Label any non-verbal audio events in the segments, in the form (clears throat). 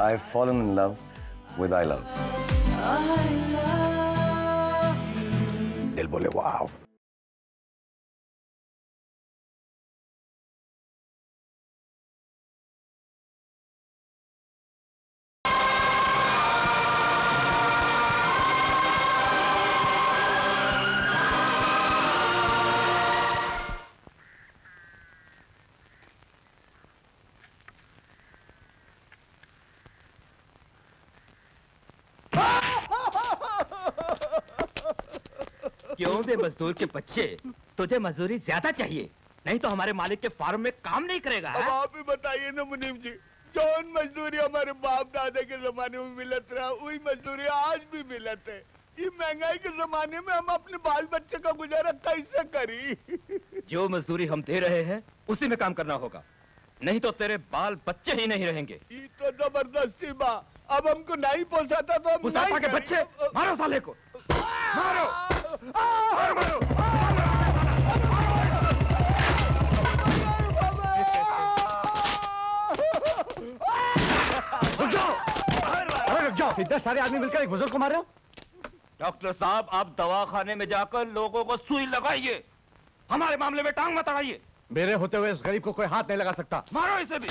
I've fallen in love with I Love. I love Él volvió, wow. बे मजदूर के बच्चे तुझे मजदूरी ज़्यादा चाहिए। नहीं तो हमारे मालिक के फार्म में काम नहीं करेगा अब आप ही बताइए ना मुनीम जी जौन मजदूरी हमारे बाप दादा के जमाने में मिलत रहा वही मजदूरी आज भी मिलत है। ये महँगाई के जमाने में हम अपने बाल बच्चे का गुजारा कैसे करी? (laughs) जो मजदूरी हम दे रहे हैं उसी में काम करना होगा। नहीं तो तेरे बाल बच्चे ही नहीं रहेंगे। ये तो ज़बरदस्ती बा अब हमको नहीं पोसाता तो हम नहीं के बच्चे मारो साले को। (laughs) मारो। इतने सारे आदमी मिलकर एक बुज़ुर्ग को मार रहे हो? डॉक्टर साहब आप दवाखाने में जाकर लोगों को सुई लगाइए। हमारे मामले में टांग मत अड़ाइए मेरे होते हुए इस गरीब को कोई हाथ नहीं लगा सकता। मारो इसे भी।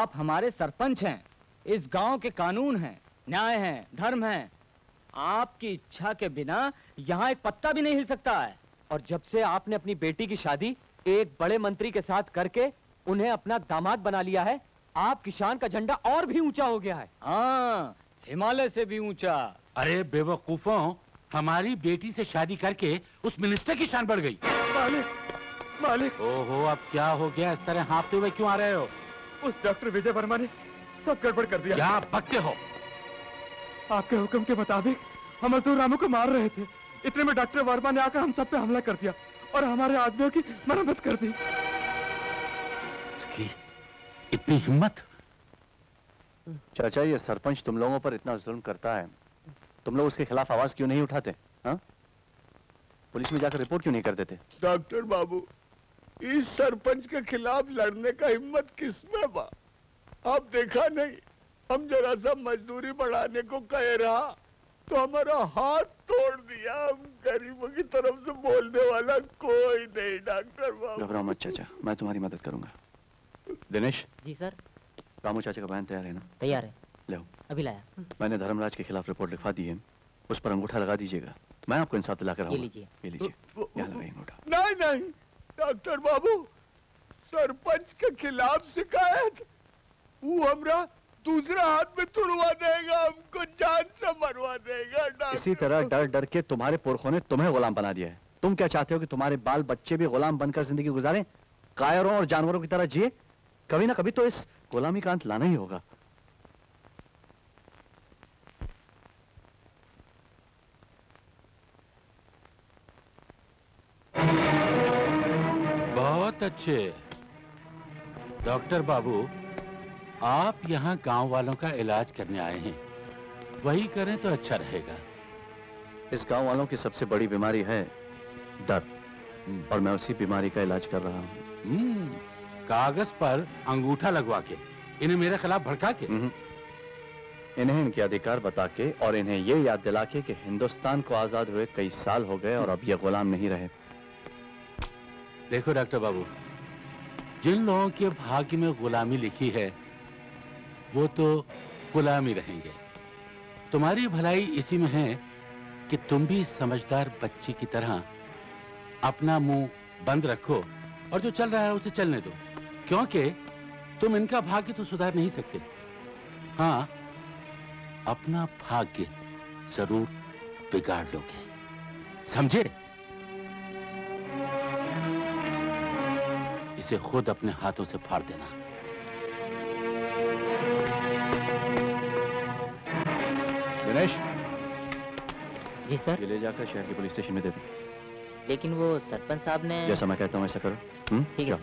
आप हमारे सरपंच हैं। इस गाँव के कानून हैं न्याय हैं धर्म हैं। आपकी इच्छा के बिना यहाँ एक पत्ता भी नहीं हिल सकता है। और जब से आपने अपनी बेटी की शादी एक बड़े मंत्री के साथ करके उन्हें अपना दामाद बना लिया है आप किसान का झंडा और भी ऊँचा हो गया है। हाँ हिमालय से भी ऊँचा। अरे बेवकूफों हमारी बेटी से शादी करके उस मिनिस्टर की शान बढ़ गई। मालिक मालिक। ओहो अब क्या हो गया? इस तरह हाँफते हुए क्यों आ रहे हो? उस डॉक्टर विजय वर्मा ने सब गड़बड़ कर दिया। क्या बकते हो? आपके हुक्म के मुताबिक हम मजदूर रामू को मार रहे थे। इतने में डॉक्टर वर्मा ने आकर हम सब पे हमला कर दिया और हमारे आदमियों की मरम्मत कर दी। इतनी हिम्मत? चाचा ये सरपंच तुम लोगों पर इतना जुल्म करता है। तुम लोग उसके खिलाफ आवाज़ क्यों नहीं उठाते हाँ? पुलिस में जाकर रिपोर्ट क्यों नहीं कर देते? डॉक्टर बाबू इस सरपंच के खिलाफ लड़ने का हिम्मत किसमें बा? आप देखा नहीं हम जरा सा मजदूरी बढ़ाने को कह रहा तो हमारा हाथ तोड़ दिया हम गरीबों की तरफ़ से बोलने वाला कोई नहीं डॉक्टर बाबू। घबराओ मत चाचा मैं तुम्हारी मदद करूँगा। दिनेश? जी सर। रामू चाचा का बयान तैयार है ना? तैयार है। ले अभी लाया। मैंने धर्मराज के खिलाफ रिपोर्ट लिखवा दी है। उस पर अंगूठा लगा दीजिएगा। मैं आपको इंसाफ दिलाकर ये लीजिए। ये लीजिए। यहाँ लगाइए अंगूठा। नहीं नहीं। डॉक्टर बाबू सरपंच के खिलाफ शिकायत। वो हमरा दूसरा हाथ में तुड़वा देगा हमको जान से मरवा देगा डॉक्टर इसी तरह डर डर के तुम्हारे पुरखों ने तुम्हें गुलाम बना दिया है। तुम क्या चाहते हो कि तुम्हारे बाल बच्चे भी गुलाम बनकर ज़िंदगी गुजारें? कायरों और जानवरों की तरह जिए? कभी ना कभी तो इस गुलामी का अंत लाना ही होगा। बहुत अच्छे। डॉक्टर बाबू आप यहाँ गाँव वालों का इलाज करने आए हैं। वही करें तो अच्छा रहेगा। इस गाँव वालों की सबसे बड़ी बीमारी है डर और मैं उसी बीमारी का इलाज कर रहा हूँ। हम्म, कागज़ पर अंगूठा लगवा के इन्हें मेरे खिलाफ भड़का के। हम्म। इन्हें इनके अधिकार बता के और इन्हें ये याद दिला के कि हिंदुस्तान को आज़ाद हुए कई साल हो गए और अब ये गुलाम नहीं रहे। देखो डॉक्टर बाबू, जिन लोगों के भाग्य में गुलामी लिखी है, वो तो गुलामी रहेंगे। तुम्हारी भलाई इसी में है कि तुम भी समझदार बच्ची की तरह अपना मुँह बंद रखो और जो चल रहा है उसे चलने दो, क्योंकि तुम इनका भाग्य तो सुधार नहीं सकते। हाँ अपना भाग्य ज़रूर बिगाड़ लोगे। समझे? इसे खुद अपने हाथों से फाड़ देना। दिनेश? जी सर। ये ले जाकर शहर के पुलिस स्टेशन में दे दो। लेकिन वो सरपंच साहब ने जैसा मैं कहता हूँ ऐसा करो। हम्म? ठीक है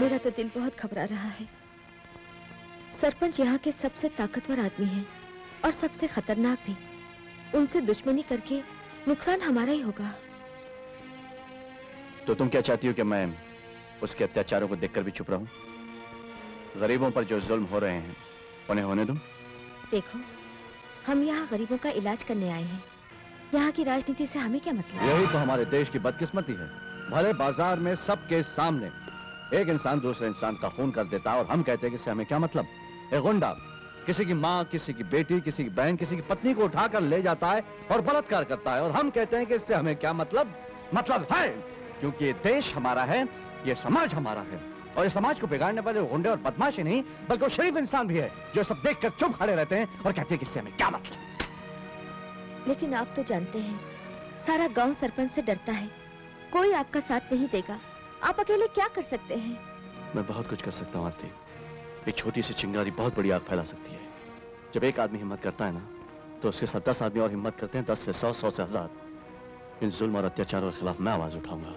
मेरा तो दिल बहुत घबरा रहा है। सरपंच यहाँ के सबसे ताकतवर आदमी हैं और सबसे खतरनाक भी। उनसे दुश्मनी करके नुकसान हमारा ही होगा। तो तुम क्या चाहती हो कि मैं उसके अत्याचारों को देखकर भी चुप रहूँ? गरीबों पर जो जुल्म हो रहे हैं उन्हें होने दूँ? देखो हम यहाँ गरीबों का इलाज करने आए हैं। यहाँ की राजनीति से हमें क्या मतलब? यही तो हमारे देश की बदकिस्मती है। भले बाज़ार में सबके सामने एक इंसान दूसरे इंसान का खून कर देता है और हम कहते हैं कि इससे हमें क्या मतलब? एक गुंडा किसी की माँ किसी की बेटी किसी की बहन किसी की पत्नी को उठाकर ले जाता है और बलात्कार करता है और हम कहते हैं कि इससे हमें क्या मतलब? मतलब है। क्योंकि ये देश हमारा है ये समाज हमारा है। और ये समाज को बिगाड़ने वाले गुंडे और बदमाश ही नहीं बल्कि वो शरीफ इंसान भी है जो सब देखकर चुप खड़े रहते हैं और कहते हैं कि इससे हमें क्या मतलब? लेकिन आप तो जानते हैं सारा गाँव सरपंच से डरता है। कोई आपका साथ नहीं देगा। आप अकेले क्या कर सकते हैं? मैं बहुत कुछ कर सकता हूँ आरती। एक छोटी सी चिंगारी बहुत बड़ी आग फैला सकती है। जब एक आदमी हिम्मत करता है ना तो उसके साथ दस आदमी और हिम्मत करते हैं दस से सौ सौ से हज़ार। इन जुल्म और अत्याचारों के खिलाफ मैं आवाज़ उठाऊँगा।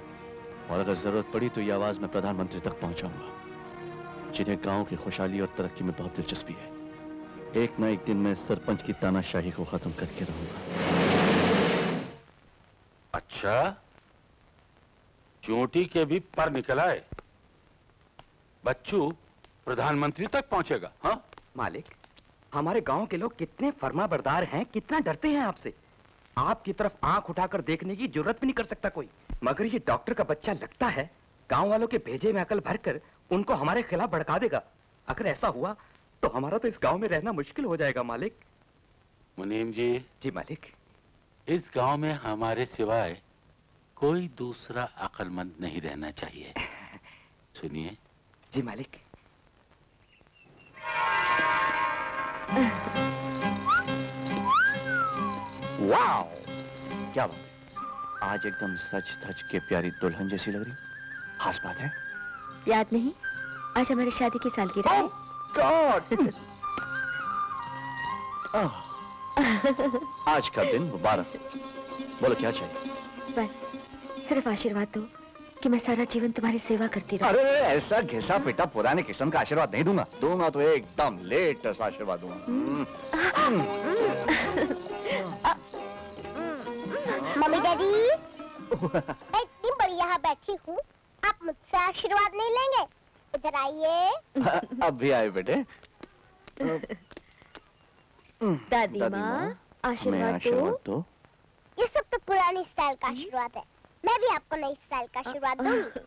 और अगर ज़रूरत पड़ी तो ये आवाज़ मैं प्रधानमंत्री तक पहुंचाऊँगा जिन्हें गाँव की खुशहाली और तरक्की में बहुत दिलचस्पी है। एक न एक दिन मैं सरपंच की तानाशाही को खत्म करके रहूँगा। अच्छा? चोटी के भी पर निकल आए। बच्चू प्रधानमंत्री तक पहुंचेगा हाँ? मालिक हमारे गाँव के लोग कितने फर्मा बरदार हैं कितना डरते हैं आपसे। आपकी तरफ़ आँख उठाकर देखने की ज़रूरत भी नहीं कर सकता कोई। मगर ये डॉक्टर का बच्चा लगता है गाँव वालों के भेजे में अकल भरकर उनको हमारे खिलाफ भड़का देगा। अगर ऐसा हुआ तो हमारा तो इस गाँव में रहना मुश्किल हो जाएगा मालिक। मुनीम जी। जी मालिक। इस गाँव में हमारे सिवाय कोई दूसरा अकलमंद नहीं रहना चाहिए। (laughs) सुनिए। जी मालिक। वाओ। क्या बात है? आज एकदम सच धज के प्यारी दुल्हन जैसी लग रही खास बात है। याद नहीं? आज हमारी शादी की सालगिरह। (laughs) है गॉड आज का दिन मुबारक। बोलो क्या चाहिए? बस सिर्फ़ आशीर्वाद दो कि मैं सारा जीवन तुम्हारी सेवा करती रहूँ। अरे ऐसा घिसा पिटा पुराने किस्म का आशीर्वाद नहीं दूँगा। दूँगा तो एकदम लेटेस्ट आशीर्वाद दूँगा। हम्म। (laughs) Mummy daddy. (laughs) मैं इतनी बड़ी यहाँ बैठी हूँ आप मुझसे आशीर्वाद नहीं लेंगे? इधर आइए। (laughs) अब भी आए बेटे। (laughs) दादी दादी माँ आशीर्वाद दो। ये सब तो पुरानी स्टाइल का आशीर्वाद है। मैं भी आपको नई स्टाइल का आशीर्वाद दूँगी।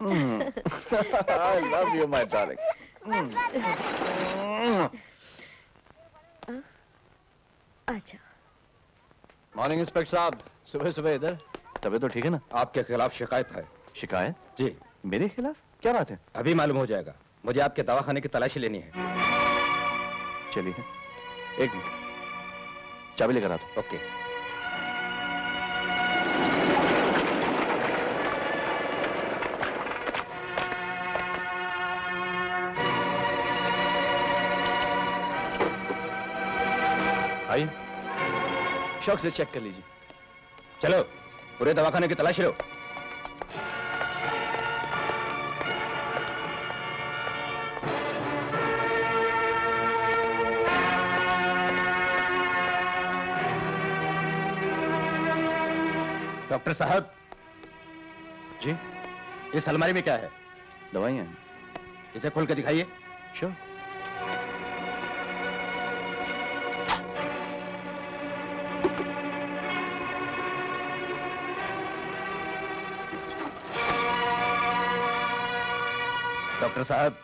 I love you, my darling. अच्छा। मॉर्निंग इंस्पेक्टर साहब। सुबह सुबह इधर। तबीयत तो ठीक है ना? आपके खिलाफ शिकायत है। शिकायत? जी। मेरे खिलाफ? क्या बात है? अभी मालूम हो जाएगा। मुझे आपके दवाखाने की तलाशी लेनी है। चलिए। एक मिनट। चाबी लेकर आता ओके। आइए। शौक से चेक कर लीजिए। चलो पूरे दवाखाने की तलाश लो डॉक्टर साहब। जी? इस अलमारी में क्या है? दवाइयाँ इसे खोल के दिखाइए। श्योर डॉक्टर साहब।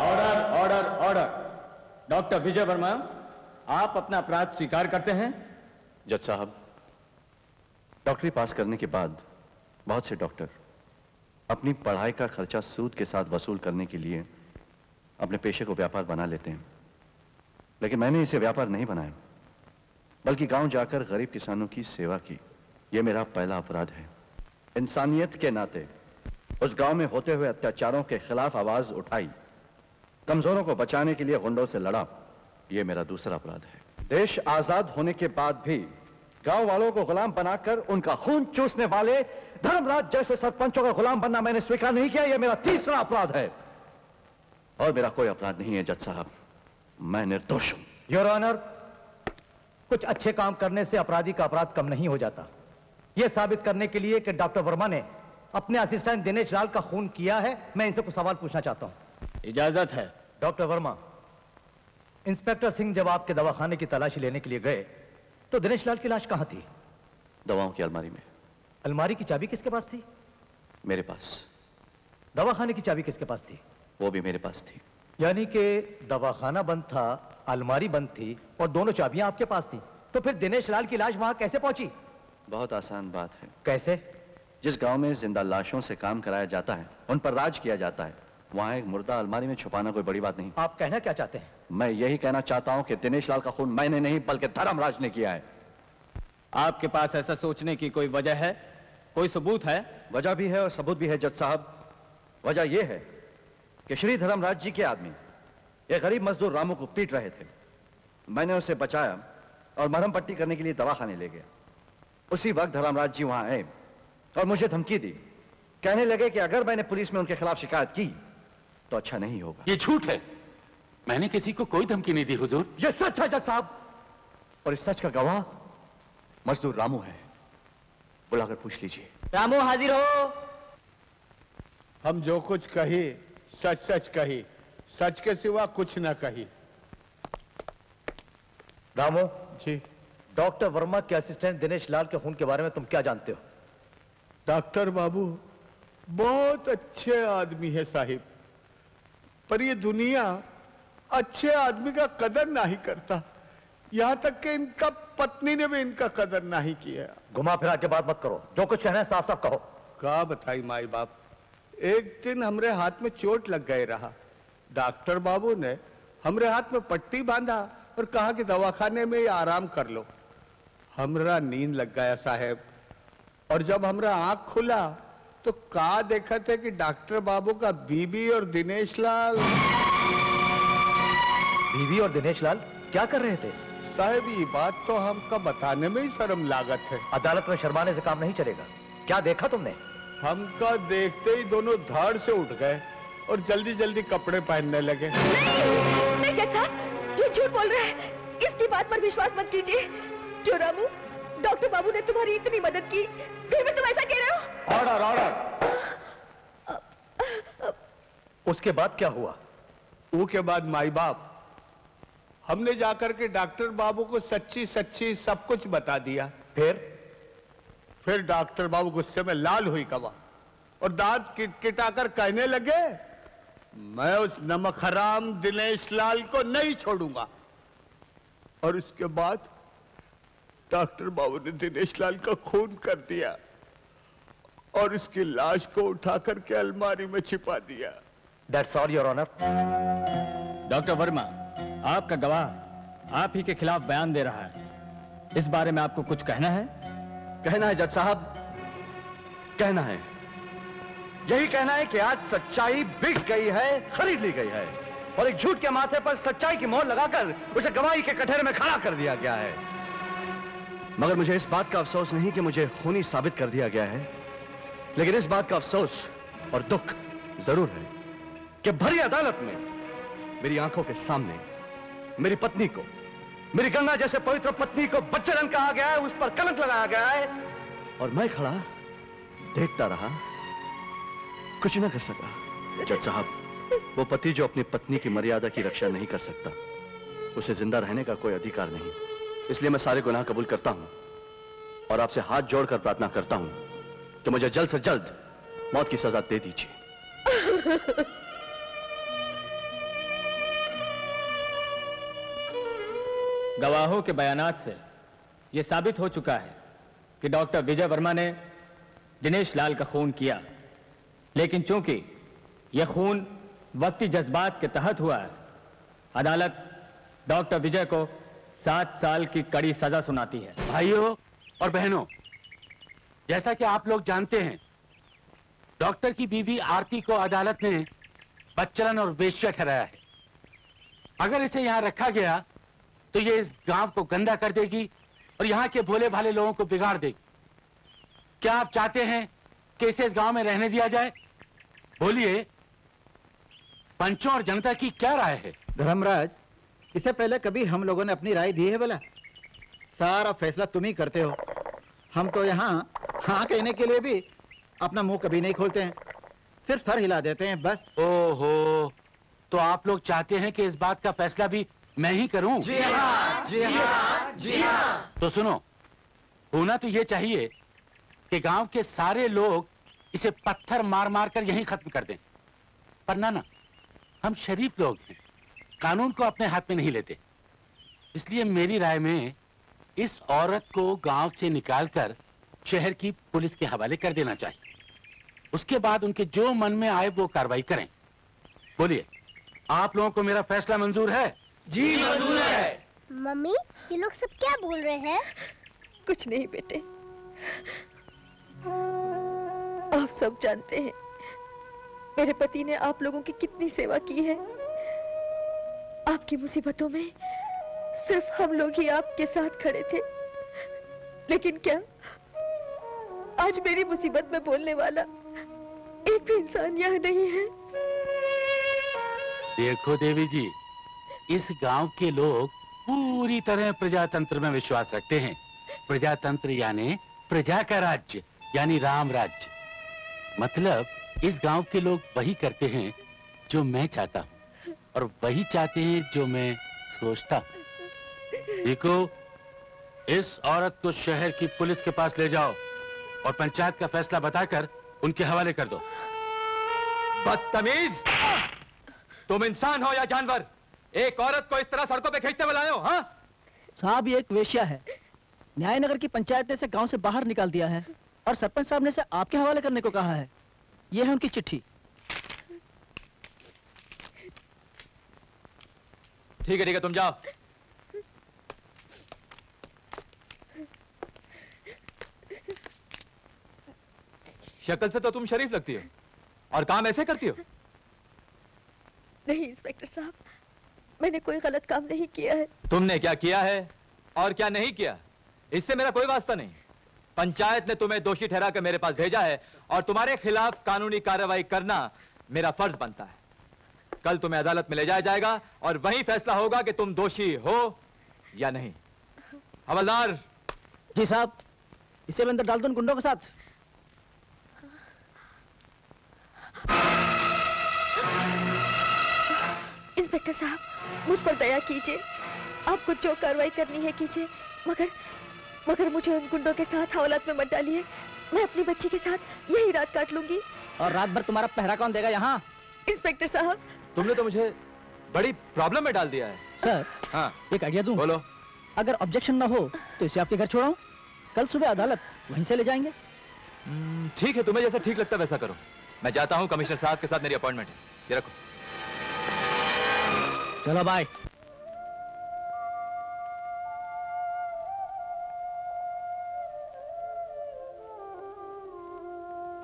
Order order order doctor Vijay Verma आप अपना अपराध स्वीकार करते हैं? जज साहब डॉक्टरी पास करने के बाद बहुत से डॉक्टर अपनी पढ़ाई का खर्चा सूद के साथ वसूल करने के लिए अपने पेशे को व्यापार बना लेते हैं। लेकिन मैंने इसे व्यापार नहीं बनाया, बल्कि गाँव जाकर गरीब किसानों की सेवा की। यह मेरा पहला अपराध है। इंसानियत के नाते उस गाँव में होते हुए अत्याचारों के खिलाफ आवाज़ उठाई, कमजोरों को बचाने के लिए गुंडों से लड़ा यह मेरा दूसरा अपराध है। देश आज़ाद होने के बाद भी गाँव वालों को गुलाम बनाकर उनका खून चूसने वाले धर्मराज जैसे सरपंचों का गुलाम बनना मैंने स्वीकार नहीं किया यह मेरा तीसरा अपराध है। और मेरा कोई अपराध नहीं है जज साहब। मैं निर्दोष हूँ। योर ऑनर कुछ अच्छे काम करने से अपराधी का अपराध कम नहीं हो जाता। यह साबित करने के लिए कि डॉक्टर वर्मा ने अपने असिस्टेंट दिनेश लाल का खून किया है मैं इनसे कुछ सवाल पूछना चाहता हूँ। इजाज़त है। डॉक्टर वर्मा इंस्पेक्टर सिंह जब आपके दवाखाने की तलाशी लेने के लिए गए तो दिनेश लाल की लाश कहाँ थी? दवाओं की अलमारी में। अलमारी की चाबी किसके पास थी? मेरे पास। दवाखाने की चाबी किसके पास थी? वो भी मेरे पास थी। यानी कि दवाखाना बंद था अलमारी बंद थी और दोनों चाबियाँ आपके पास थी। तो फिर दिनेश लाल की लाश वहाँ कैसे पहुँची? बहुत आसान बात है। कैसे? जिस गाँव में ज़िंदा लाशों से काम कराया जाता है उन पर राज किया जाता है वहाँ एक मुर्दा अलमारी में छुपाना कोई बड़ी बात नहीं। आप कहना क्या चाहते हैं? मैं यही कहना चाहता हूँ कि दिनेश लाल का खून मैंने नहीं बल्कि धर्मराज ने किया है। आपके पास ऐसा सोचने की कोई वजह है? कोई सबूत है? वजह भी है और सबूत भी है जज साहब। वजह यह है कि श्री धर्मराज जी के आदमी एक गरीब मजदूर रामू को पीट रहे थे। मैंने उसे बचाया और मरहम पट्टी करने के लिए दवाखाने ले गया। उसी वक्त धर्मराज जी वहाँ आए और मुझे धमकी दी। कहने लगे कि अगर मैंने पुलिस में उनके खिलाफ शिकायत की तो अच्छा नहीं होगा। ये झूठ है। मैंने किसी को कोई धमकी नहीं दी हुजूर। ये सच है जज साहब। और इस सच का गवाह मजदूर रामू है। बुलाकर पूछ लीजिए। रामू हाजिर हो। हम जो कुछ कही सच सच कही सच के सिवा कुछ ना कही। रामू? जी। डॉक्टर वर्मा के असिस्टेंट दिनेश लाल के खून के बारे में तुम क्या जानते हो? डॉक्टर बाबू बहुत अच्छे आदमी है साहिब पर ये दुनिया अच्छे आदमी का कदर नहीं करता। यहाँ तक कि इनका पत्नी ने भी इनका कदर नहीं किया। घुमा फिरा के बात मत करो। जो कुछ कहना है साफ़ साफ़ कहो। का बताई माई बाप? एक दिन हमरे हाथ में चोट लग गए रहा। डॉक्टर बाबू ने हमरे हाथ में पट्टी बांधा और कहा कि दवाखाने में ही आराम कर लो। हमरा नींद लग गया साहेब। और जब हमरा आँख खुला तो का देखा थे कि डॉक्टर बाबू का बीबी और दिनेश लाल? बीवी और दिनेश लाल क्या कर रहे थे? साहब ये बात तो हमका बताने में ही शर्म लागत है। अदालत में शर्माने से काम नहीं चलेगा। क्या देखा तुमने? हमका देखते ही दोनों धड़ से उठ गए और जल्दी जल्दी कपड़े पहनने लगे। नहीं जैसा ये झूठ बोल रहा है। इसकी बात पर विश्वास मत कीजिए। क्यों रामू डॉक्टर बाबू ने तुम्हारी इतनी मदद की फिर भी तुम ऐसा कह रहे हो? Order order. उसके बाद क्या हुआ? वो के बाद माई बाप हमने जाकर के डॉक्टर बाबू को सच्ची सच्ची सब कुछ बता दिया। फिर? फिर डॉक्टर बाबू गुस्से में लाल हुई कवा और दांत किटकिटाकर कहने लगे मैं उस नमक हराम दिनेश लाल को नहीं छोड़ूँगा। और उसके बाद डॉक्टर बाबू ने दिनेश लाल का खून कर दिया और उसकी लाश को उठा करके अलमारी में छिपा दिया। That's all your honour doctor Verma आपका गवाह आप ही के खिलाफ बयान दे रहा है। इस बारे में आपको कुछ कहना है? कहना है, जज साहब। कहना है। यही कहना है कि आज सच्चाई बिक गई है, खरीद ली गई है। और एक झूठ के माथे पर सच्चाई की मोहर लगाकर उसे गवाही के कटहरे में खड़ा कर दिया गया है। मगर मुझे इस बात का अफसोस नहीं कि मुझे खूनी साबित कर दिया गया है। लेकिन इस बात का अफसोस और दुख ज़रूर है कि भरी अदालत में मेरी आँखों के सामने मेरी पत्नी को। मेरी गंगा जैसे पवित्र पत्नी को बच्चन कहा गया है, उस पर कलंक लगाया गया है। और मैं खड़ा, देखता रहा, कुछ ना कर सका। जज साहब, वो पति जो अपनी पत्नी की मर्यादा की रक्षा नहीं कर सकता, उसे ज़िंदा रहने का कोई अधिकार नहीं। इसलिए मैं सारे गुनाह कबूल करता हूँ और आपसे हाथ जोड़कर प्रार्थना करता हूँ कि मुझे जल्द से जल्द मौत की सजा दे दीजिए। (laughs) गवाहों के बयानात से यह साबित हो चुका है कि डॉक्टर विजय वर्मा ने दिनेश लाल का खून किया। लेकिन चूँकि यह खून वक्ती जज्बात के तहत हुआ है, अदालत डॉक्टर विजय को सात साल की कड़ी सजा सुनाती है। भाइयों और बहनों, जैसा कि आप लोग जानते हैं, डॉक्टर की बीवी आरती को अदालत ने बच्चलन और वेश्या ठहराया है। अगर इसे यहाँ रखा गया तो ये इस गाँव को गंदा कर देगी और यहाँ के भोले भाले लोगों को बिगाड़ देगी। क्या आप चाहते हैं कि इसे इस गाँव में रहने दिया जाए? बोलिए पंचों और जनता की क्या राय है? धर्मराज इससे पहले कभी हम लोगों ने अपनी राय दी है बोला? सारा फैसला तुम ही करते हो। हम तो यहाँ हाँ कहने के लिए भी अपना मुँह कभी नहीं खोलते हैं। सिर्फ़ सर हिला देते हैं बस। ओहो तो आप लोग चाहते हैं कि इस बात का फैसला भी मैं ही करूँ? जी हाँ, जी हाँ, जी हाँ। तो सुनो होना तो ये चाहिए कि गाँव के सारे लोग इसे पत्थर मार मार कर यहीं खत्म कर दें। पर ना ना हम शरीफ लोग हैं कानून को अपने हाथ में नहीं लेते। इसलिए मेरी राय में इस औरत को गाँव से निकालकर शहर की पुलिस के हवाले कर देना चाहिए। उसके बाद उनके जो मन में आए वो कार्रवाई करें। बोलिए आप लोगों को मेरा फैसला मंजूर है? जी मंजूर है। मम्मी ये लोग सब क्या बोल रहे हैं? कुछ नहीं बेटे। आप सब जानते हैं मेरे पति ने आप लोगों की कितनी सेवा की है। आपकी मुसीबतों में सिर्फ़ हम लोग ही आपके साथ खड़े थे। लेकिन क्या आज मेरी मुसीबत में बोलने वाला एक भी इंसान यह नहीं है? देखो देवी जी इस गाँव के लोग पूरी तरह प्रजातंत्र में विश्वास रखते हैं। प्रजातंत्र यानी प्रजा का राज्य, यानी राम राज्य। मतलब इस गाँव के लोग वही करते हैं जो मैं चाहता हूँ, और वही चाहते हैं जो मैं सोचता देखो, इस औरत को शहर की पुलिस के पास ले जाओ और पंचायत का फैसला बताकर उनके हवाले कर दो। बदतमीज! तुम इंसान हो या जानवर! एक औरत को इस तरह सड़कों पे खींचते बुलाए हो हाँ? साहब ये एक वेश्या है। न्यायनगर की पंचायत ने इसे गाँव से बाहर निकाल दिया है और सरपंच साहब ने इसे आपके हवाले करने को कहा है। ये है उनकी चिट्ठी। ठीक है ठीक है तुम जाओ। शक्ल से तो तुम शरीफ लगती हो और काम ऐसे करती हो। नहीं इंस्पेक्टर साहब मैंने कोई गलत काम नहीं किया है। तुमने क्या किया है और क्या नहीं किया? इससे मेरा कोई वास्ता नहीं। पंचायत ने तुम्हें दोषी ठहरा कर मेरे पास भेजा है और तुम्हारे खिलाफ कानूनी कार्रवाई करना मेरा फ़र्ज़ बनता है। कल तुम्हें अदालत में ले जाया जाएगा और वही फैसला होगा कि तुम दोषी हो या नहीं। हवलदार। जी साहब इसे मैं अंदर डाल दूँ गुंडों के साथ। इंस्पेक्टर साहब मुझ पर दया कीजिए। आपको जो कार्रवाई करनी है कीजिए। मगर मगर मुझे उन गुंडों के साथ हवालात में मत डालिए। मैं अपनी बच्ची के साथ यही रात काट लूँगी। और रात भर तुम्हारा पहरा कौन देगा यहाँ? इंस्पेक्टर साहब। तुमने तो मुझे बड़ी प्रॉब्लम में डाल दिया है। सर हाँ। एक आइडिया दूँ? बोलो। अगर ऑब्जेक्शन ना हो तो इसे आपके घर छोड़ाऊं कल सुबह अदालत वहीं से ले जाएँगे। हम्म, ठीक है तुम्हें जैसा ठीक लगता है वैसा करो। मैं जाता हूँ कमिश्नर साहब के साथ मेरी अपॉइंटमेंट है। ये रखो। चलो बाय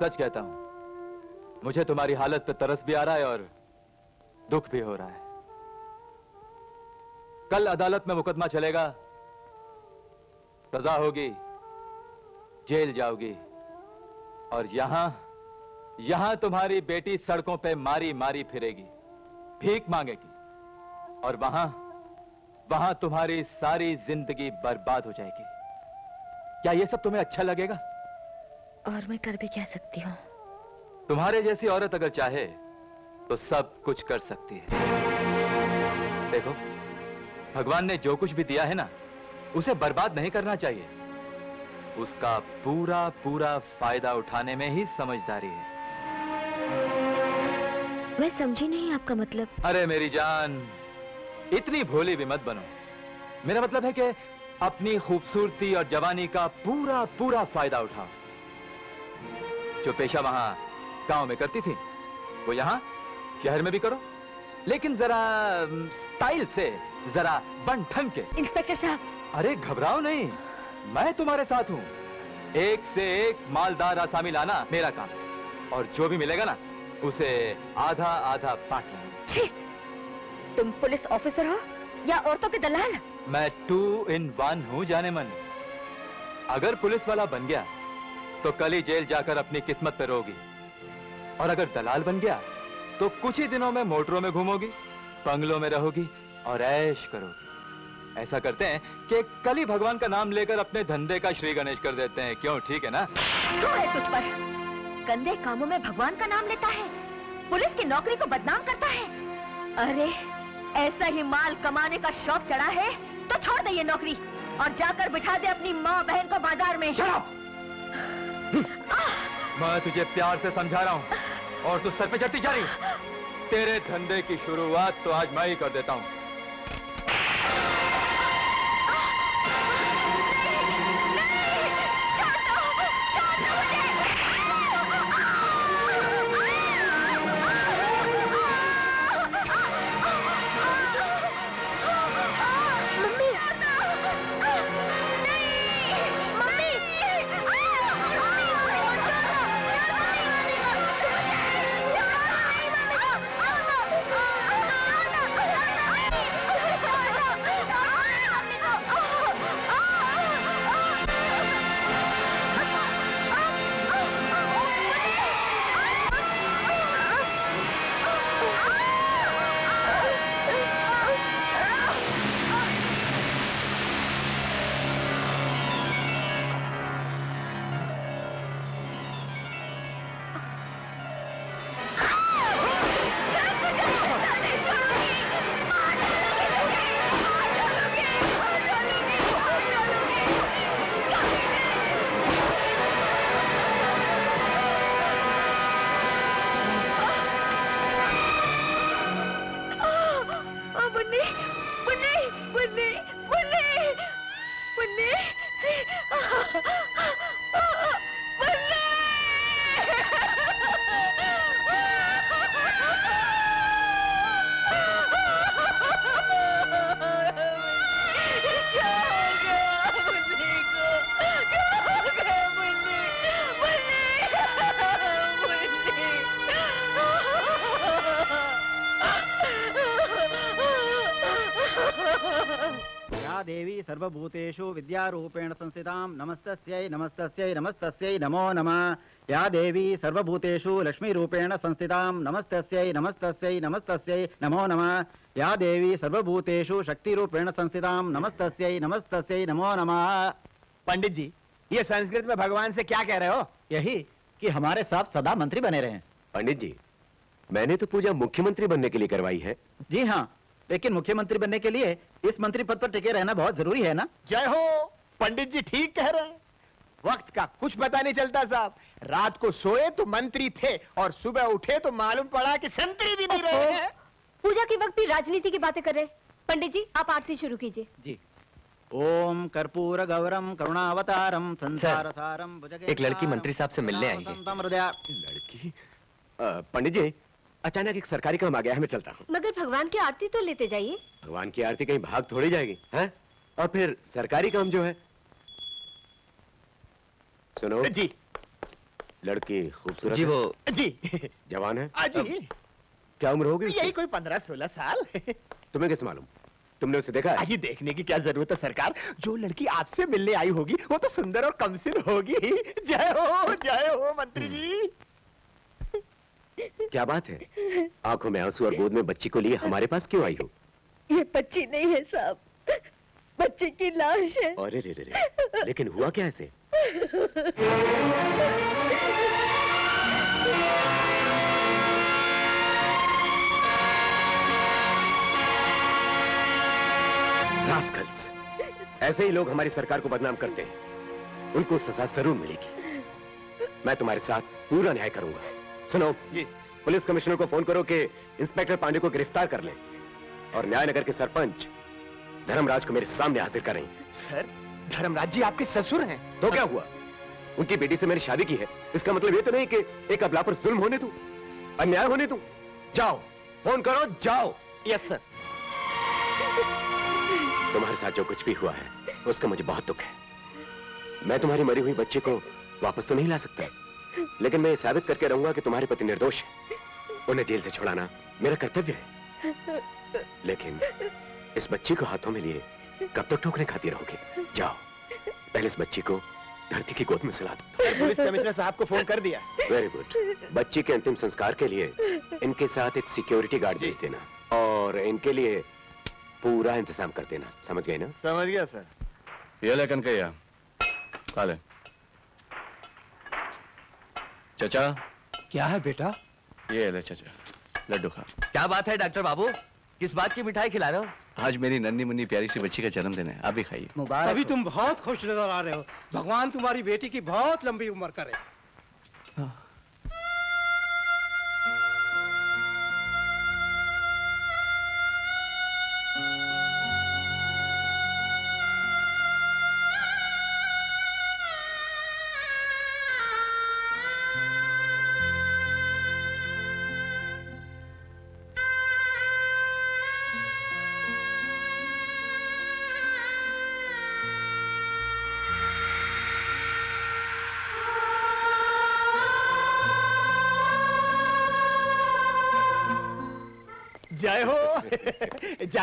सच कहता हूँ, मुझे तुम्हारी हालत पे तरस भी आ रहा है और दुख भी हो रहा है। कल अदालत में मुकदमा चलेगा, सजा होगी, जेल जाओगी और यहाँ यहाँ तुम्हारी बेटी सड़कों पे मारी मारी फिरेगी, भीख मांगेगी। और वहाँ वहाँ तुम्हारी सारी ज़िंदगी बर्बाद हो जाएगी। क्या ये सब तुम्हें अच्छा लगेगा? और मैं कर भी क्या सकती हूँ? तुम्हारे जैसी औरत अगर चाहे तो सब कुछ कर सकती है। देखो भगवान ने जो कुछ भी दिया है ना उसे बर्बाद नहीं करना चाहिए। उसका पूरा पूरा फ़ायदा उठाने में ही समझदारी है। मैं समझी नहीं आपका मतलब। अरे मेरी जान इतनी भोली भी मत बनो। मेरा मतलब है कि अपनी खूबसूरती और जवानी का पूरा पूरा फ़ायदा उठाओ। जो पेशा वहाँ गाँव में करती थी वो यहाँ शहर में भी करो। लेकिन जरा स्टाइल से जरा बन ठंग के। इंस्पेक्टर साहब। अरे घबराओ नहीं। मैं तुम्हारे साथ हूँ। एक से एक मालदार आसामी लाना मेरा काम। और जो भी मिलेगा ना उसे आधा आधा बांट लेंगे। छी! तुम पुलिस ऑफिसर हो या औरतों के दलाल? मैं टू इन वन हूँ जाने मन अगर पुलिस वाला बन गया तो कल ही जेल जाकर अपनी किस्मत पे रोगी। और अगर दलाल बन गया तो कुछ ही दिनों में मोटरों में घूमोगी बंगलों में रहोगी और ऐश करोगी। ऐसा करते हैं कि कल ही भगवान का नाम लेकर अपने धंधे का श्री गणेश कर देते हैं। क्यों? ठीक है ना? क्यों है तुझ पर? गंदे कामों में भगवान का नाम लेता है पुलिस की नौकरी को बदनाम करता है। अरे ऐसा ही माल कमाने का शौक चढ़ा है तो छोड़ दे ये नौकरी और जाकर बिठा दे अपनी माँ बहन को बाज़ार में। मैं तुझे प्यार से समझा रहा हूँ और तू सर पे चढ़ती जा रही। तेरे धंधे की शुरुआत तो आज मैं ही कर देता हूँ। विद्यारूपेण संस्थितां नमस्तस्यै नमस्तस्यै नमस्तस्यै नमो नमः। या देवी सर्वभूतेषु लक्ष्मीरूपेण संस्थितां नमस्तस्यै नमस्तस्यै नमस्तस्यै नमो नमः। या देवी सर्वभूतेषु शक्तिरूपेण संस्थितां नमस्तस्यै नमस्तस्यै नमो नमः। पंडित जी ये संस्कृत में भगवान से क्या कह रहे हो? यही कि हमारे साथ सदा मंत्री बने रहे। पंडित जी मैंने तो पूजा मुख्यमंत्री बनने के लिए करवाई है। जी हाँ लेकिन मुख्यमंत्री बनने के लिए इस मंत्री पद पर टिके रहना बहुत ज़रूरी है ना? जय हो पंडित जी ठीक कह रहे हैं। वक्त का कुछ पता नहीं चलता साहब। रात को सोए तो मंत्री थे और सुबह उठे तो मालूम पड़ा कि संतरी भी नहीं रहे हैं। पूजा के वक्त भी राजनीति की बातें कर रहे पंडित जी आप आरती शुरू कीजिए। जी। ओम कर्पूर गौरम करुणावतारम संसार सारम एक लड़की मंत्री साहब से मिलने आई है लड़की? पंडित जी अचानक एक सरकारी काम आ गया है मैं चलता हूँ। मगर भगवान की आरती तो लेते जाइए। भगवान की आरती कहीं भाग थोड़ी जाएगी हैं? और फिर सरकारी काम जो है। सुनो। जी। लड़की खूबसूरत जी, वो- जी। (laughs) जवान है। आ जी। क्या उम्र होगी यही कोई पंद्रह सोलह साल। (laughs) तुम्हें कैसे मालूम? तुमने उसे देखा है? देखने की क्या ज़रूरत है सरकार? जो लड़की आपसे मिलने आई होगी वो तो सुंदर और कमसिन होगी। (laughs) जय हो जय हो मंत्री जी। क्या बात है? आँखों में आँसू और गोद में बच्ची को लिए हमारे पास क्यों आई हो? ये बच्ची नहीं है साहब। बच्ची की लाश है। अरे रे रे रे। लेकिन हुआ क्या ऐसे? रास्कल्स ऐसे ही लोग हमारी सरकार को बदनाम करते हैं। उनको सजा ज़रूर मिलेगी। मैं तुम्हारे साथ पूरा न्याय करूँगा। सुनो जी पुलिस कमिश्नर को फ़ोन करो कि इंस्पेक्टर पांडे को गिरफ़्तार कर लें और न्यायनगर के सरपंच धर्मराज को मेरे सामने हाजिर करें। सर धर्मराज जी आपके ससुर हैं। तो क्या हुआ? उनकी बेटी से मैंने शादी की है। इसका मतलब ये तो नहीं कि एक अबला पर जुल्म होने दू अन्याय होने दू। जाओ फ़ोन करो जाओ। Yes sir. तुम्हारे साथ जो कुछ भी हुआ है उसका मुझे बहुत दुख है। मैं तुम्हारी मरी हुई बच्ची को वापस तो नहीं ला सकता। लेकिन मैं ये साबित करके रहूँगा कि तुम्हारे पति निर्दोष है। उन्हें जेल से छुड़ाना मेरा कर्तव्य है। लेकिन इस बच्ची को हाथों में लिए कब तक ठोकरे खाती रहोगे? जाओ पहले इस बच्ची को धरती की गोद में सुला दो। पुलिस कमिश्नर साहब को फ़ोन कर दिया। वेरी गुड बच्ची के अंतिम संस्कार के लिए इनके साथ एक सिक्योरिटी गार्ड भेज देना और इनके लिए पूरा इंतज़ाम कर देना। समझ गए ना? समझ गया सर। ये ले कनकैया। खा ले। चचा। क्या है बेटा? ये ले चचा लड्डू खा। क्या बात है डॉक्टर बाबू? किस बात की मिठाई खिला रहे हो? आज मेरी नन्नी मुन्नी प्यारी सी बच्ची का जन्मदिन है अभी भी खाइए। मुबारक अभी तुम बहुत खुश नज़र आ रहे हो। भगवान तुम्हारी बेटी की बहुत लंबी उम्र करे।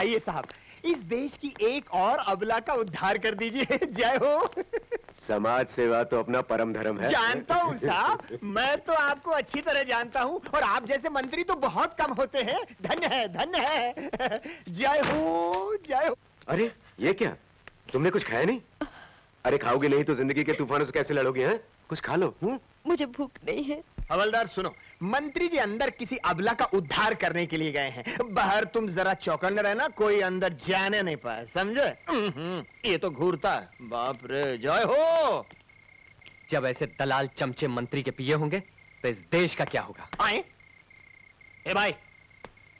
हो जाइए साहब इस देश की एक और अबला का उद्धार कर दीजिए। (laughs) जय हो। समाज सेवा तो अपना परम धर्म है। जानता हूँ (laughs) साहब मैं तो आपको अच्छी तरह जानता हूँ और आप जैसे मंत्री तो बहुत कम होते हैं। धन्य है धन्य है। (laughs) जय हो जय हो। अरे ये क्या? तुमने कुछ खाया नहीं? अरे खाओगे नहीं तो ज़िंदगी के तूफानों से कैसे लड़ोगे हैं? कुछ खा लो हुँ? मुझे भूख नहीं है। हवलदार सुनो मंत्री जी अंदर किसी अबला का उद्धार करने के लिए गए हैं। बाहर तुम जरा चौकन्ने रहना कोई अंदर जाने नहीं पाए समझे? हम्म, ये तो घूरता है। बाप रे जय हो! जब ऐसे दलाल चमचे मंत्री के पिए होंगे तो इस देश का क्या होगा? आए। ए भाई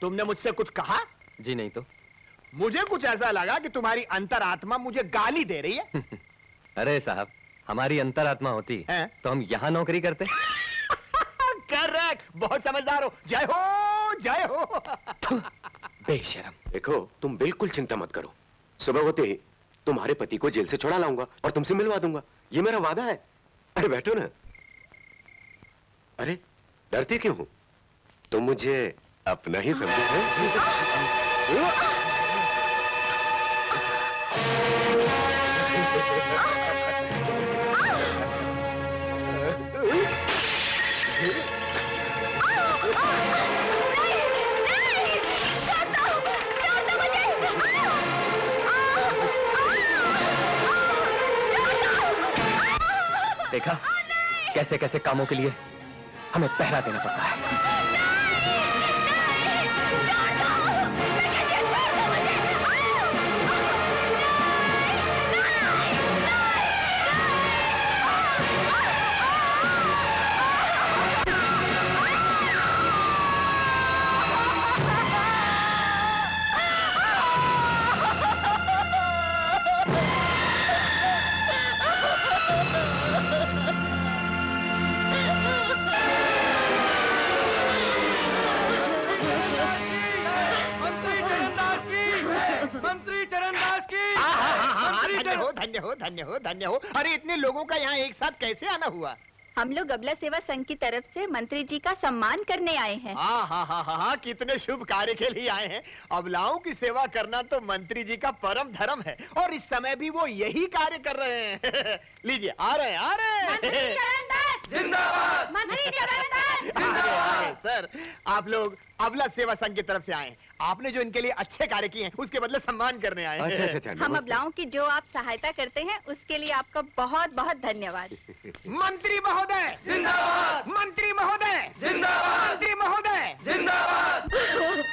तुमने मुझसे कुछ कहा? जी नहीं तो। मुझे कुछ ऐसा लगा कि तुम्हारी अंतरात्मा मुझे गाली दे रही है। (laughs) अरे साहब हमारी अंतरात्मा होती है? तो हम यहाँ नौकरी करते। करेक्ट बहुत समझदार हो। जय हो जय हो। बेशरम। देखो तुम बिल्कुल चिंता मत करो। सुबह होते ही तुम्हारे पति को जेल से छुड़ा लाऊँगा और तुमसे मिलवा दूँगा। ये मेरा वादा है। अरे बैठो ना। अरे डरती क्यों हो? तुम मुझे अपना ही समझो हैं? (laughs) (laughs) देखा? कैसे कैसे कामों के लिए हमें पहरा देना पड़ता है। धन्य हो धन्य हो धन्य हो धन्य हो। अरे इतने लोगों का यहाँ एक साथ कैसे आना हुआ? हम लोग अबला सेवा संघ की तरफ़ से मंत्री जी का सम्मान करने आए हैं। हाँ हाँ हाँ हाँ हाँ कितने शुभ कार्य के लिए आए हैं। अबलाओं की सेवा करना तो मंत्री जी का परम धर्म है और इस समय भी वो यही कार्य कर रहे हैं। (laughs) लीजिए आ रहे हैं आ रहे हैं। जिंदाबाद! (laughs) सर आप लोग अबला सेवा संघ की तरफ़ से आए आपने जो इनके लिए अच्छे कार्य किए हैं उसके बदले सम्मान करने आए अच्छा, हैं। अच्छा, अच्छा, हम अबलाओं की जो आप सहायता करते हैं उसके लिए आपका बहुत बहुत धन्यवाद। (laughs) मंत्री महोदय! जिंदाबाद! मंत्री महोदय! जिंदाबाद! मंत्री महोदय! जिंदाबाद! (laughs)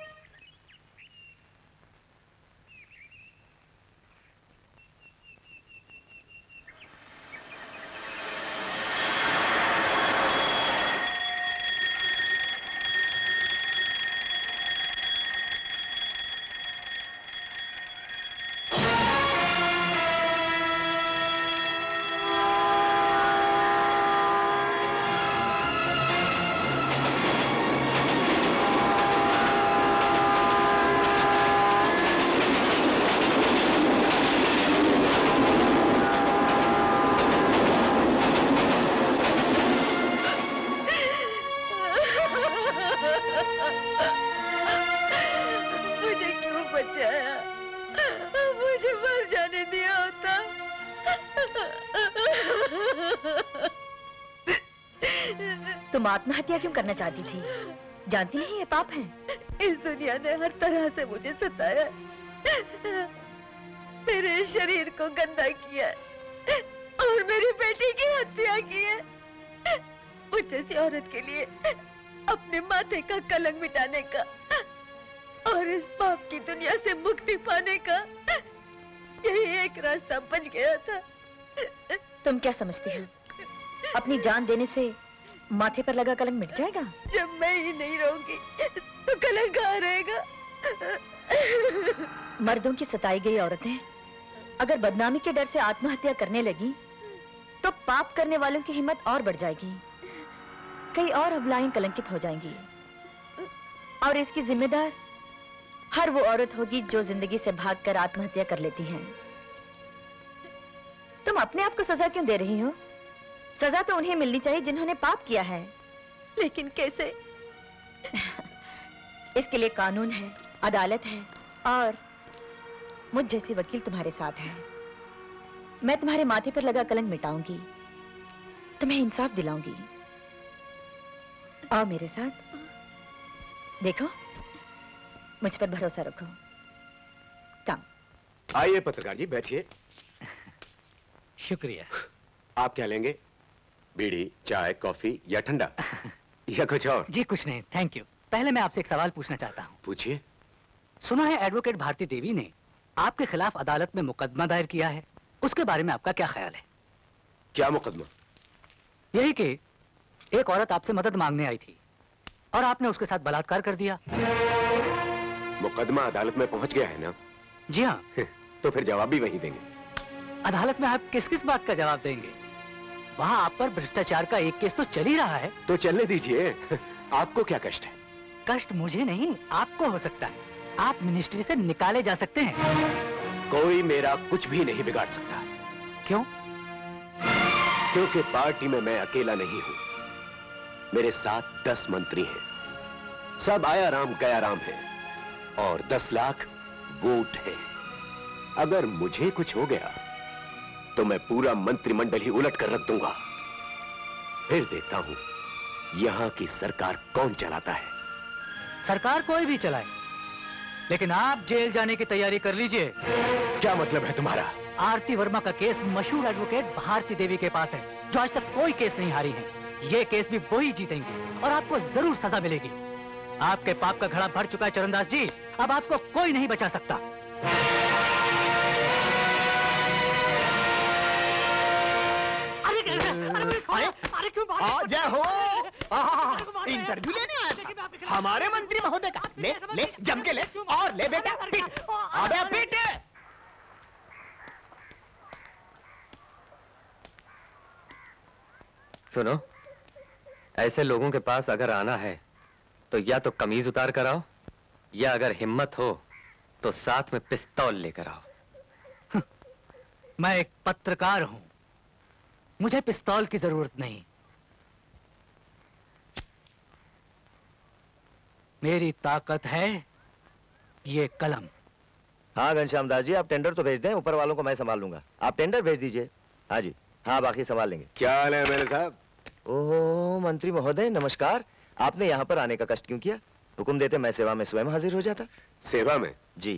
आत्महत्या क्यों करना चाहती थी? जानती नहीं ये पाप है? इस दुनिया ने हर तरह से मुझे सताया। मेरे शरीर को गंदा किया और मेरी बेटी की हत्या की है। मुझ जैसी औरत के लिए अपने माथे का कलंक मिटाने का और इस पाप की दुनिया से मुक्ति पाने का यही एक रास्ता बच गया था। तुम क्या समझती हो? अपनी जान देने से माथे पर लगा कलंक मिट जाएगा? जब मैं ही नहीं रहूँगी तो कलंक कहाँ रहेगा? मर्दों की सताई गई औरतें अगर बदनामी के डर से आत्महत्या करने लगी तो पाप करने वालों की हिम्मत और बढ़ जाएगी। कई और अबलाएँ कलंकित हो जाएँगी। और इसकी जिम्मेदार हर वो औरत होगी जो ज़िंदगी से भागकर आत्महत्या कर लेती है। तुम अपने आप को सजा क्यों दे रही हो? सजा तो उन्हें मिलनी चाहिए जिन्होंने पाप किया है। लेकिन कैसे? इसके लिए कानून है अदालत है और मुझ जैसी वकील तुम्हारे साथ है। मैं तुम्हारे माथे पर लगा कलंक मिटाऊँगी। तुम्हें इंसाफ दिलाऊँगी। आओ मेरे साथ। देखो मुझ पर भरोसा रखो। काम आइए पत्रकार जी बैठिए। शुक्रिया। आप क्या लेंगे? बीड़ी चाय कॉफ़ी या ठंडा? (laughs) या कुछ और? जी कुछ नहीं थैंक यू पहले मैं आपसे एक सवाल पूछना चाहता हूँ। पूछिए। सुना है एडवोकेट भारती देवी ने आपके खिलाफ अदालत में मुकदमा दायर किया है। उसके बारे में आपका क्या ख्याल है? क्या मुकदमा? यही कि एक औरत आपसे मदद मांगने आई थी और आपने उसके साथ बलात्कार कर दिया। मुकदमा अदालत में पहुँच गया है ना? जी हाँ। (laughs) तो फिर जवाब भी वही देंगे। अदालत में आप किस किस बात का जवाब देंगे? वहाँ आप पर भ्रष्टाचार का एक केस तो चल ही रहा है। तो चलने दीजिए। (laughs) आपको क्या कष्ट है? कष्ट मुझे नहीं आपको हो सकता है। आप मिनिस्ट्री से निकाले जा सकते हैं। कोई मेरा कुछ भी नहीं बिगाड़ सकता। क्यों? क्योंकि पार्टी में मैं अकेला नहीं हूँ। मेरे साथ दस मंत्री हैं। सब आया राम गया राम है। और दस लाख वोट है। अगर मुझे कुछ हो गया तो मैं पूरा मंत्रिमंडल ही उलट कर रख दूँगा। फिर देखता हूँ यहाँ की सरकार कौन चलाता है। सरकार कोई भी चलाए लेकिन आप जेल जाने की तैयारी कर लीजिए। क्या मतलब है तुम्हारा? आरती वर्मा का केस मशहूर एडवोकेट भारती देवी के पास है जो आज तक कोई केस नहीं हारी है। ये केस भी वही जीतेंगे और आपको ज़रूर सजा मिलेगी। आपके पाप का घड़ा भर चुका है चरणदास जी अब आपको कोई नहीं बचा सकता। जय हो। इंटरव्यू लेने आया था। हमारे मंत्री महोदय का। ले ले जम के ले। और ले बेटा पीट। अबे पीट। सुनो ऐसे लोगों के पास अगर आना है तो या तो कमीज उतार कर आओ या अगर हिम्मत हो तो साथ में पिस्तौल लेकर आओ। मैं एक पत्रकार हूँ। मुझे पिस्तौल की ज़रूरत नहीं। मेरी ताकत है ये कलम। हाँ घनश्याम दास जी आप टेंडर तो भेज दें ऊपर वालों को मैं संभाल लूँगा। आप टेंडर भेज दीजिए। हाँ जी हाँ बाकी संभाल लेंगे। क्या हाल है मेरे साहब? ओहो मंत्री महोदय नमस्कार। आपने यहाँ पर आने का कष्ट क्यों किया? हुक्म देते मैं सेवा में स्वयं हाजिर हो जाता। सेवा में? जी।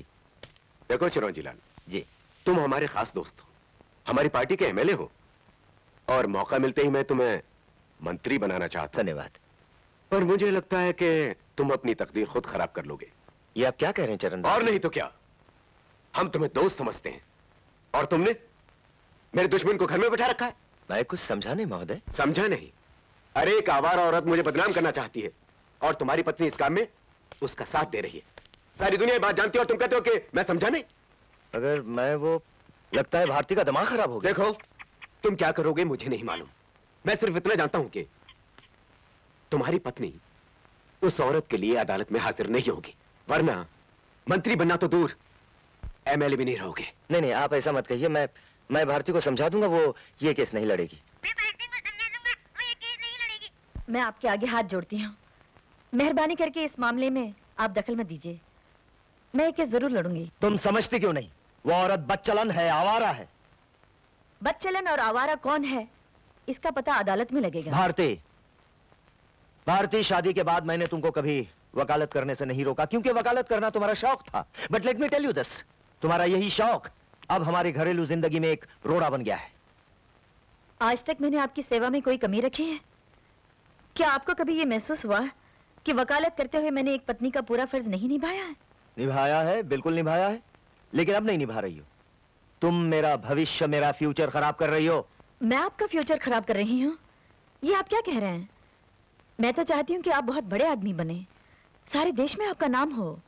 देखो चिरौंजी लाल जी। तुम हमारे खास दोस्त हो। हमारी पार्टी के एमएलए हो। और मौका मिलते ही मैं तुम्हें मंत्री बनाना चाहता धन्यवाद। पर मुझे लगता है कि तुम अपनी तकदीर खुद खराब कर लोगे। ये आप क्या कह रहे हैं चरण और नहीं तो क्या? हम तुम्हें दोस्त समझते हैं। और तुमने मेरे दुश्मन को घर में बैठा रखा है। मैं कुछ समझा नहीं महोदय। समझा नहीं। अरे एक आवारा औरत मुझे बदनाम करना चाहती है। और तुम्हारी पत्नी इस काम में उसका साथ दे रही है। सारी दुनिया बात जानती है और तुम कहते हो कि मैं समझा नहीं। अगर मैं वो लगता है भारती का दिमाग खराब हो गया। देखो तुम क्या करोगे मुझे नहीं मालूम। मैं सिर्फ़ इतना जानता हूँ कि तुम्हारी पत्नी उस औरत के लिए अदालत में हाजिर नहीं होगी वरना मंत्री बनना तो दूर। एमएलए भी नहीं रहोगे। नहीं नहीं आप ऐसा मत कहिए मैं मैं भारती को समझा दूँगा वो ये केस नहीं लड़ेगी। मैं आपके आगे हाथ जोड़ती हूँ। मेहरबानी करके इस मामले में आप दखल मत दीजिए। मैं ये केस ज़रूर लड़ूँगी। तुम समझती क्यों नहीं? वो औरत बच्चलन है आवारा है। बदचलन और आवारा कौन है? इसका पता अदालत में लगेगा। भारती भारती शादी के बाद मैंने तुमको कभी वकालत करने से नहीं रोका क्योंकि वकालत करना तुम्हारा शौक था। But let me tell you this तुम्हारा यही शौक अब हमारी घरेलू ज़िंदगी में एक रोड़ा बन गया है। आज तक मैंने आपकी सेवा में कोई कमी रखी है? क्या आपको कभी ये महसूस हुआ कि वकालत करते हुए मैंने एक पत्नी का पूरा फ़र्ज़ नहीं निभाया है? निभाया है बिल्कुल निभाया है लेकिन अब नहीं निभा रही हो। तुम मेरा भविष्य मेरा फ्यूचर खराब कर रही हो। मैं आपका फ्यूचर खराब कर रही हूँ। ये आप क्या कह रहे हैं? मैं तो चाहती हूँ कि आप बहुत बड़े आदमी बने। सारे देश में आपका नाम हो।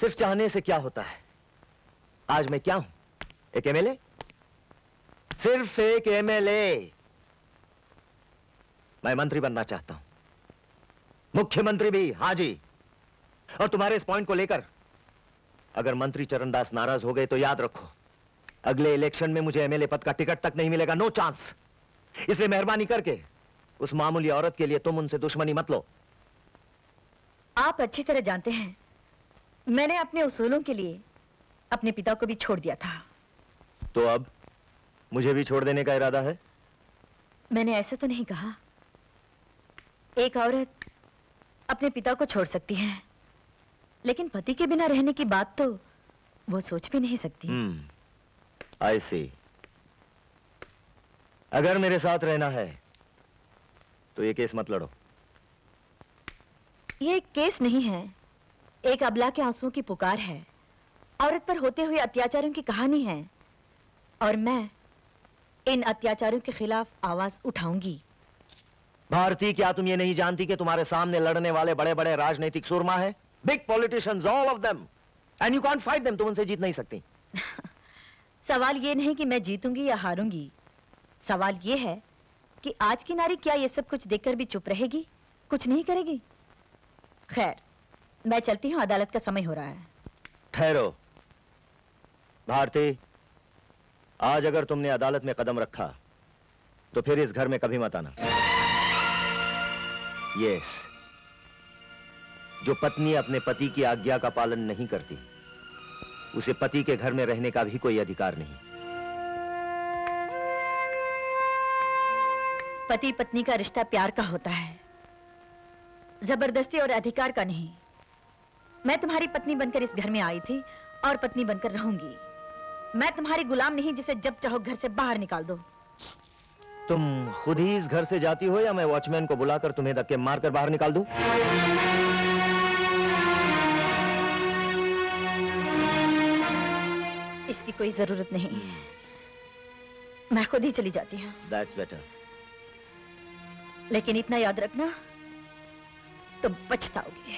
सिर्फ़ चाहने से क्या होता है? आज मैं क्या हूँ? एक एमएलए सिर्फ़ एक एमएलए मैं मंत्री बनना चाहता हूँ। मुख्यमंत्री भी हाँ जी। और तुम्हारे इस पॉइंट को लेकर अगर मंत्री चरणदास नाराज़ हो गए तो याद रखो। अगले इलेक्शन में मुझे एमएलए पद का टिकट तक नहीं मिलेगा नो चांस। इसलिए मेहरबानी करके उस मामूली औरत के लिए तुम उनसे दुश्मनी मत लो। आप अच्छी तरह जानते हैं मैंने अपने उसूलों के लिए अपने पिता को भी छोड़ दिया था। तो अब मुझे भी छोड़ देने का इरादा है? मैंने ऐसा तो नहीं कहा। एक औरत अपने पिता को छोड़ सकती है लेकिन पति के बिना रहने की बात तो वो सोच भी नहीं सकती। आई सी अगर मेरे साथ रहना है तो ये केस मत लड़ो। ये केस नहीं है। एक अबला के आंसुओं की पुकार है। औरत पर होते हुए अत्याचारों की कहानी है। और मैं इन अत्याचारों के खिलाफ आवाज़ उठाऊँगी। भारती क्या तुम ये नहीं जानती कि तुम्हारे सामने लड़ने वाले बड़े बड़े राजनीतिक सुरमा है? Big politicians all of them and you can't fight them तुम उनसे जीत नहीं सकती। (laughs) सवाल ये नहीं कि मैं जीतूँगी या हारूँगी। सवाल ये है कि आज की नारी क्या ये सब कुछ देखकर भी चुप रहेगी? कुछ नहीं करेगी? खैर, मैं चलती हूँ, अदालत का समय हो रहा है। ठहरो। भारती, आज अगर तुमने अदालत में कदम रखा तो फिर इस घर में कभी मत आना। यस जो पत्नी अपने पति की आज्ञा का पालन नहीं करती उसे पति के घर में रहने का भी कोई अधिकार नहीं। पति पत्नी का रिश्ता प्यार का होता है। ज़बरदस्ती और अधिकार का नहीं। मैं तुम्हारी पत्नी बनकर इस घर में आई थी और पत्नी बनकर रहूँगी। मैं तुम्हारी गुलाम नहीं जिसे जब चाहो घर से बाहर निकाल दो। तुम खुद ही इस घर से जाती हो या मैं वॉचमैन को बुलाकर तुम्हें धक्के मारकर बाहर निकाल दूँ? कोई ज़रूरत नहीं। मैं खुद ही चली जाती हूँ। That's better. लेकिन इतना याद रखना तुम पछताओगे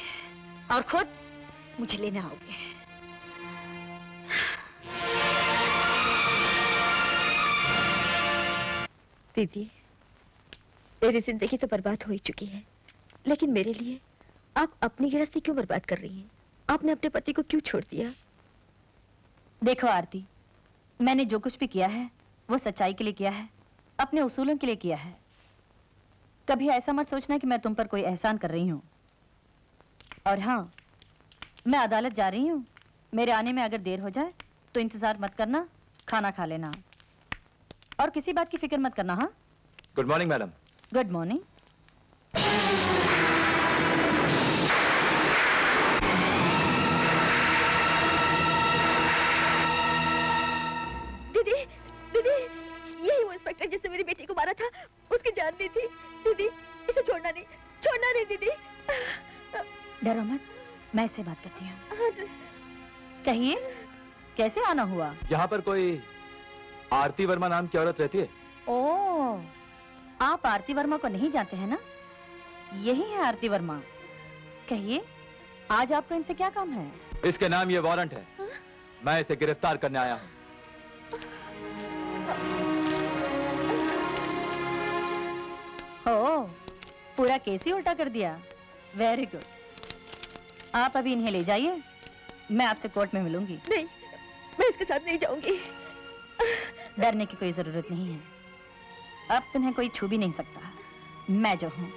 और खुद मुझे लेने आओगे। दीदी मेरी ज़िंदगी तो बर्बाद हो ही चुकी है लेकिन मेरे लिए आप अपनी गृहस्थी क्यों बर्बाद कर रही हैं? आपने अपने पति को क्यों छोड़ दिया? देखो आरती मैंने जो कुछ भी किया है वो सच्चाई के लिए किया है अपने उसूलों के लिए किया है। कभी ऐसा मत सोचना कि मैं तुम पर कोई एहसान कर रही हूँ। और हाँ मैं अदालत जा रही हूँ। मेरे आने में अगर देर हो जाए तो इंतज़ार मत करना खाना खा लेना। और किसी बात की फ़िक्र मत करना हाँ? Good morning madam good morning था उसकी जान ली थी। दीदी इसे छोड़ना नहीं छोड़ना नहीं दीदी। डरो मत मैं इससे बात करती हूँ। कहिए कैसे आना हुआ? यहाँ पर कोई आरती वर्मा नाम की औरत रहती है? ओ आप आरती वर्मा को नहीं जानते हैं ना? यही है आरती वर्मा। कहिए आज आपका इनसे क्या काम है? इसके नाम ये वारंट है। मैं इसे गिरफ़्तार करने आया हूँ हो। पूरा केस ही उल्टा कर दिया। वेरी गुड आप अभी इन्हें ले जाइए। मैं आपसे कोर्ट में मिलूँगी। नहीं मैं इसके साथ नहीं जाऊँगी। डरने की कोई ज़रूरत नहीं है। अब तुम्हें कोई छू भी नहीं सकता। मैं जो हूँ।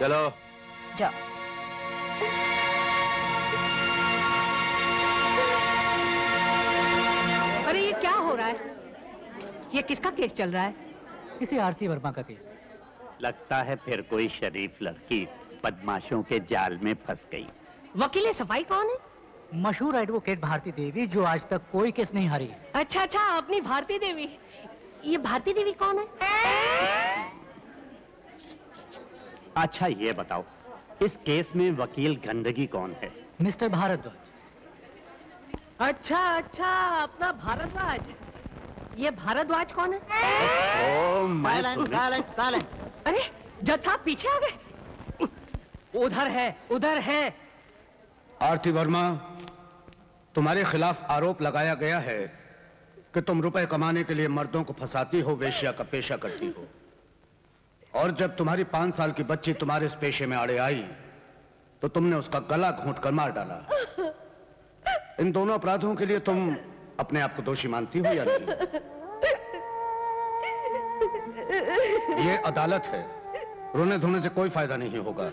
चलो। जाओ। अरे ये क्या हो रहा है? ये किसका केस चल रहा है? किसी आरती वर्मा का केस। लगता है फिर कोई शरीफ लड़की बदमाशों के जाल में फंस गई। वकील सफ़ाई कौन है? मशहूर एडवोकेट भारती देवी जो आज तक कोई केस नहीं हारी। अच्छा अच्छा अपनी भारती देवी। ये भारती देवी कौन है? अच्छा ये बताओ इस केस में वकील गंदगी कौन है? मिस्टर भारद्वाज। अच्छा अच्छा अपना भारद्वाज। ये भारद्वाज कौन है? ओ मैं। अरे, जज साहब पीछे आ गए। उधर है उधर है। आरती वर्मा, तुम्हारे खिलाफ आरोप लगाया गया है कि तुम रुपए कमाने के लिए मर्दों को फंसाती हो, वेश्या का पेशा करती हो। और जब तुम्हारी पाँच साल की बच्ची तुम्हारे इस पेशे में आड़े आई तो तुमने उसका गला घोंट कर मार डाला। इन दोनों अपराधों के लिए तुम अपने आप को दोषी मानती हो या नहीं? ये अदालत है। रोने धोने से कोई फ़ायदा नहीं होगा।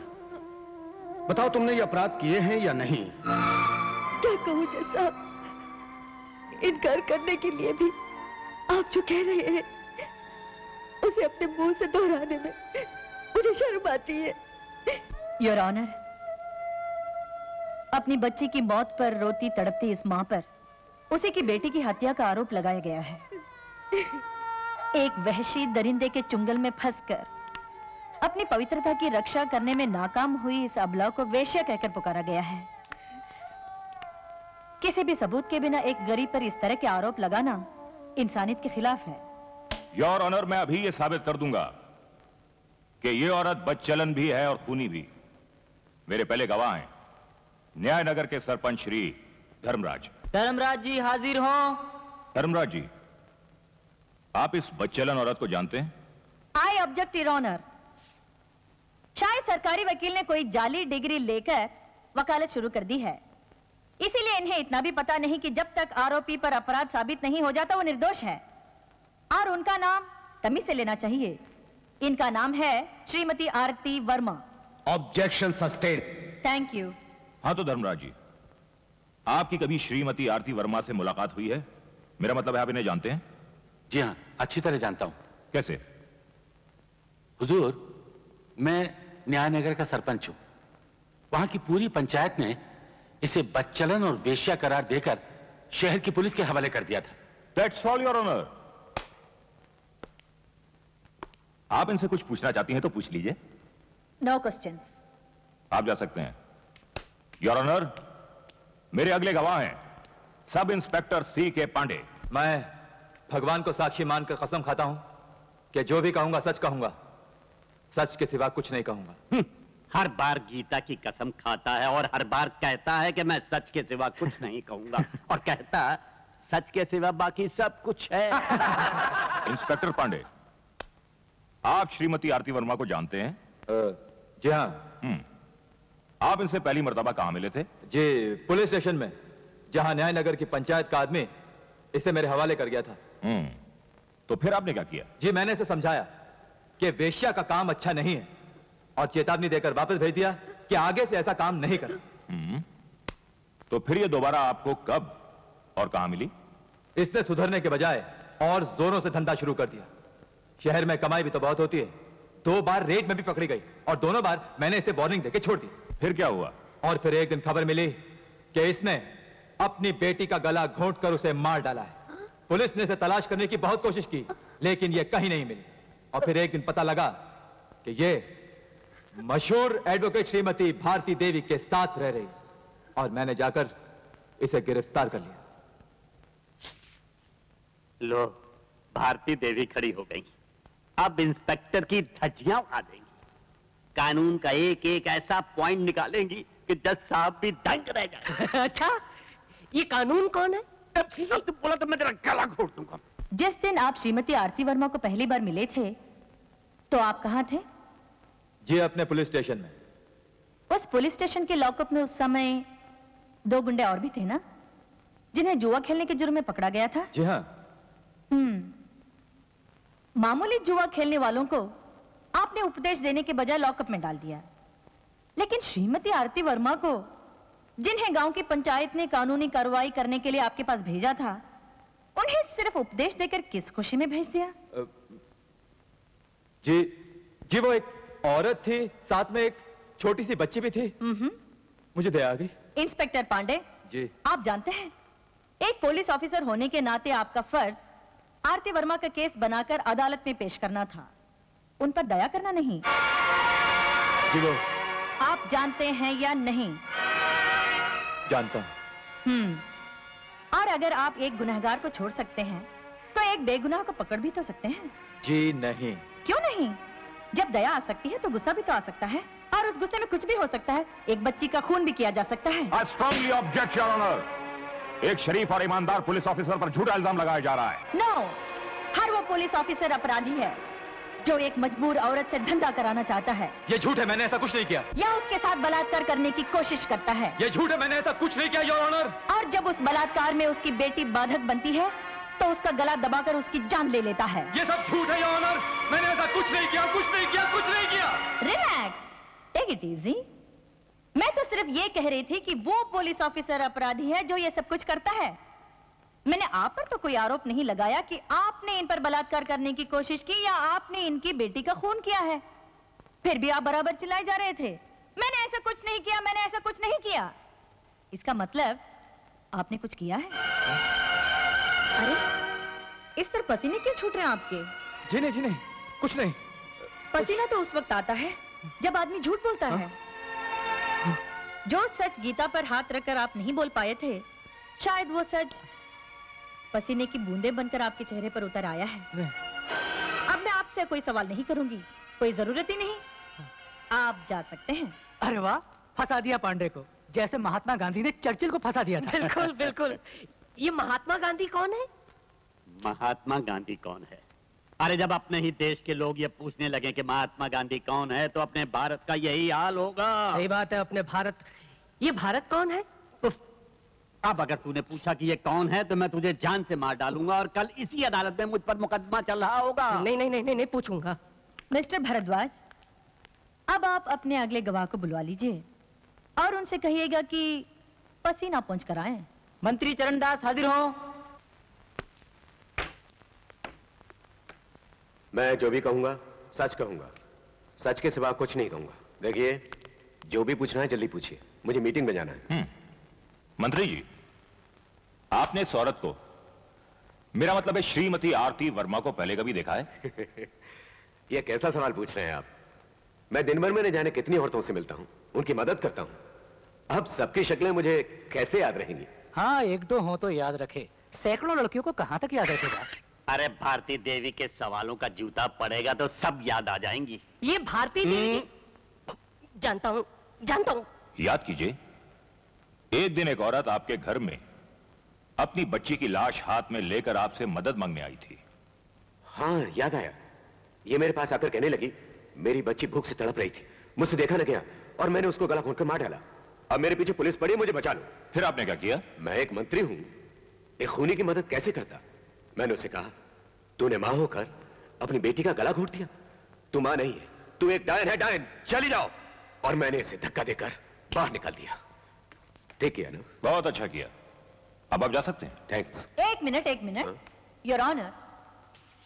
बताओ तुमने ये अपराध किए हैं या नहीं? क्या कहूँ जज साहब? इनकार करने के लिए भी आप जो कह रहे हैं उसे अपने मुँह से दोहराने में मुझे शर्म आती है। योर ऑनर अपनी बच्ची की मौत पर रोती तड़पती इस माँ पर उसी की बेटी की हत्या का आरोप लगाया गया है। एक वहशी दरिंदे के चुंगल में फंसकर अपनी पवित्रता की रक्षा करने में नाकाम हुई इस अबला को वेश्या कहकर पुकारा गया है। किसी भी सबूत के बिना एक गरीब पर इस तरह के आरोप लगाना इंसानियत के खिलाफ है। योर ऑनर मैं अभी यह साबित कर दूँगा कि ये औरत बदचलन भी है और खूनी भी। मेरे पहले गवाह हैं। न्यायनगर के सरपंच श्री धर्मराज। धर्मराज जी हाजिर हो। धर्मराज जी आप इस बदचलन औरत को जानते हैं? आई ऑब्जेक्ट ऑनर शायद सरकारी वकील ने कोई जाली डिग्री लेकर वकालत शुरू कर दी है। इसीलिए इन्हें इतना भी पता नहीं कि जब तक आरोपी पर अपराध साबित नहीं हो जाता वो निर्दोष है। और उनका नाम तमीज से लेना चाहिए। इनका नाम है Shrimati Aarti Verma. Objection sustain thank you हाँ तो धर्मराज जी आपकी कभी श्रीमती आरती वर्मा से मुलाकात हुई है? मेरा मतलब है आप इन्हें जानते हैं? जी हाँ अच्छी तरह जानता हूँ। कैसे? हुजूर मैं न्यायनगर का सरपंच हूँ। वहाँ की पूरी पंचायत ने इसे बच्चलन और वेश्या करार देकर शहर की पुलिस के हवाले कर दिया था। दैट्स ऑल योर ऑनर आप इनसे कुछ पूछना चाहती हैं तो पूछ लीजिए। नो क्वेश्चंस आप जा सकते हैं। योर ऑनर मेरे अगले गवाह हैं। सब इंस्पेक्टर सी के पांडे। मैं भगवान को साक्षी मानकर कसम खाता हूँ कि जो भी कहूँगा सच कहूँगा। सच के सिवा कुछ नहीं कहूँगा। हर बार गीता की कसम खाता है और हर बार कहता है कि मैं सच के सिवा कुछ नहीं कहूँगा। और कहता सच के सिवा बाकी सब कुछ है। (laughs) इंस्पेक्टर पांडे आप श्रीमती आरती वर्मा को जानते हैं? जी हाँ। आप इनसे पहली मर्तबा कहाँ मिले थे? जी पुलिस स्टेशन में जहाँ न्याय नगर की पंचायत का आदमी इसे मेरे हवाले कर गया था। हम्म तो फिर आपने क्या किया? जी मैंने इसे समझाया कि वेश्या का काम अच्छा नहीं है और चेतावनी देकर वापस भेज दिया कि आगे से ऐसा काम नहीं करना। हम्म। तो फिर ये दोबारा आपको कब और कहाँ मिली? इसने सुधरने के बजाय और जोरों से धंधा शुरू कर दिया। शहर में कमाई भी तो बहुत होती है। दो बार रेट में भी पकड़ी गई और दोनों बार मैंने इसे वार्निंग देकर छोड़ दी। फिर क्या हुआ? और फिर एक दिन खबर मिली कि इसने अपनी बेटी का गला घोंट कर उसे मार डाला है। पुलिस ने इसे तलाश करने की बहुत कोशिश की लेकिन ये कहीं नहीं मिली। और फिर एक दिन पता लगा कि ये मशहूर एडवोकेट श्रीमती भारती देवी के साथ रह रही और मैंने जाकर इसे गिरफ़्तार कर लिया। लो भारती देवी खड़ी हो गई। अब इंस्पेक्टर की धज्जियाँ उड़ा देंगी कानून का एक एक ऐसा पॉइंट निकालेंगी कि जज साहब भी दंग रह जाए (laughs) अच्छा ये कानून कौन है? तो बोला तो मैं तेरा गला घोट दूँगा जिस दिन आप श्रीमती आरती वर्मा को पहली बार मिले थे तो आप कहाँ थे? जी अपने पुलिस स्टेशन में। उस पुलिस स्टेशन के लॉकअप में उस समय दो गुंडे और भी थे ना जिन्हें जुआ खेलने के जुर्म में पकड़ा गया था? जी हाँ। हम्म। मामूली जुआ खेलने वालों को आपने उपदेश देने के बजाय लॉकअप में डाल दिया। लेकिन श्रीमती आरती वर्मा को जिन्हें गाँव की पंचायत ने कानूनी कार्रवाई करने के लिए आपके पास भेजा था उन्हें सिर्फ़ उपदेश देकर किस खुशी में भेज दिया? जी जी वो एक औरत थी साथ में एक छोटी सी बच्ची भी थी। मुझे दया आ गई। इंस्पेक्टर पांडे जी। आप जानते हैं एक पुलिस ऑफिसर होने के नाते आपका फ़र्ज़ आरती वर्मा का केस बनाकर अदालत में पेश करना था। उन पर दया करना नहीं। जी वो। आप जानते हैं या नहीं जानता हूँ। हम्म। और अगर आप एक गुनहगार को छोड़ सकते हैं तो एक बेगुनाह को पकड़ भी तो सकते हैं। जी नहीं। क्यों नहीं? जब दया आ सकती है तो गुस्सा भी तो आ सकता है। और उस गुस्से में कुछ भी हो सकता है। एक बच्ची का खून भी किया जा सकता है। I strongly object, Your Honor. एक शरीफ और ईमानदार पुलिस ऑफिसर पर झूठा इल्ज़ाम लगाया जा रहा है। नो no, हर वो पुलिस ऑफिसर अपराधी है। जो एक मजबूर औरत से धंधा कराना चाहता है। ये झूठ है मैंने ऐसा कुछ नहीं किया। या उसके साथ बलात्कार करने की कोशिश करता है। ये झूठ है मैंने ऐसा कुछ नहीं किया योर ऑनर और जब उस बलात्कार में उसकी बेटी बाधक बनती है तो उसका गला दबाकर उसकी जान ले लेता है। ये सब झूठ है योर ऑनर मैंने ऐसा कुछ नहीं किया कुछ नहीं किया कुछ नहीं किया। रिलैक्स टेक इट इजी मैं तो सिर्फ़ ये कह रही थी कि वो पुलिस ऑफिसर अपराधी है जो ये सब कुछ करता है। मैंने आप पर तो कोई आरोप नहीं लगाया कि आपने इन पर बलात्कार करने की कोशिश की या आपने इनकी बेटी का खून किया है। फिर भी आप बराबर चिल्लाए जा रहे थे। मैंने ऐसा कुछ नहीं किया मैंने ऐसा कुछ नहीं किया। इसका मतलब आपने कुछ किया है? अरे इस तरह पसीने क्यों छूट रहे हैं आपके? जी नहीं जी नहीं कुछ नहीं। पसीना तो उस वक्त आता है जब आदमी झूठ बोलता है। जो सच गीता पर हाथ रखकर आप नहीं बोल पाए थे शायद वो सच पसीने की बूंदें बनकर आपके चेहरे पर उतर आया है। अब मैं आपसे कोई सवाल नहीं करूँगी। कोई ज़रूरत ही नहीं। आप जा सकते हैं। अरे वाह फंसा दिया पांडे को। जैसे महात्मा गांधी ने चर्चिल को फंसा दिया था। बिल्कुल बिल्कुल। ये महात्मा गांधी कौन है? महात्मा गांधी कौन है? अरे जब अपने ही देश के लोग ये पूछने लगे कि महात्मा गांधी कौन है तो अपने भारत का यही हाल होगा। सही बात है अपने भारत ये भारत कौन है? अब अगर तूने पूछा कि ये कौन है तो मैं तुझे जान से मार डालूँगा और कल इसी अदालत में मुझ पर मुकदमा चल रहा होगा। नहीं नहीं नहीं नहीं, नहीं पूछूँगा। मिस्टर भारद्वाज अब आप अपने अगले गवाह को बुलवा लीजिए और उनसे कहिएगा कि पसीना पहुँच कर आए। मंत्री चरणदास हाजिर हो। मैं जो भी कहूँगा सच कहूँगा। सच के सिवा कुछ नहीं कहूँगा। देखिए जो भी पूछना है जल्दी पूछिए। मुझे मीटिंग में जाना है। मंत्री जी आपने इस औरत को मेरा मतलब है श्रीमती आरती वर्मा को पहले कभी देखा है? (laughs) यह कैसा सवाल पूछ रहे हैं आप? मैं दिन भर में न जाने कितनी औरतों से मिलता हूँ उनकी मदद करता हूँ। अब सबकी शक्लें मुझे कैसे याद रहेंगी? हाँ एक दो हो तो याद रखे। सैकड़ों लड़कियों को कहाँ तक याद रखेगा अरे भारती देवी के सवालों का जूता पड़ेगा तो सब याद आ जाएँगी। ये भारती देवी जानता हूँ जानता हूँ। याद कीजिए। एक दिन एक औरत आपके घर में अपनी बच्ची की लाश हाथ में लेकर आपसे मदद मांगने आई थी। हाँ याद आया। ये मेरे पास आकर कहने लगी मेरी बच्ची भूख से तड़प रही थी। मुझसे देखा न गया और मैंने उसको गला घोंट कर मार डाला। अब मेरे पीछे पुलिस पड़ी मुझे बचा लो। फिर आपने क्या किया? मैं एक मंत्री हूँ। एक खूनी की मदद कैसे करता? मैंने उसे कहा तूने माँ होकर अपनी बेटी का गला घोट दिया। तू माँ नहीं है तू एक डायन है डायन। चली जाओ। और मैंने इसे धक्का देकर बाहर निकाल दिया। ठीक किया ना बहुत अच्छा किया। अब आप जा सकते हैं। थैंक्स एक मिनट एक मिनट। योर ऑनर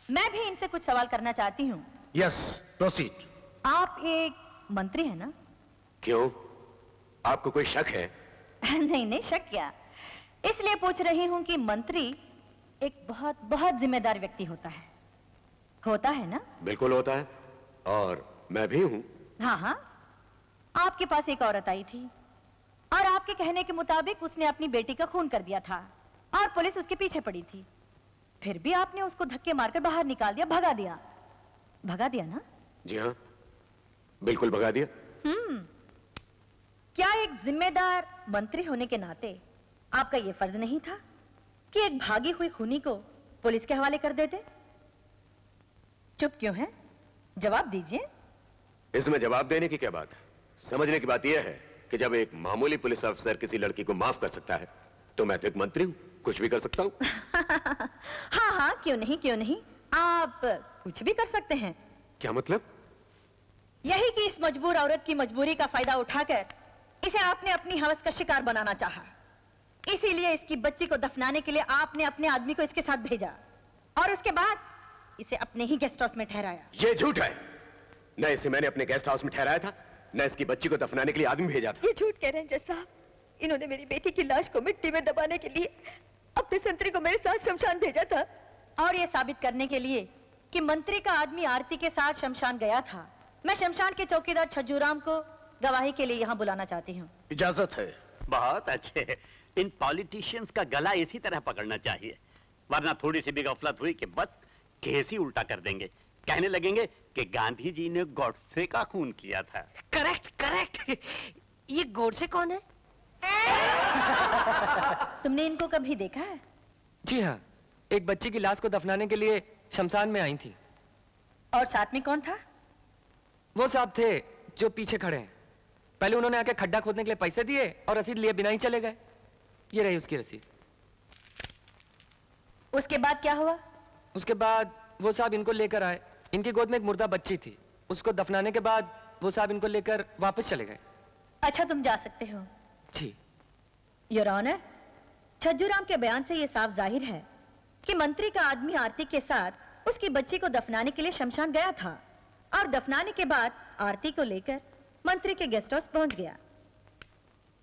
मैं भी इनसे कुछ सवाल करना चाहती हूँ। यस प्रोसीड आप एक मंत्री है ना? क्यों? आपको कोई शक है? (laughs) नहीं नहीं शक क्या? इसलिए पूछ रही हूँ कि मंत्री एक बहुत बहुत जिम्मेदार व्यक्ति होता है। होता है ना? बिल्कुल होता है। और मैं भी हूँ। हाँ हाँ। आपके पास एक औरत आई थी। और आपके कहने के मुताबिक उसने अपनी बेटी का खून कर दिया था और पुलिस उसके पीछे पड़ी थी। फिर भी आपने उसको धक्के मारकर बाहर निकाल दिया भगा दिया। भगा दिया ना? जी हाँ। बिल्कुल भगा दिया। हम्म। क्या एक जिम्मेदार मंत्री होने के नाते आपका यह फ़र्ज़ नहीं था कि एक भागी हुई खूनी को पुलिस के हवाले कर देते? चुप क्यों है? जवाब दीजिए। इसमें जवाब देने की क्या बात है? समझने की बात यह है कि जब एक मामूली पुलिस अफसर किसी लड़की को माफ़ कर सकता है तो मैं तो एक मंत्री हूँ कुछ भी कर सकता हूँ। (laughs) हाँ हाँ क्यों नहीं क्यों नहीं? आप कुछ भी कर सकते हैं। क्या मतलब? यही कि इस मजबूर औरत की मजबूरी का फ़ायदा उठाकर इसे आपने अपनी हवस का शिकार बनाना चाहा। इसीलिए इसकी बच्ची को दफनाने के लिए आपने अपने आदमी को इसके साथ भेजा। और उसके बाद इसे अपने ही गेस्ट हाउस में ठहराया। ये झूठ है! न इसे मैंने अपने गेस्ट हाउस में ठहराया था। न इसकी बच्ची को दफनाने के लिए आदमी भेजा था। ये झूठ कह रहे हैं जज साहब इन्होंने मेरी बेटी की लाश को मिट्टी में दबाने के लिए अपने संतरी को मेरे साथ शमशान भेजा था। और ये साबित करने के लिए कि मंत्री का आदमी आरती के साथ शमशान गया था। मैं शमशान के चौकीदार छज्जूराम को गवाही के लिए यहाँ बुलाना चाहती हूँ। इजाज़त है। बहुत अच्छे। इन पॉलिटिशियंस का गला इसी तरह पकड़ना चाहिए वरना थोड़ी सी भी गफलत हुई कि बस केस ही उल्टा कर देंगे। कहने लगेंगे कि गांधी जी ने गॉडसे का खून किया था। Correct correct. ये गोडसे कौन है? (laughs) तुमने इनको कभी देखा है? जी हाँ एक बच्ची की लाश को दफनाने के लिए शमशान में आई थी। और साथ में कौन था? वो साहब थे जो पीछे खड़े हैं। पहले उन्होंने आके खड्डा खोदने के लिए पैसे दिए और रसीद लिए बिना ही चले गए। ये रही उसकी रसीद। उसके बाद क्या हुआ? उसके बाद वो साहब इनको लेकर आए। इनकी गोद में एक मुर्दा बच्ची थी। उसको दफनाने के बाद वो साहब इनको लेकर वापस चले गए। अच्छा तुम जा सकते हो। जी। योर ऑनर छज्जूराम के बयान से यह साफ़ ज़ाहिर है कि मंत्री का आदमी आरती के साथ उसकी बच्ची को दफनाने के लिए शमशान गया था और दफनाने के बाद आरती को लेकर मंत्री के गेस्ट हाउस पहुँच गया।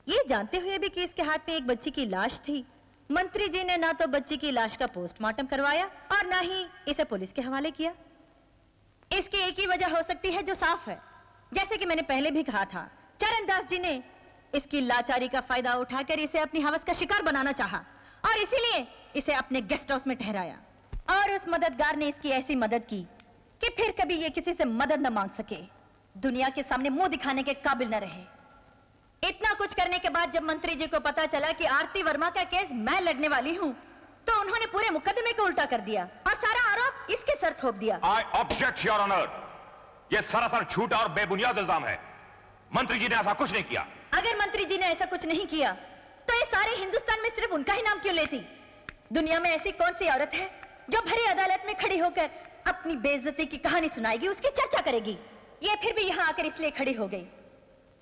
ये जानते हुए भी कि इसके हाथ में एक बच्ची की लाश थी। मंत्री जी ने ना तो बच्ची की लाश का पोस्टमार्टम करवाया और ना ही इसे पुलिस के हवाले किया। इसकी एक ही वजह हो सकती है जो साफ़ है। जैसे कि मैंने पहले भी कहा था चरणदास जी ने इसकी लाचारी का फ़ायदा उठाकर इसे अपनी हवस का शिकार बनाना चाहा और इसीलिए इसे अपने गेस्ट हाउस में ठहराया। और उस मददगार ने इसकी ऐसी मदद की कि फिर कभी ये किसी से मदद न मांग सके। दुनिया के सामने मुँह दिखाने के काबिल न रहे। इतना कुछ करने के बाद जब मंत्री जी को पता चला कि आरती वर्मा का केस मैं लड़ने वाली हूँ तो उन्होंने पूरे मुकदमे को उल्टा कर दिया और सारा आरोप इसके सर थोप दिया। आई ऑब्जेक्ट योर ऑनर ये सरासर झूठा और बेबुनियाद इल्ज़ाम है। मंत्री जी ने ऐसा कुछ नहीं किया। अगर मंत्री जी ने ऐसा कुछ नहीं किया तो ये सारे हिंदुस्तान में सिर्फ़ उनका ही नाम क्यों लेती? दुनिया में ऐसी कौन सी औरत है जो भरी अदालत में खड़ी होकर अपनी बेइज्जती की कहानी सुनाएगी उसकी चर्चा करेगी? ये फिर भी यहाँ आकर इसलिए खड़ी हो गई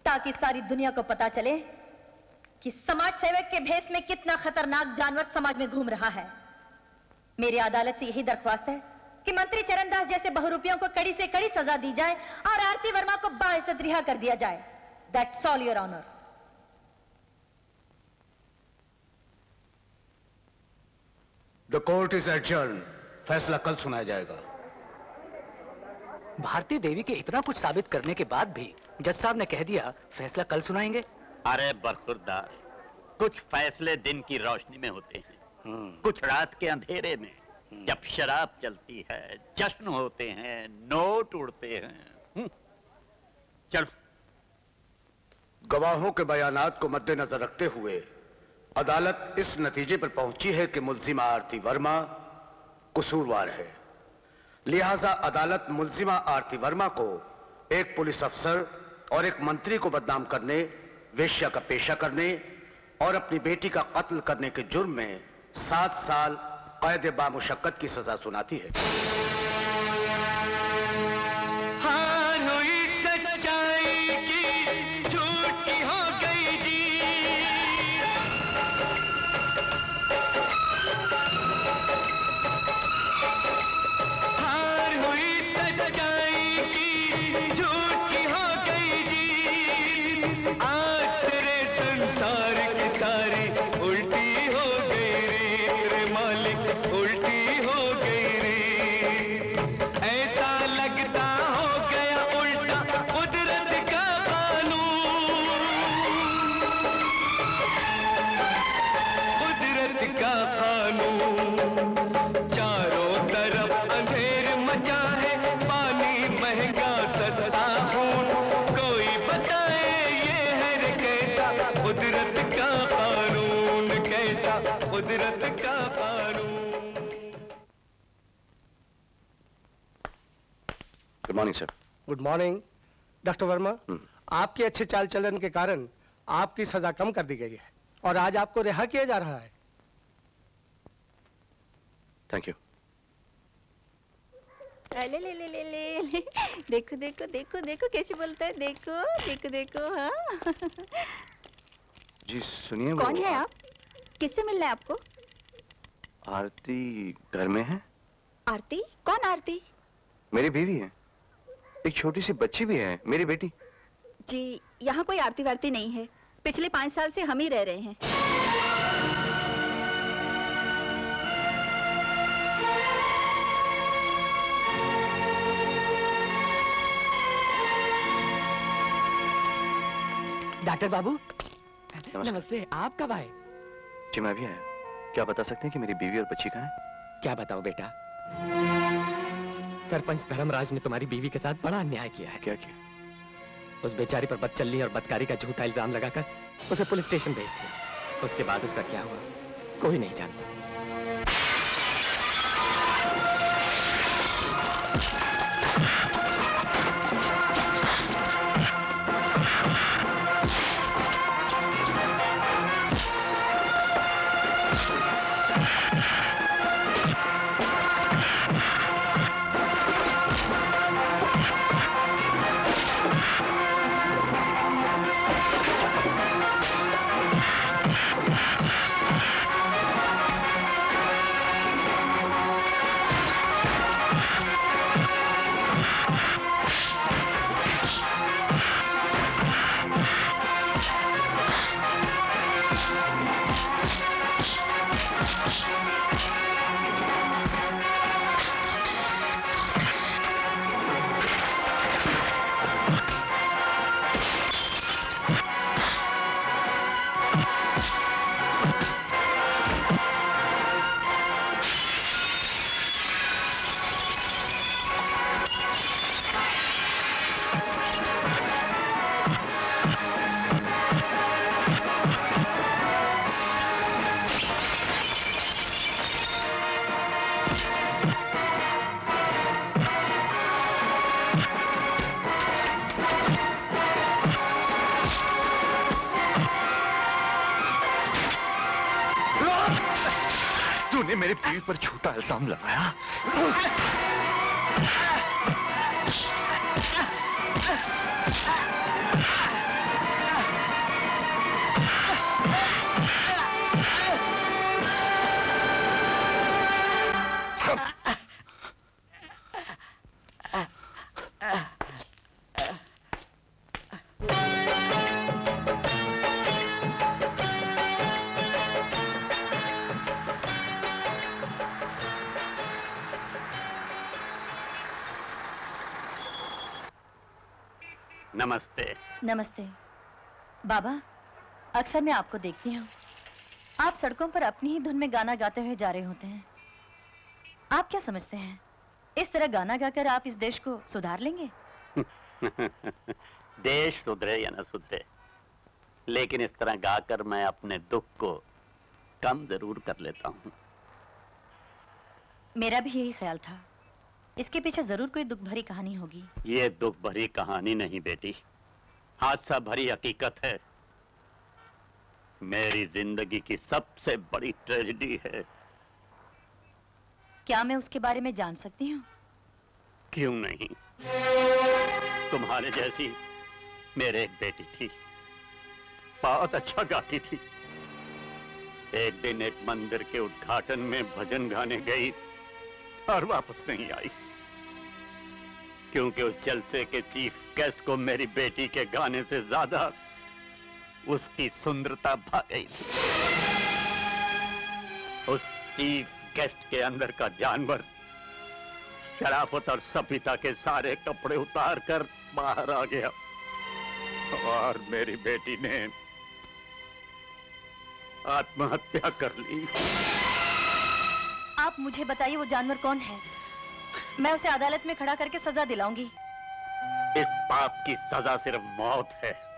ताकि सारी दुनिया को पता चले कि समाज सेवक के भेष में कितना खतरनाक जानवर समाज में घूम रहा है। मेरी अदालत से यही दरख्वास्त है कि मंत्री चरणदास जैसे बहुरूपियों को कड़ी से कड़ी सजा दी जाए और आरती वर्मा को बाइज्जत रिहा कर दिया जाए। That's all your honour the court is adjourn फैसला कल सुनाया जाएगा। भारती देवी के इतना कुछ साबित करने के बाद भी जज साहब ने कह दिया फैसला कल सुनाएँगे। अरे बरखुरदार कुछ फैसले दिन की रोशनी में होते हैं। कुछ रात के अंधेरे में जब शराब चलती है जश्न होते हैं नोट उड़ते हैं। हम्म। चलो। गवाहों के बयानात को मद्देनजर रखते हुए अदालत इस नतीजे पर पहुँची है कि मुलजिमा आरती वर्मा कसूरवार है। लिहाजा अदालत मुलजिमा आरती वर्मा को एक पुलिस अफसर और एक मंत्री को बदनाम करने वेश्या का पेशा करने और अपनी बेटी का कत्ल करने के जुर्म में सात साल कैद बामुशक्कत की सजा सुनाती है। Morning sir good morning doctor Verma आपके अच्छे चाल चलन के कारण आपकी सजा कम कर दी गई है और आज आपको रिहा किया जा रहा है। थैंक यू ले ले ले ले ले ले। देखो देखो देखो देखो कैसे बोलता है। देखो देखो देखो हाँ। जी सुनिए कौन है आप? किससे मिलना है आपको? आरती घर में है। आरती? कौन आरती? मेरी बीवी है। एक छोटी सी बच्ची भी है मेरी बेटी। जी यहाँ कोई आरती वारती नहीं है। पिछले पाँच साल से हम ही रह रहे हैं। डॉक्टर बाबू नमस्कार। नमस्ते आप कब आए? जी मैं भी आया। क्या बता सकते हैं कि मेरी बीवी और बच्ची कहाँ है? क्या बताओ बेटा? सरपंच धर्मराज ने तुम्हारी बीवी के साथ बड़ा अन्याय किया है। क्या किया? उस बेचारी पर बदचलनी और बदकारी का झूठा इल्ज़ाम लगाकर उसे पुलिस स्टेशन भेज दिया। उसके बाद उसका क्या हुआ कोई नहीं जानता। पर अक्सर मैं आपको देखती हूँ। आप सड़कों पर अपनी ही धुन में गाना गाते हुए जा रहे होते हैं। आप क्या समझते हैं? इस तरह गाना गाकर आप इस देश को सुधार लेंगे? (laughs) देश सुधरे या न सुधरे लेकिन इस तरह गाकर मैं अपने दुख को कम ज़रूर कर लेता हूँ। मेरा भी यही ख्याल था। इसके पीछे ज़रूर कोई दुख भरी कहानी होगी। ये दुख भरी कहानी नहीं बेटी। हादसा भरी हकीकत है। मेरी ज़िंदगी की सबसे बड़ी ट्रेजिडी है। क्या मैं उसके बारे में जान सकती हूँ? क्यों नहीं? तुम्हारे जैसी मेरे एक बेटी थी। बहुत अच्छा गाती थी। एक दिन एक मंदिर के उद्घाटन में भजन गाने गई और वापस नहीं आई। क्योंकि उस जलसे के चीफ गेस्ट को मेरी बेटी के गाने से ज़्यादा उसकी सुंदरता भा गई थी। उस चीफ गेस्ट के अंदर का जानवर शराफत और सभ्यता के सारे कपड़े उतार कर बाहर आ गया। और मेरी बेटी ने आत्महत्या कर ली। आप मुझे बताइए वो जानवर कौन है? मैं उसे अदालत में खड़ा करके सजा दिलाऊँगी। इस पाप की सजा सिर्फ़ मौत है।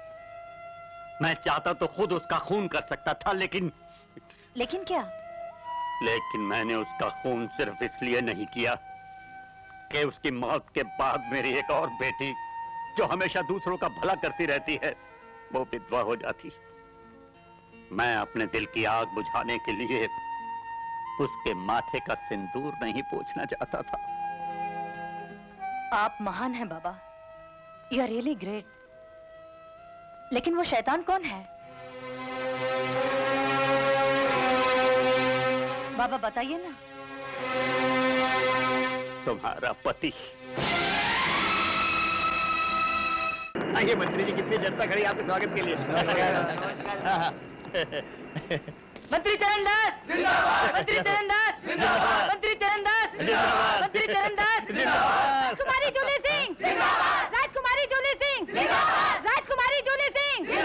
मैं चाहता तो खुद उसका खून कर सकता था लेकिन लेकिन क्या? लेकिन मैंने उसका खून सिर्फ़ इसलिए नहीं किया कि उसकी मौत के बाद मेरी एक और बेटी जो हमेशा दूसरों का भला करती रहती है वो विधवा हो जाती। मैं अपने दिल की आग बुझाने के लिए उसके माथे का सिंदूर नहीं पूछना चाहता था। आप महान हैं बाबा। यू आर रियली ग्रेट लेकिन वो शैतान कौन है? बाबा बताइए ना। तुम्हारा पति। आइए मंत्री जी कितनी जनता खड़ी आपके स्वागत के लिए। मंत्री चरणदास मंत्री चरणदास मंत्री चरणदास मंत्री चरणदास कुमारी जोली सिंह। राजकुमारी जोली सिंह। सिंह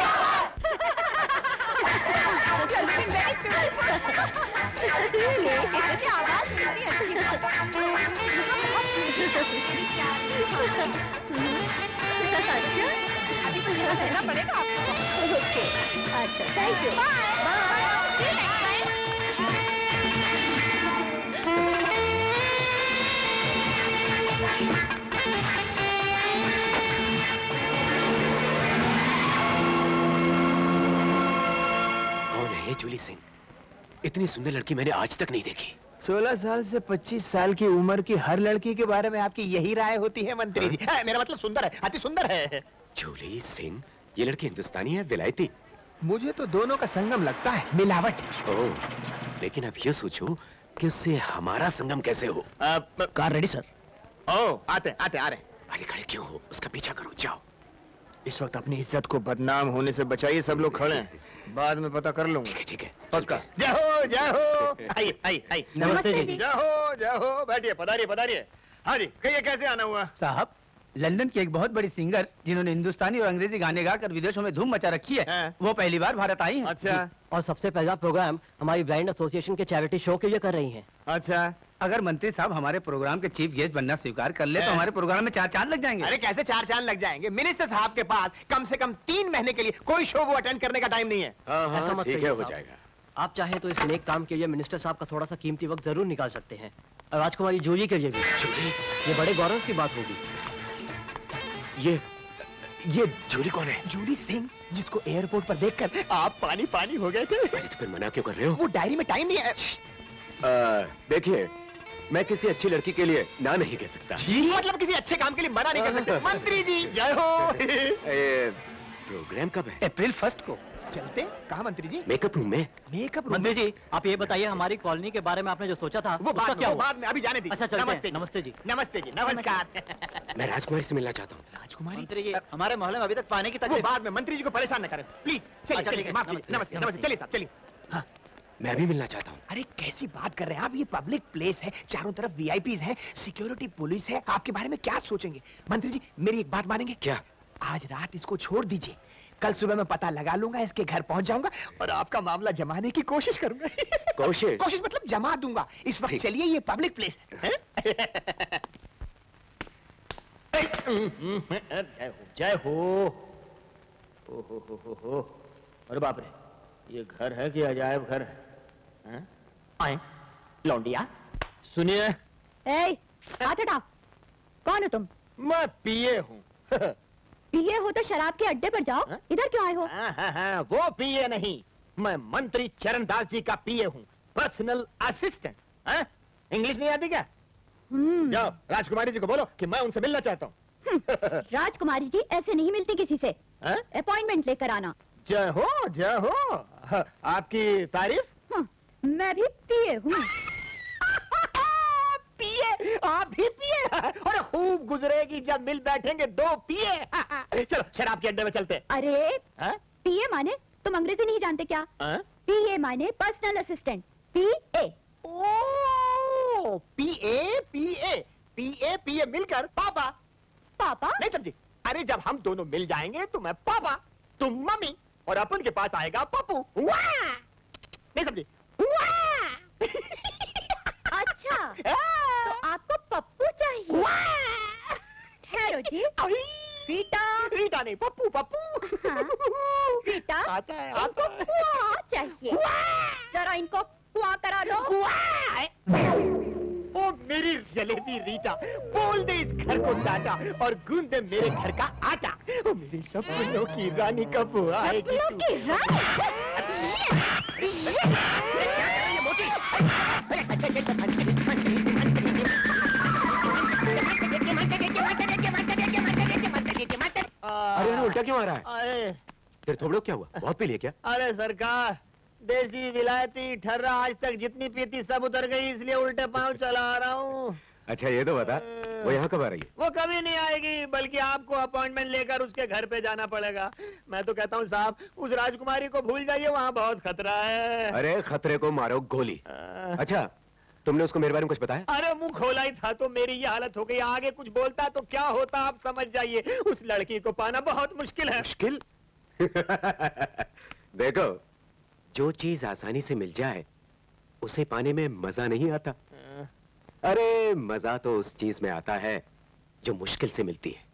अभी तो यहाँ रहना पड़ेगा आपको ओके अच्छा थैंक यू कौन जूली सिंह इतनी सुंदर लड़की मैंने आज तक नहीं देखी। 16 साल से 25 साल की उम्र की हर लड़की के बारे में आपकी यही राय होती है मंत्री जी। हाँ, मेरा मतलब सुंदर है अति सुंदर है। जूली सिंह ये लड़की हिंदुस्तानी है विलायती मुझे तो दोनों का संगम लगता है मिलावट। ओह लेकिन अब ये सोचो कि उससे हमारा संगम कैसे हो। कार रेडी सर ओ आते आते आ रहे अरे खड़े क्यों हो? उसका पीछा करो जाओ। इस वक्त अपनी इज़्ज़त को बदनाम होने से बचाइए सब लोग खड़े हैं। बाद में पता कर लूँगा। ठीक है पक्का। जय हो जय हो। (laughs) आइए आइए आइए। नमस्ते जी। जय हो जय हो। बैठिए पधारिए पधारिए। हाँ जी कहिए कैसे आना हुआ? साहब लंदन की एक बहुत बड़ी सिंगर जिन्होंने हिंदुस्तानी और अंग्रेज़ी गाने गाकर विदेशों में धूम मचा रखी है वो पहली बार भारत आई हैं। अच्छा। और सबसे पहला प्रोग्राम हमारी ब्रांड एसोसिएशन के चैरिटी शो के लिए कर रही हैं। अच्छा। अगर मंत्री साहब हमारे प्रोग्राम के चीफ गेस्ट बनना स्वीकार कर ले तो हमारे प्रोग्राम में चार चाँद लग जाएँगे। अरे कैसे चार चाँद लग जाएँगे? मिनिस्टर साहब के पास कम से कम तीन महीने के लिए कोई शो वो अटेंड करने का टाइम नहीं है। ऐसा मत कहिए साहब। आप चाहें तो इस नेक काम के लिए मिनिस्टर साहब का थोड़ा सा कीमती वक्त ज़रूर निकाल सकते हैं। और राजकुमारी जूली के लिए भी। ये बड़े गौरव की बात होगी। ये ये जूली कौन है? जूली सिंह जिसको एयरपोर्ट पर देखकर आप पानी पानी हो गए थे। तो फिर मना क्यों कर रहे हो? वो डायरी में टाइम नहीं है। देखिए मैं किसी अच्छी लड़की के लिए ना नहीं कह सकता। जी? मतलब किसी अच्छे काम के लिए मना नहीं कर सकते। (laughs) मंत्री जी जय हो। (laughs) ए, प्रोग्राम कब है? अप्रैल फ़र्स्ट को। चलते कहा मंत्री जी? मेकअप रूम में। मेकअप रूम मंत्री जी आप ये बताइए हमारी कॉलोनी के बारे में आपने जो सोचा था वो उसका बाद क्या वो बाद में अभी जाने दीजिए। अच्छा चलते नमस्ते नमस्ते जी। नमस्ते जी नमस्कार। मैं राजकुमारी से मिलना चाहता हूँ। राजकुमारी? मंत्री जी हमारे मोहल्ले में अभी तक पानी की वो बाद में मंत्री जी को परेशान न करें। प्लीज़ चलिए अच्छा, है, नमस्ते, नमस्ते नमस्ते। चलिए साहब चलिए। मैं भी मिलना चाहता हूँ। अरे कैसी बात कर रहे हैं आप? ये पब्लिक प्लेस है चारों तरफ़ वीआईपीज हैं सिक्योरिटी पुलिस है। आपके बारे में क्या सोचेंगे? मंत्री जी मेरी एक बात मानेंगे? क्या? आज रात इसको छोड़ दीजिए। कल सुबह मैं पता लगा लूँगा इसके घर पहुँच जाऊँगा और आपका मामला जमाने की कोशिश करूँगा। कोशिश? (laughs) कोशिश मतलब जमा दूँगा। इस वक्त चलिए ये पब्लिक (laughs) प्लेस जय हो जय हो। अरे बाप रे ये घर है कि अजायब घर हैं? आए। लौंडिया। सुनिए। ए, हाथ कौन हो तुम? मैं पिए हूँ। (laughs) पिए हो तो शराब के अड्डे पर जाओ। इधर क्यों आए हो? हाँ, हाँ, हाँ, वो पिए नहीं। मैं मंत्री चरणदास जी का पीए हूँ। Personal assistant. हाँ? इंग्लिश नहीं आती क्या? जाओ राजकुमारी जी को बोलो कि मैं उनसे मिलना चाहता हूँ। (laughs) राजकुमारी जी ऐसे नहीं मिलती किसी से। हाँ? अपॉइंटमेंट लेकर आना। जय हो जय हो। हाँ, आपकी तारीफ़? मैं भी पिए हूँ। (laughs) पिए? आप भी पिए? और खूब गुजरेगी जब मिल बैठेंगे दो पिए। (laughs) चलो शराब के अड्डे में चलते अरे हाँ? पीए माने? तुम अंग्रेज़ी नहीं जानते क्या? हाँ? पीए माने पर्सनल असिस्टेंट पीए ओ पीए पीए पीए पीए मिलकर पापा। पापा? नहीं समझी अरे जब हम दोनों मिल जाएँगे तो मैं पापा तुम मम्मी और अपन के पास आएगा पप्पू। नहीं समझी! अच्छा। तो आपको पप्पू चाहिए। ठहरो जी (laughs) रीटा। रीटा नहीं पप्पू पप्पू। हाँ, रीटा? आता है, इनको कुआ चाहिए। जरा इनको कुआ करा दो। ओ मेरी जलेबी रीटा। बोल दे इस घर को टाटा और गूंद दे मेरे घर का आटा। ओ मेरी सपनों की रानी कब आएगी सपनों की रानी? (laughs) अरे उल्टा क्यों आ रहा है? अरे। तेरे थोबड़ो क्या हुआ? बहुत पी लिया क्या? अरे सरकार देसी विलायती ठर्रा आज तक जितनी पीती सब उतर गई इसलिए उल्टे पाँव चला आ रहा हूँ। अच्छा ये तो बता वो यहाँ कब आ रही है? वो कभी नहीं आएगी बल्कि आपको अपॉइंटमेंट लेकर उसके घर पे जाना पड़ेगा। मैं तो कहता हूँ साहब उस राजकुमारी को भूल जाइए वहाँ बहुत खतरा है। अरे खतरे को मारो गोली। अच्छा तुमने उसको मेरे बारे में कुछ बताया? अरे मुँह खोला ही था तो मेरी ये हालत हो गई। आगे कुछ बोलता तो क्या होता आप समझ जाइए। उस लड़की को पाना बहुत मुश्किल है। मुश्किल? (laughs) देखो जो चीज़ आसानी से मिल जाए उसे पाने में मज़ा नहीं आता। अरे मज़ा तो उस चीज़ में आता है जो मुश्किल से मिलती है।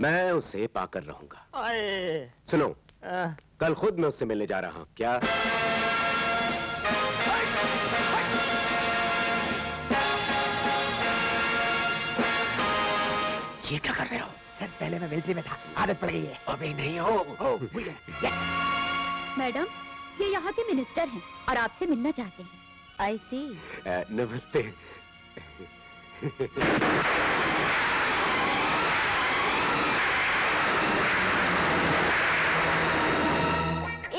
मैं उसे पाकर रहूँगा। सुनो आ, कल खुद मैं उससे मिलने जा रहा हूँ क्या? ये क्या कर रहे हो? सर पहले मैं मिलिट्री में था आदत पड़ गई है। अभी नहीं हो (laughs) मैडम ये यहाँ के मिनिस्टर हैं और आपसे मिलना चाहते हैं। आई सी अ, नमस्ते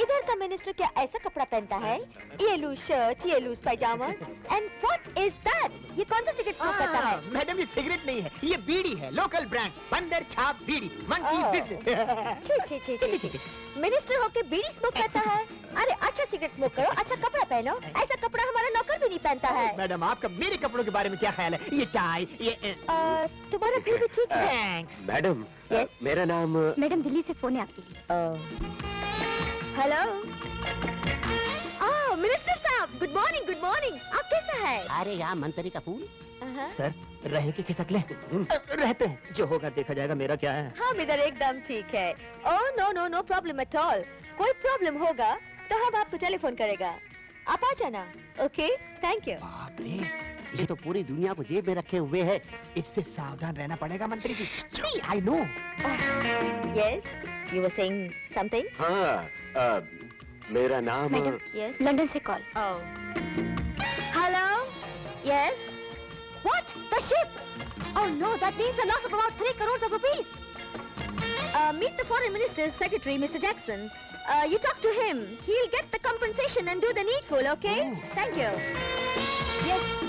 इधर का मिनिस्टर क्या ऐसा कपड़ा पहनता है? ये लूज शर्ट ये loose pyjama and what is that ये कौन सा सिगरेट स्मोक करता है? मैडम ये सिगरेट नहीं है ये बीड़ी है लोकल ब्रांड बंदर छाप बीड़ी मंकी बिज़नेस छी छी छी छी छी मिनिस्टर होके बीड़ी स्मोक करता है? अरे अच्छा सिगरेट स्मोक करो अच्छा कपड़ा पहनो ऐसा कपड़ा हमारा नौकर भी नहीं पहनता है। मैडम आपका मेरे कपड़ों के बारे में क्या ख्याल है? ये टाई ये तुम्हारा फिर भी ठीक है। मैडम मेरा नाम मैडम दिल्ली से फ़ोन है आपके लिए। हेलो ओह मिनिस्टर साहब गुड मॉर्निंग गुड मॉर्निंग आप कैसा है? अरे यहाँ मंत्री का फूल सर रहे के खिसक ले? रहते हैं। जो होगा देखा जाएगा मेरा क्या है? हम इधर एकदम ठीक है। ओह no no no problem at all कोई प्रॉब्लम होगा तो हम आपको टेलीफोन करेगा। आप आ जाना ओके थैंक यू ये तो पूरी दुनिया को जेब में रखे हुए है। इससे सावधान रहना पड़ेगा मंत्री जी। I know yes you were saying something हाँ। मेरा नाम मैडम यस लंदन से call hello yes What? The ship? Oh no, that means a loss of about three crores of rupees. Uh, meet the foreign minister's secretary, Mr. Jackson. Uh, you talk to him. He'll get the compensation and do the needful, okay? Thank you. Yes,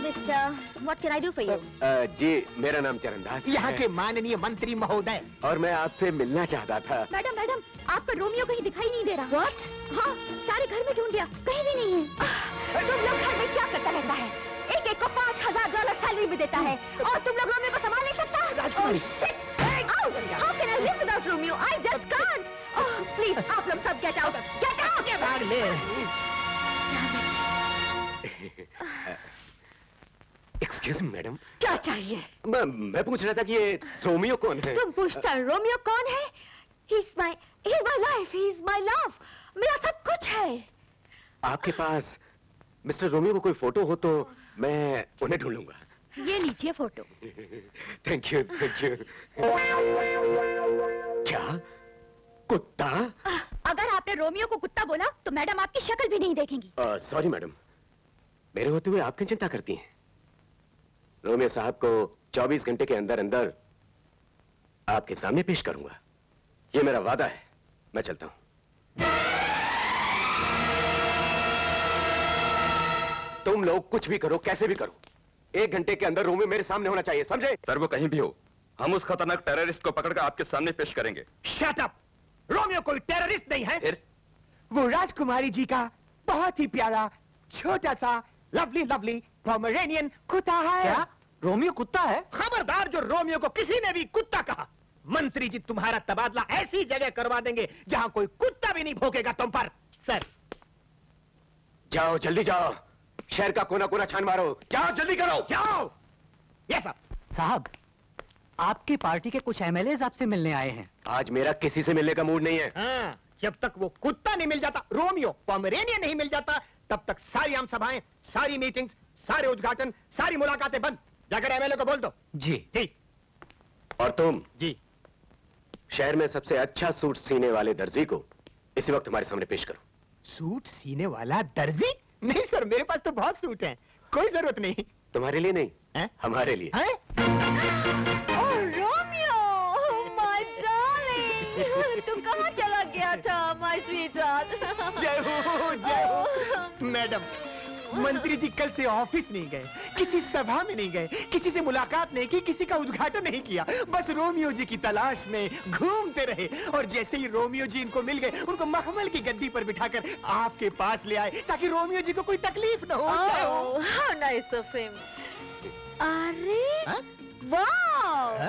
What can I do for you? Uh, जी मेरा नाम चरणदास यहाँ के माननीय मंत्री महोदय। और मैं आपसे मिलना चाहता था। मैडम मैडम आपका रोमियो कहीं दिखाई नहीं दे रहा। What? हाँ सारे घर में ढूंढ लिया कहीं भी नहीं है। तुम लोग घर में क्या करता रहता है? एक एक को पाँच हज़ार डॉलर सैलरी भी देता है। और तुम लोग रोमियो को संभाल नहीं सकता oh, shit! Ow! How can I live without (laughs) Romeo? I just can't! Oh, please, आप लोग सब get out! Get out! Excuse me madam क्या चाहिए? मैं मैं पूछ रहा था कि ये रोमियो कौन है? तुम पूछता रोमियो कौन है? He's my, he's my life, he's my love. मेरा सब कुछ है। आपके पास मिस्टर रोमियो को कोई फ़ोटो हो तो मैं उन्हें ढूंढूँगा। ये लीजिए photo. Thank you thank you क्या? कुत्ता? अगर आपने रोमियो को कुत्ता बोला तो मैडम आपकी शक्ल भी नहीं देखेंगी। सॉरी मैडम मेरे होते हुए आप क्यों चिंता करती हैं? रोमियो साहब को 24 घंटे के अंदर अंदर आपके सामने पेश करूँगा। ये मेरा वादा है। मैं चलता हूँ। तुम लोग कुछ भी करो कैसे भी करो। एक घंटे के अंदर रोमियो मेरे सामने होना चाहिए समझे? सर वो कहीं भी हो। हम उस खतरनाक टेररिस्ट को पकड़कर आपके सामने पेश करेंगे। शट अप रोमियो कोई टेररिस्ट नहीं है। फिर? वो राजकुमारी जी का बहुत ही प्यारा छोटा सा लवली लवली पोमरेनियन कुत्ता है। क्या? रोमियो कुत्ता है? खबरदार जो रोमियो को किसी ने भी कुत्ता कहा। मंत्री जी तुम्हारा तबादला ऐसी जगह करवा देंगे जहाँ कोई कुत्ता भी नहीं भोंकेगा तुम पर। सर। जाओ जल्दी जाओ। शहर का कोना कोना छान मारो। जाओ जल्दी करो। जाओ। ये सब साहब आपकी पार्टी के कुछ एमएलए आपसे मिलने आए हैं। आज मेरा किसी से मिलने का मूड नहीं है। हाँ, जब तक वो कुत्ता नहीं मिल जाता रोमियो पोमरेनियन नहीं मिल जाता तब तक सारी आम सभाएँ सारी मीटिंग्स सारे उद्घाटन सारी मुलाकातें बंद। जाकर एमएलए को बोल दो। जी। ठीक और तुम? जी। शहर में सबसे अच्छा सूट सीने वाले दर्जी को इसी वक्त हमारे सामने पेश करो। सूट सीने वाला दर्जी? नहीं सर मेरे पास तो बहुत सूट हैं। कोई ज़रूरत नहीं। तुम्हारे लिए नहीं है? हमारे लिए। Oh, Romeo! My darling! तू कहाँ चला गया था, my sweetheart? जय हो जय हो। मैडम मंत्री जी कल से ऑफ़िस नहीं गए किसी सभा में नहीं गए किसी से मुलाकात नहीं की किसी का उद्घाटन नहीं किया बस रोमियो जी की तलाश में घूमते रहे और जैसे ही रोमियो जी इनको मिल गए उनको मखमल की गद्दी पर बिठाकर आपके पास ले आए ताकि रोमियो जी को कोई तकलीफ़ न हो जय हो। Oh, how nice of him! अरे वाह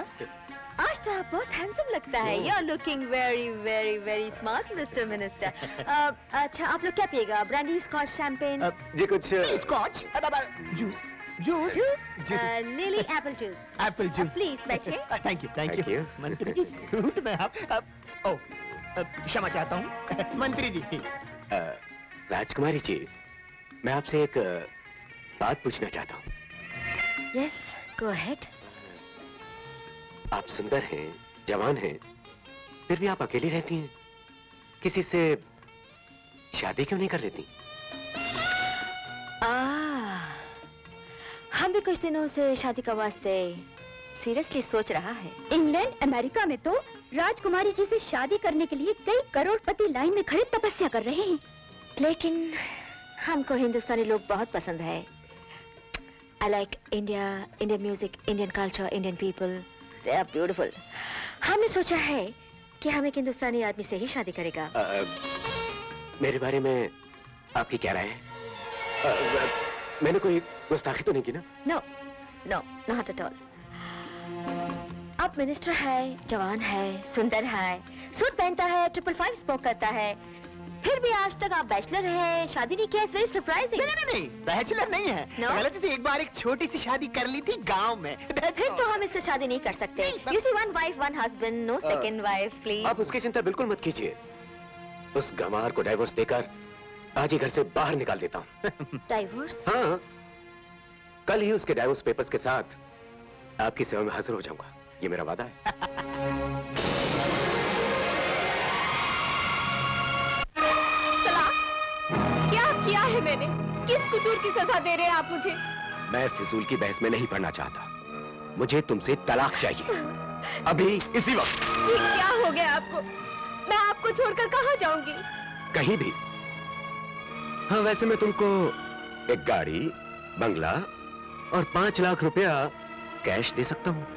आज तो आप बहुत हैंडसम लगता है। You are looking very very very smart mister minister अच्छा आप लोग क्या पिएगा? ब्रांडी स्कॉच शैंपेन जी कुछ scotch juice juice juice lily apple juice apple juice please बैठिए। थैंक यू थैंक यू मंत्री जी सूट में आप ओ क्षमा चाहता हूँ। (laughs) मंत्री जी। राजकुमारी जी मैं आपसे एक बात पूछना चाहता हूँ। यस गो अहेड आप सुंदर हैं, जवान हैं, फिर भी आप अकेली रहती हैं। किसी से शादी क्यों नहीं कर लेती? हम भी कुछ दिनों से शादी का वास्ते सीरियसली सोच रहा है। इंग्लैंड, अमेरिका में तो राजकुमारी जी से शादी करने के लिए कई करोड़पति लाइन में खड़े तपस्या कर रहे हैं। लेकिन हमको हिंदुस्तानी लोग बहुत पसंद है। I like India Indian music Indian culture Indian people they are beautiful हमने सोचा है कि हम एक हिंदुस्तानी आदमी से ही शादी करेगा। अ, मेरे बारे में आपकी क्या राय है। मैंने कोई गुस्ताखी तो नहीं की ना? No no not at all आप मिनिस्टर है जवान है सुंदर है सूट पहनता है ट्रिपल फाइव स्मोक करता है। फिर भी आज तक आप बैचलर हैं शादी नहीं किया इट्स वेरी सरप्राइजिंग नहीं नहीं नहीं बैचलर नहीं है। No? गलती थी एक बार एक छोटी सी शादी कर ली थी गाँव में। फिर तो हम इससे शादी नहीं कर सकते। You see one wife one husband no second wife please आप उसकी चिंता बिल्कुल मत कीजिए। उस गंवार को डाइवोर्स देकर आज ही घर से बाहर निकाल देता हूँ। (laughs) डाइवोर्स हाँ। कल ही उसके डाइवोर्स पेपर्स के साथ आपकी सेवा में हाजिर हो जाऊँगा। ये मेरा वादा है। (laughs) क्या है मैंने? किस कसूर की सजा दे रहे हैं आप मुझे? मैं फिजूल की बहस में नहीं पढ़ना चाहता। मुझे तुमसे तलाक चाहिए। अभी इसी वक्त। क्या हो गया आपको? मैं आपको छोड़कर कहाँ जाऊँगी? कहीं भी। हाँ वैसे मैं तुमको एक गाड़ी बंगला और पाँच लाख रुपया कैश दे सकता हूँ।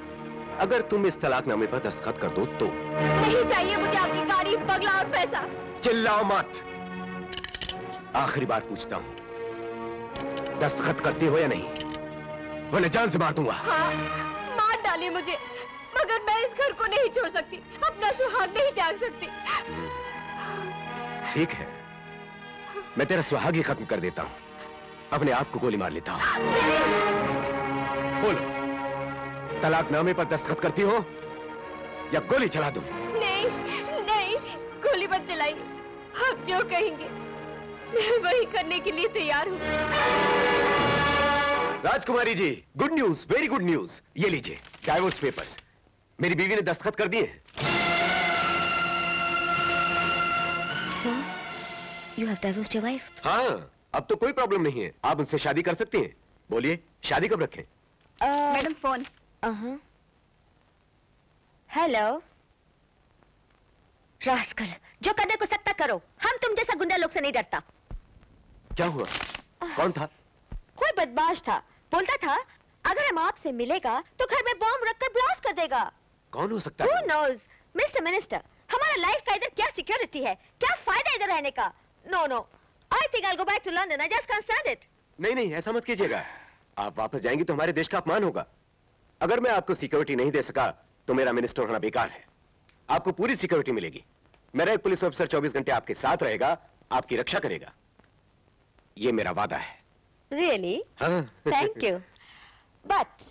अगर तुम इस तलाकनामे पर दस्तखत कर दो तो। नहीं चाहिए मुझे आपकी गाड़ी बंगला और पैसा। चिल्लाओ मत। आखिरी बार पूछता हूँ। दस्तखत करती हो या नहीं? वरना जान से मार दूँगा। हाँ मार डाली मुझे। मगर मैं इस घर को नहीं छोड़ सकती। अपना सुहाग नहीं त्याग सकती। ठीक है। मैं तेरा सुहाग ही खत्म कर देता हूँ। अपने आप को गोली मार लेता हूँ। बोलो। तलाकनामे पर दस्तखत करती हो या गोली चला दूँ? नहीं नहीं गोली मत चलाइए। आप जो कहेंगे। मैं वही करने के लिए तैयार हूँ। Rajkumari ji good news very good news ये लीजिए डाइवोर्स पेपर्स मेरी बीवी ने दस्तखत कर दिए हैं। So, you have divorced your wife? हाँ अब तो कोई प्रॉब्लम नहीं है। आप उनसे शादी कर सकती हैं। बोलिए शादी कब रखें? मैडम फ़ोन हेलो रास्कल जो करने को सकता करो। हम तुम जैसा गुंडा लोग से नहीं डरता। क्या हुआ? कौन था? कोई बदमाश था। बोलता था अगर हम आपसे मिलेगा तो घर में बॉम्ब रखकर ब्लास्ट कर देगा। कौन हो सकता Who है knows? मिस्टर मिनिस्टर हमारा लाइफ का इधर क्या सिक्योरिटी है? क्या फ़ायदा इधर रहने का? No no I think I go back to London I just stand it नहीं नहीं ऐसा मत कीजिएगा। आप वापस जाएँगे तो हमारे देश का अपमान होगा। अगर मैं आपको सिक्योरिटी नहीं दे सका तो मेरा मिनिस्टर होना बेकार है। आपको पूरी सिक्योरिटी मिलेगी। मेरा एक पुलिस ऑफिसर 24 घंटे आपके साथ रहेगा आपकी रक्षा करेगा। ये मेरा वादा है। रियली हाँ। थैंक यू बट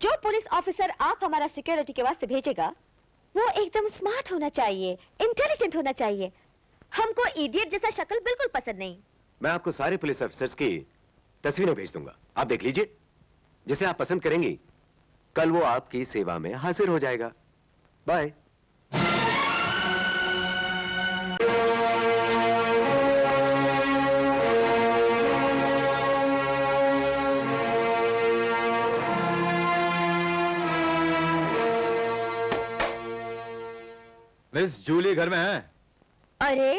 जो पुलिस ऑफिसर आप हमारा सिक्योरिटी के वास्ते भेजेगा वो एकदम स्मार्ट होना चाहिए इंटेलिजेंट होना चाहिए। हमको इडियट जैसा शक्ल बिल्कुल पसंद नहीं। मैं आपको सारे पुलिस ऑफिसर्स की तस्वीरें भेज दूँगा। आप देख लीजिए। जिसे आप पसंद करेंगी कल वो आपकी सेवा में हाजिर हो जाएगा। बाय मिस जूली घर में है। अरे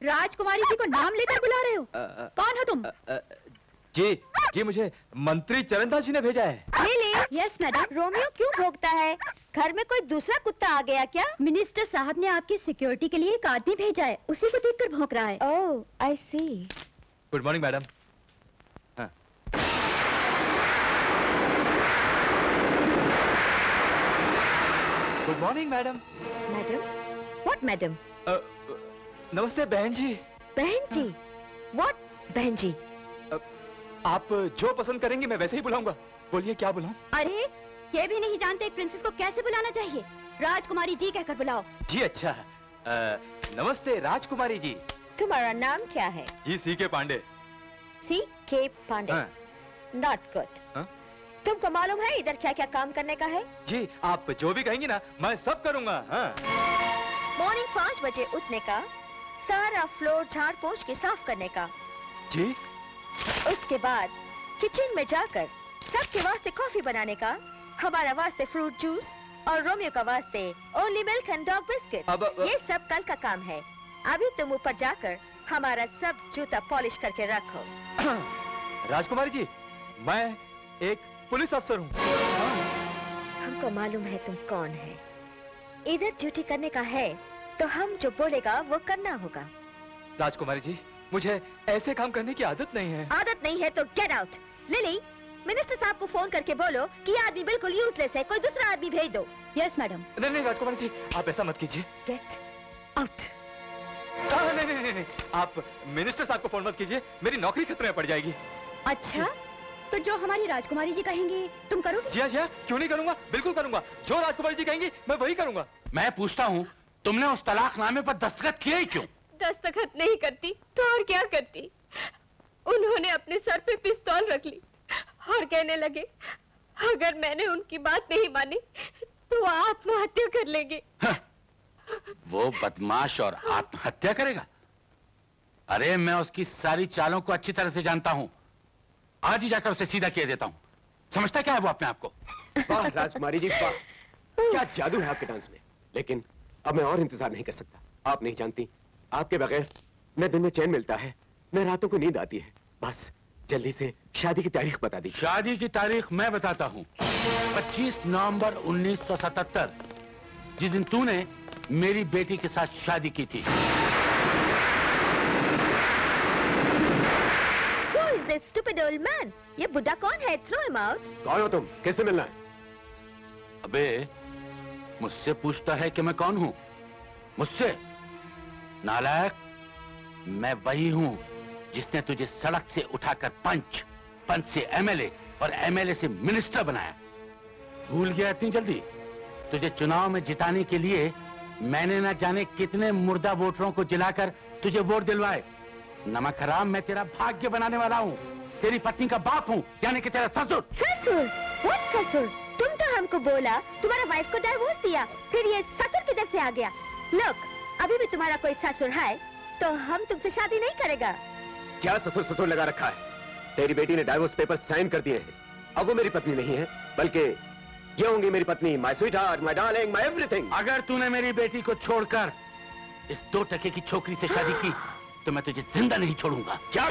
राजकुमारी जी को नाम लेकर बुला रहे हो। कौन हो तुम? आ, जी जी मुझे मंत्री चरणदास जी ने भेजा है। लिली यस मैडम रोमियो क्यों भोगता है? घर में कोई दूसरा कुत्ता आ गया क्या? मिनिस्टर साहब ने आपकी सिक्योरिटी के लिए एक आदमी भेजा है। उसी को देखकर भौंक रहा है। ओह I see good morning madam good morning madam madam what madam namaste बहन जी। बहन जी? व्हाट बहन जी? आप जो पसंद करेंगी मैं वैसे ही बुलाऊँगा। बोलिए क्या बुलाऊं? अरे ये भी नहीं जानते एक प्रिंसेस को कैसे बुलाना चाहिए। राजकुमारी जी कहकर बुलाओ। जी अच्छा। अ, नमस्ते राजकुमारी जी। तुम्हारा नाम क्या है? जी सी के पांडे। सी के पांडे? हाँ, नॉट गुड हाँ? तुमको मालूम है इधर क्या क्या काम करने का है? जी आप जो भी कहेंगी ना मैं सब करूँगा। हाँ। मॉर्निंग पाँच बजे उठने का सारा फ्लोर झाड़ पोछ के साफ़ करने का। जी। उसके बाद किचन में जाकर सबके वास्ते कॉफ़ी बनाने का हमारा वास्ते फ्रूट जूस और रोमियो का वास्ते only milk and dog biscuit अब- अब- ये सब कल का काम है। अभी तुम ऊपर जाकर हमारा सब जूता पॉलिश करके रखो। (clears throat) राजकुमारी जी मैं एक पुलिस अफसर हूँ। हमको मालूम है तुम कौन है। इधर ड्यूटी करने का है तो हम जो बोलेगा वो करना होगा। राजकुमारी जी मुझे ऐसे काम करने की आदत नहीं है। आदत नहीं है तो गेट आउट लिली मिनिस्टर साहब को फ़ोन करके बोलो कि ये आदमी बिल्कुल यूजलेस है कोई दूसरा आदमी भेज दो। यस मैडम नहीं नहीं राजकुमारी जी आप ऐसा मत कीजिए। गेट आउट हाँ, नहीं नहीं नहीं नहीं आप मिनिस्टर साहब को फ़ोन मत कीजिए मेरी नौकरी खतरे में पड़ जाएगी। अच्छा? तो जो हमारी राजकुमारी जी कहेंगी तुम करोगे? जी हाँ जी हाँ क्यों नहीं करूँगा? बिल्कुल करूँगा। जो राजकुमारी जी कहेंगी मैं वही करूँगा। मैं पूछता हूँ तुमने उस तलाकनामे पर दस्तखत किए ही क्यों? दस्तखत नहीं करती तो और क्या करती? उन्होंने अपने सर पे पिस्तौल रख ली और कहने लगे अगर मैंने उनकी बात नहीं मानी तो वो आत्महत्या कर लेंगे। वो बदमाश और आत्महत्या करेगा? अरे मैं उसकी सारी चालों को अच्छी तरह से जानता हूँ। आज ही जाकर उसे सीधा किया देता हूँ। समझता क्या है वो अपने आप को? वाह राजकुमारी जी वाह। क्या जादू है आपके डांस में? लेकिन अब मैं और इंतज़ार नहीं कर सकता। आप नहीं जानती आपके बगैर न दिन में चैन मिलता है न रातों को नींद आती है। बस जल्दी से शादी की तारीख बता दी शादी की तारीख मैं बताता हूँ। 25 नवंबर 1977 जिस दिन तूने मेरी बेटी के साथ शादी की थी। Is this stupid old man? ये बुढ़ा कौन है? Throw him out. कौन हो तुम? किससे मिलना है? अबे मुझसे पूछता है कि मैं कौन हूँ? मुझसे? नालायक मैं वही हूँ जिसने तुझे सड़क से उठाकर पंच पंच से एमएलए और एमएलए से मिनिस्टर बनाया। भूल गया इतनी जल्दी? तुझे चुनाव में जिताने के लिए मैंने ना जाने कितने मुर्दा वोटरों को जिलाकर तुझे वोट दिलवाए। नमक हराम मैं तेरा भाग्य बनाने वाला हूँ। तेरी पत्नी का बाप हूँ यानी कि तेरा ससुर। ससुर? व्हाट ससुर? तुम तो हमको बोला तुम्हारा वाइफ को डाइवोर्स दिया फिर ये ससुर किधर से आ गया? लोग अभी भी तुम्हारा कोई ससुर है तो हम तुमसे शादी नहीं करेगा। क्या ससुर ससुर लगा रखा है? तेरी बेटी ने डाइवोर्स पेपर साइन कर दिए हैं। अब वो मेरी पत्नी नहीं है बल्कि ये होंगी मेरी पत्नी my sweetheart my darling my everything अगर तूने मेरी बेटी को छोड़कर इस दो टके की छोकरी से शादी की तो मैं तुझे ज़िंदा नहीं छोड़ूँगा। क्या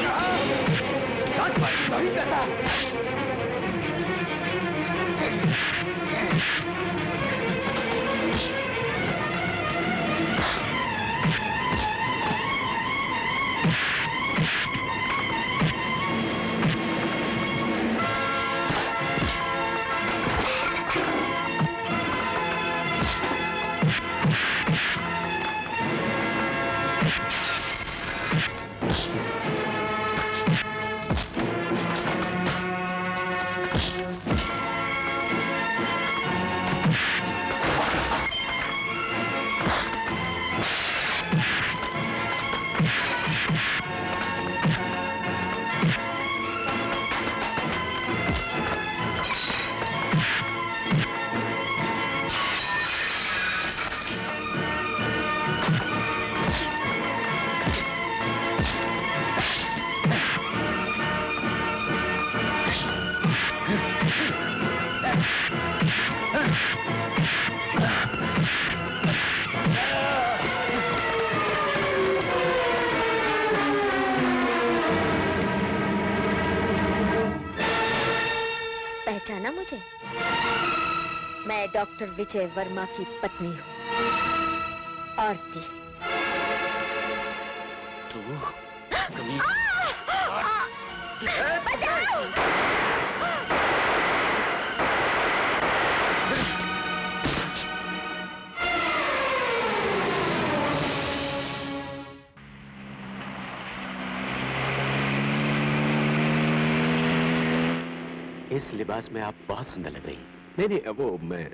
पहचाना मुझे? मैं डॉक्टर विजय वर्मा की पत्नी हूँ। आरती। इस लिबास में आप बहुत सुंदर लग रही नहीं नहीं वो मैं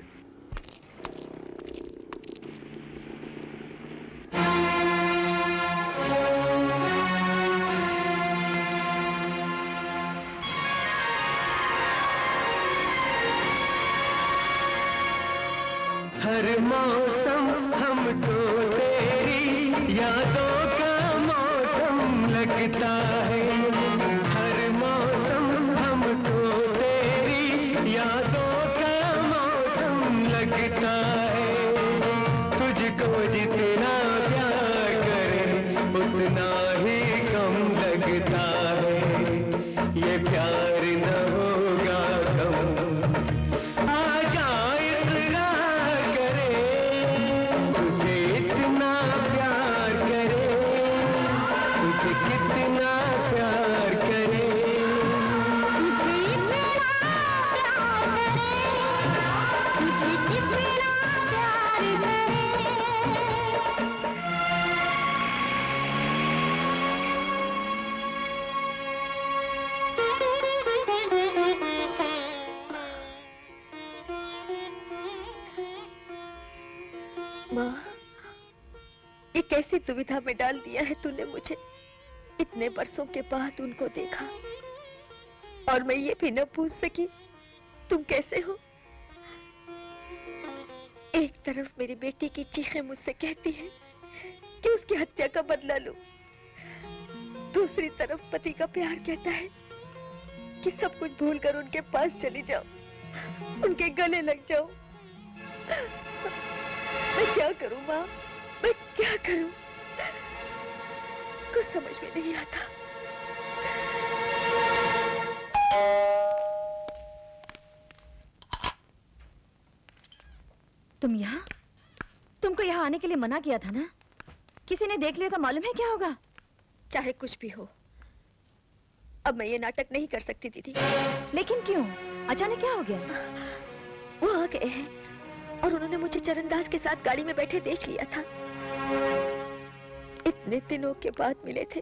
दुविधा में डाल दिया है तूने मुझे। इतने बरसों के बाद उनको देखा। और मैं ये भी न पूछ सकी, तुम कैसे हो? एक तरफ़ मेरी बेटी की चीखें मुझसे कहती हैं कि उसकी हत्या का बदला लो। दूसरी तरफ़ पति का प्यार कहता है कि सब कुछ भूलकर उनके पास चली जाओ। उनके गले लग जाओ। मैं क्या करूँ माँ? मैं क्या करूँ? कुछ समझ में नहीं आता। तुम यहाँ? तुमको यहाँ आने के लिए मना किया था ना? किसी ने देख लिया तो मालूम है क्या होगा? चाहे कुछ भी हो। अब मैं ये नाटक नहीं कर सकती, दीदी। लेकिन क्यों? अचानक क्या हो गया? वो आ गए हैं और उन्होंने मुझे चरणदास के साथ गाड़ी में बैठे देख लिया था। इतने दिनों के बाद मिले थे।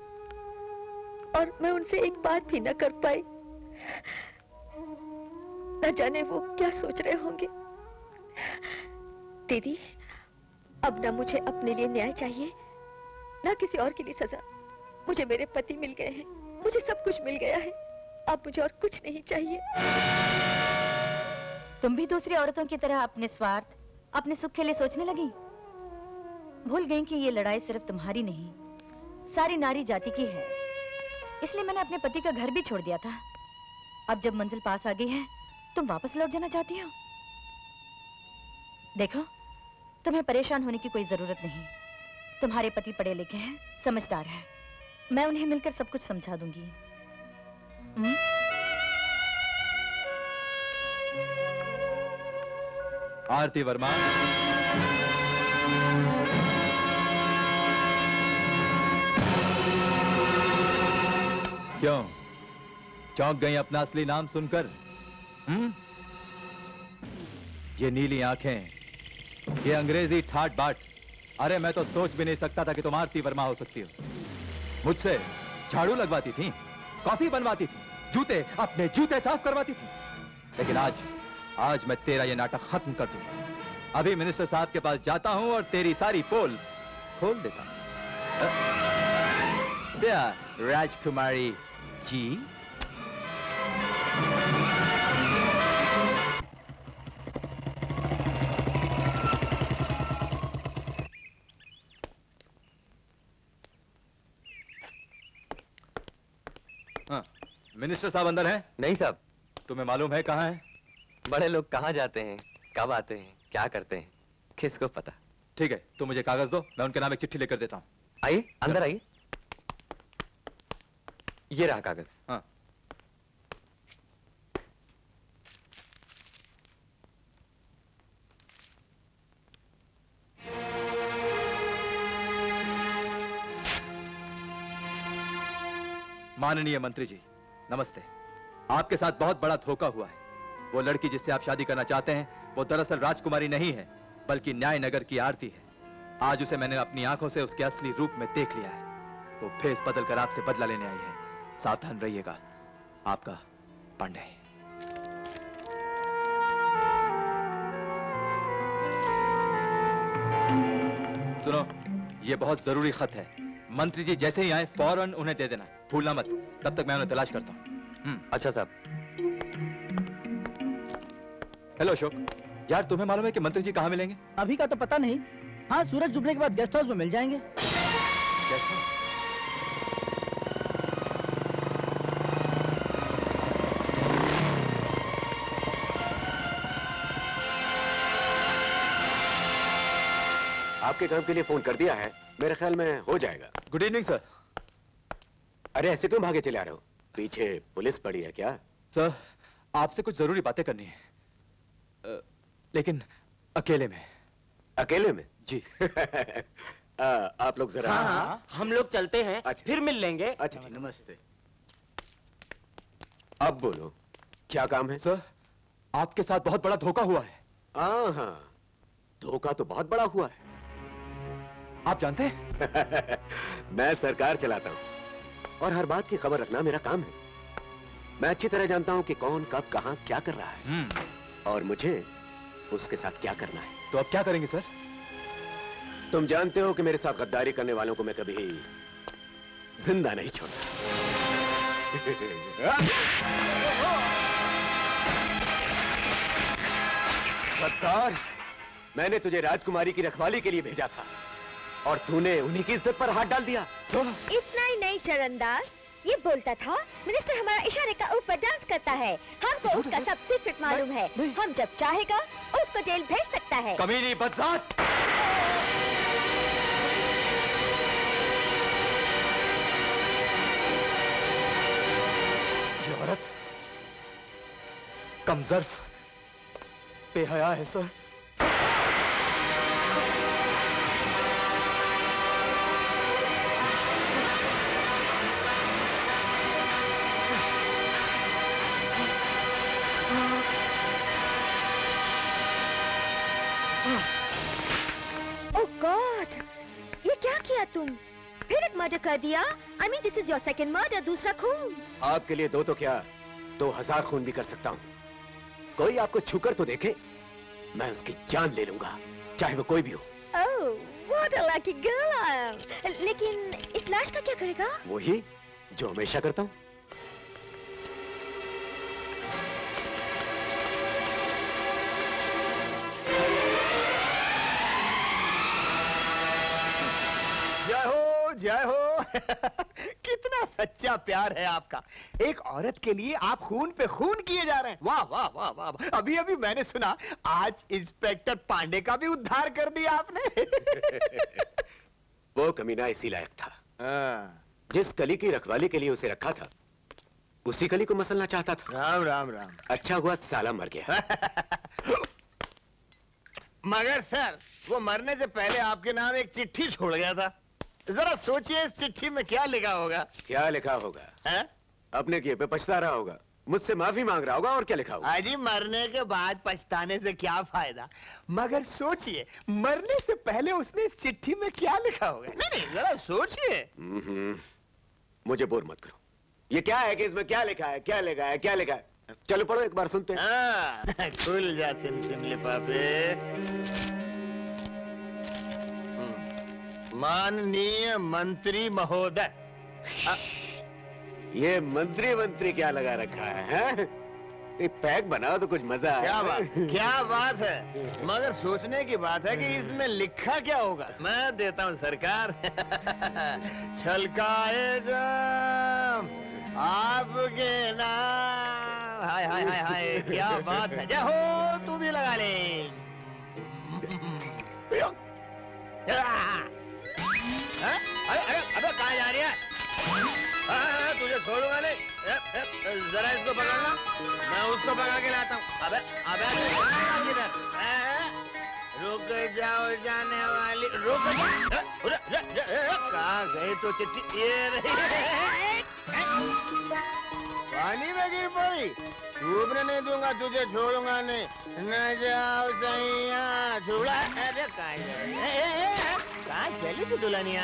और मैं उनसे एक बात भी न कर पाई। न जाने वो क्या सोच रहे होंगे। दीदी, अब न मुझे अपने लिए न्याय चाहिए, ना किसी और के लिए सजा। मुझे मेरे पति मिल गए हैं, मुझे सब कुछ मिल गया है। अब मुझे और कुछ नहीं चाहिए। तुम भी दूसरी औरतों की तरह अपने स्वार्थ, अपने सुख के लिए सोचने लगी? भूल गई कि ये लड़ाई सिर्फ़ तुम्हारी नहीं, सारी नारी जाति की है। इसलिए मैंने अपने पति का घर भी छोड़ दिया था। अब जब मंजिल पास आ गई है, तुम वापस लौट जाना चाहती हो? देखो, तुम्हें परेशान होने की कोई ज़रूरत नहीं। तुम्हारे पति पढ़े लिखे हैं, समझदार है। मैं उन्हें मिलकर सब कुछ समझा दूँगी। हम्म? आरती वर्मा। क्यों? चौंक गई अपना असली नाम सुनकर। हम्म? ये नीली आँखें, ये अंग्रेज़ी ठाट बाट। अरे, मैं तो सोच भी नहीं सकता था कि तुम आरती वर्मा हो सकती हो। मुझसे झाड़ू लगवाती थी, कॉफ़ी बनवाती थी, जूते, अपने जूते साफ़ करवाती थी। लेकिन आज आज मैं तेरा ये नाटक खत्म कर दूँगा। अभी मिनिस्टर साहब के पास जाता हूँ और तेरी सारी पोल खोल देता हूँ। राजकुमारी जी। हाँ, मिनिस्टर साहब अंदर हैं? नहीं साहब। तुम्हें मालूम है कहाँ है? बड़े लोग कहाँ जाते हैं कब आते हैं क्या करते हैं किसको पता। ठीक है तुम मुझे कागज़ दो मैं उनके नाम एक चिट्ठी लेकर देता हूँ। आइए अंदर आइए। ये रहा कागज़। हाँ। माननीय मंत्री जी, नमस्ते। आपके साथ बहुत बड़ा धोखा हुआ है। वो लड़की जिससे आप शादी करना चाहते हैं, वो दरअसल राजकुमारी नहीं है, बल्कि न्याय नगर की आरती है। आज उसे मैंने अपनी आँखों से उसके असली रूप में देख लिया है। वो फेस बदल कर आपसे बदला लेने आई है। सावधान रहिएगा। आपका पांडे। सुनो ये बहुत ज़रूरी खत है। मंत्री जी जैसे ही आए फ़ौरन उन्हें दे देना। भूलना मत। तब तक मैं उन्हें तलाश करता हूँ। अच्छा साहब। हेलो अशोक। यार तुम्हें मालूम है कि मंत्री जी कहाँ मिलेंगे? अभी का तो पता नहीं। हाँ सूरज डूबने के बाद गेस्ट हाउस में मिल जाएँगे। आपके काम के लिए फ़ोन कर दिया है मेरे ख्याल में हो जाएगा। गुड इवनिंग सर अरे ऐसे क्यों भागे चले आ रहे हो? पीछे पुलिस पड़ी है क्या? सर आपसे कुछ ज़रूरी बातें करनी है। अ, लेकिन अकेले में। अकेले में? जी। (laughs) आ, आप लोग जरा हाँ, हाँ, हम लोग चलते हैं अच्छा, फिर मिल लेंगे। अच्छा नमस्ते। अब बोलो क्या काम है? सर आपके साथ बहुत बड़ा धोखा हुआ है। हाँ हाँ। धोखा तो बहुत बड़ा हुआ है। आप जानते हैं? (laughs) मैं सरकार चलाता हूँ। और हर बात की खबर रखना मेरा काम है। मैं अच्छी तरह जानता हूँ कि कौन कब कहाँ क्या कर रहा है। और मुझे उसके साथ क्या करना है। तो अब क्या करेंगे सर? तुम जानते हो कि मेरे साथ गद्दारी करने वालों को मैं कभी ज़िंदा नहीं छोड़ता। (laughs) गद्दार मैंने तुझे राजकुमारी की रखवाली के लिए भेजा था। और तूने उन्हीं की इज़्ज़त पर हाथ डाल दिया। इतना ही नहीं चरणदास। ये बोलता था मिनिस्टर हमारा इशारे का ऊपर डांस करता है। हमको उसका सब सीक्रेट मालूम है। हम जब चाहेगा उसको जेल भेज सकता है। कमीनी बदजात ये औरत कमजर्फ बेहया है सर। तुम। फिर एक मर्डर कर दिया। I mean this is your second murder दूसरा खून। आपके लिए दो तो क्या दो हज़ार खून भी कर सकता हूँ। कोई आपको छूकर तो देखे मैं उसकी जान ले लूँगा चाहे वो कोई भी हो। Oh, what a lucky girl I am लेकिन इस लाश का क्या करेगा? वही जो हमेशा करता हूँ। जय हो। (laughs) कितना सच्चा प्यार है आपका। एक औरत के लिए आप खून पे खून किए जा रहे हैं। वाह वाह वाह वाह। अभी अभी मैंने सुना आज इंस्पेक्टर पांडे का भी उद्धार कर दिया आपने। (laughs) वो कमीना इसी लायक था। जिस कली की रखवाली के लिए उसे रखा था उसी कली को मसलना चाहता था। राम राम राम। अच्छा हुआ साला मर गया। (laughs) मगर सर वो मरने से पहले आपके नाम एक चिट्ठी छोड़ गया था। जरा सोचिए इस चिट्ठी में क्या लिखा होगा। क्या लिखा होगा? है? अपने किए पे पछता रहा होगा। मुझसे माफ़ी मांग रहा होगा और क्या लिखा होगा? अजी मरने के बाद पछताने से क्या फ़ायदा? मगर सोचिए मरने से पहले उसने इस चिट्ठी में क्या लिखा होगा? नहीं नहीं जरा सोचिए। हम्म, मुझे बोर मत करो। ये क्या है कि इसमें क्या लिखा है क्या लिखा है क्या लिखा है? चलो पढ़ो एक बार सुनते हैं। हाँ, (laughs) खुल जा सिम सिम लिफाफे। माननीय मंत्री महोदय। ये मंत्री मंत्री क्या लगा रखा है, हैं? ये पैक बनाओ तो कुछ मज़ा आए। क्या बात क्या बात है? मगर सोचने की बात है कि इसमें लिखा क्या होगा? मैं देता हूँ सरकार। (laughs) छलकाए आपके नाम। हाय हाय हाय हाय क्या बात है। जय हो तू भी लगा ले। (laughs) (laughs) हाँ? अरे अरे अबे कहाँ जा रही है? हाँ, हाँ, हाँ, तुझे छोड़ूँगा नहीं। जरा इसको पकड़ना मैं उसको पकड़ के लाता हूँ। अबे अबे किधर रुक जाओ जाने वाली। रुक कहाँ गई तो चिट्ठी? ये रही पानी में गिर पड़ी। डूबने नहीं दूँगा तुझे छोड़ूँगा नहीं। न जाओ सैया छोड़ा अरे कहाँ चली थी दुल्हनिया?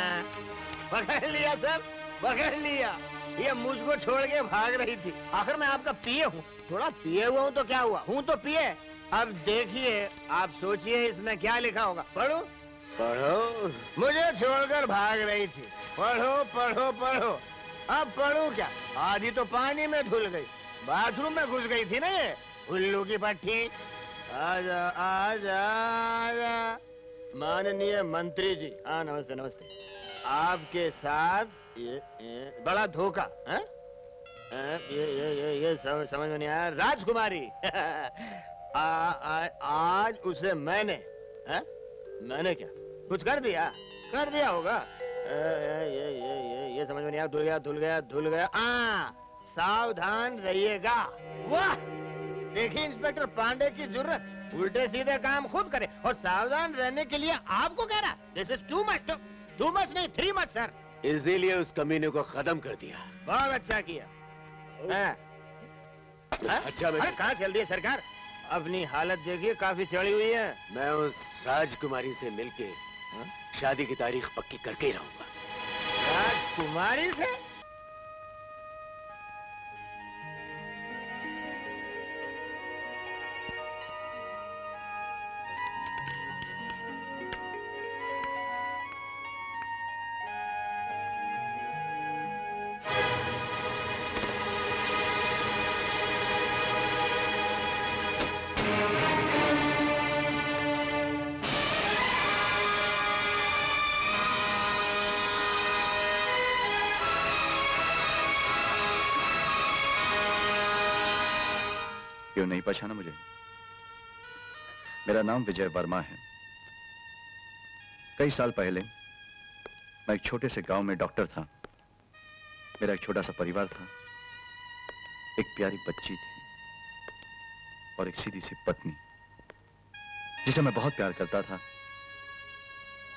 पकड़ लिया सब पकड़ लिया। ये मुझको छोड़ के भाग रही थी। आखिर मैं आपका पिए हूँ। थोड़ा पिए हुआ हूँ तो क्या हुआ? हूँ तो पिए। अब देखिए आप सोचिए इसमें क्या लिखा होगा। पढ़ो। पढ़ो। मुझे छोड़कर भाग रही थी। पढ़ो पढ़ो पढ़ो। अब पढ़ू क्या? आधी तो पानी में धुल गई। बाथरूम में घुस गई थी ना ये? उल्लू की पट्टी। आजा आजा आजा। माननीय मंत्री जी। हाँ नमस्ते नमस्ते। आपके साथ ये, ये बड़ा धोखा है? ये ये ये ये सम, समझ में नहीं आया। राजकुमारी। (laughs) आज उसे मैंने है? मैंने क्या? कुछ कर दिया? कर दिया होगा। ए, ए, ये ये ये ये समझ में नहीं आया? धुल गया धुल गया धुल गया। आ सावधान रहिएगा। वाह! देखिए इंस्पेक्टर पांडे की ज़रूरत। उल्टे सीधे काम खुद करे। और सावधान रहने के लिए आपको कह रहा this is too much too much नहीं थ्री मच सर इसीलिए उस कमीने को खत्म कर दिया। बहुत अच्छा किया। हाँ। हाँ? अच्छा मैं अरे कहाँ चल रही है सरकार? अपनी हालत देखिए काफ़ी चढ़ी हुई है। मैं उस राजकुमारी से मिलके शादी की तारीख पक्की करके ही रहूँगा। राजकुमारी से क्यों नहीं पहचाना मुझे? मेरा नाम विजय वर्मा है। कई साल पहले, मैं एक छोटे से गाँव में डॉक्टर था। मेरा एक छोटा सा परिवार था। एक प्यारी बच्ची थी और एक सीधी सी पत्नी, जिसे मैं बहुत प्यार करता था।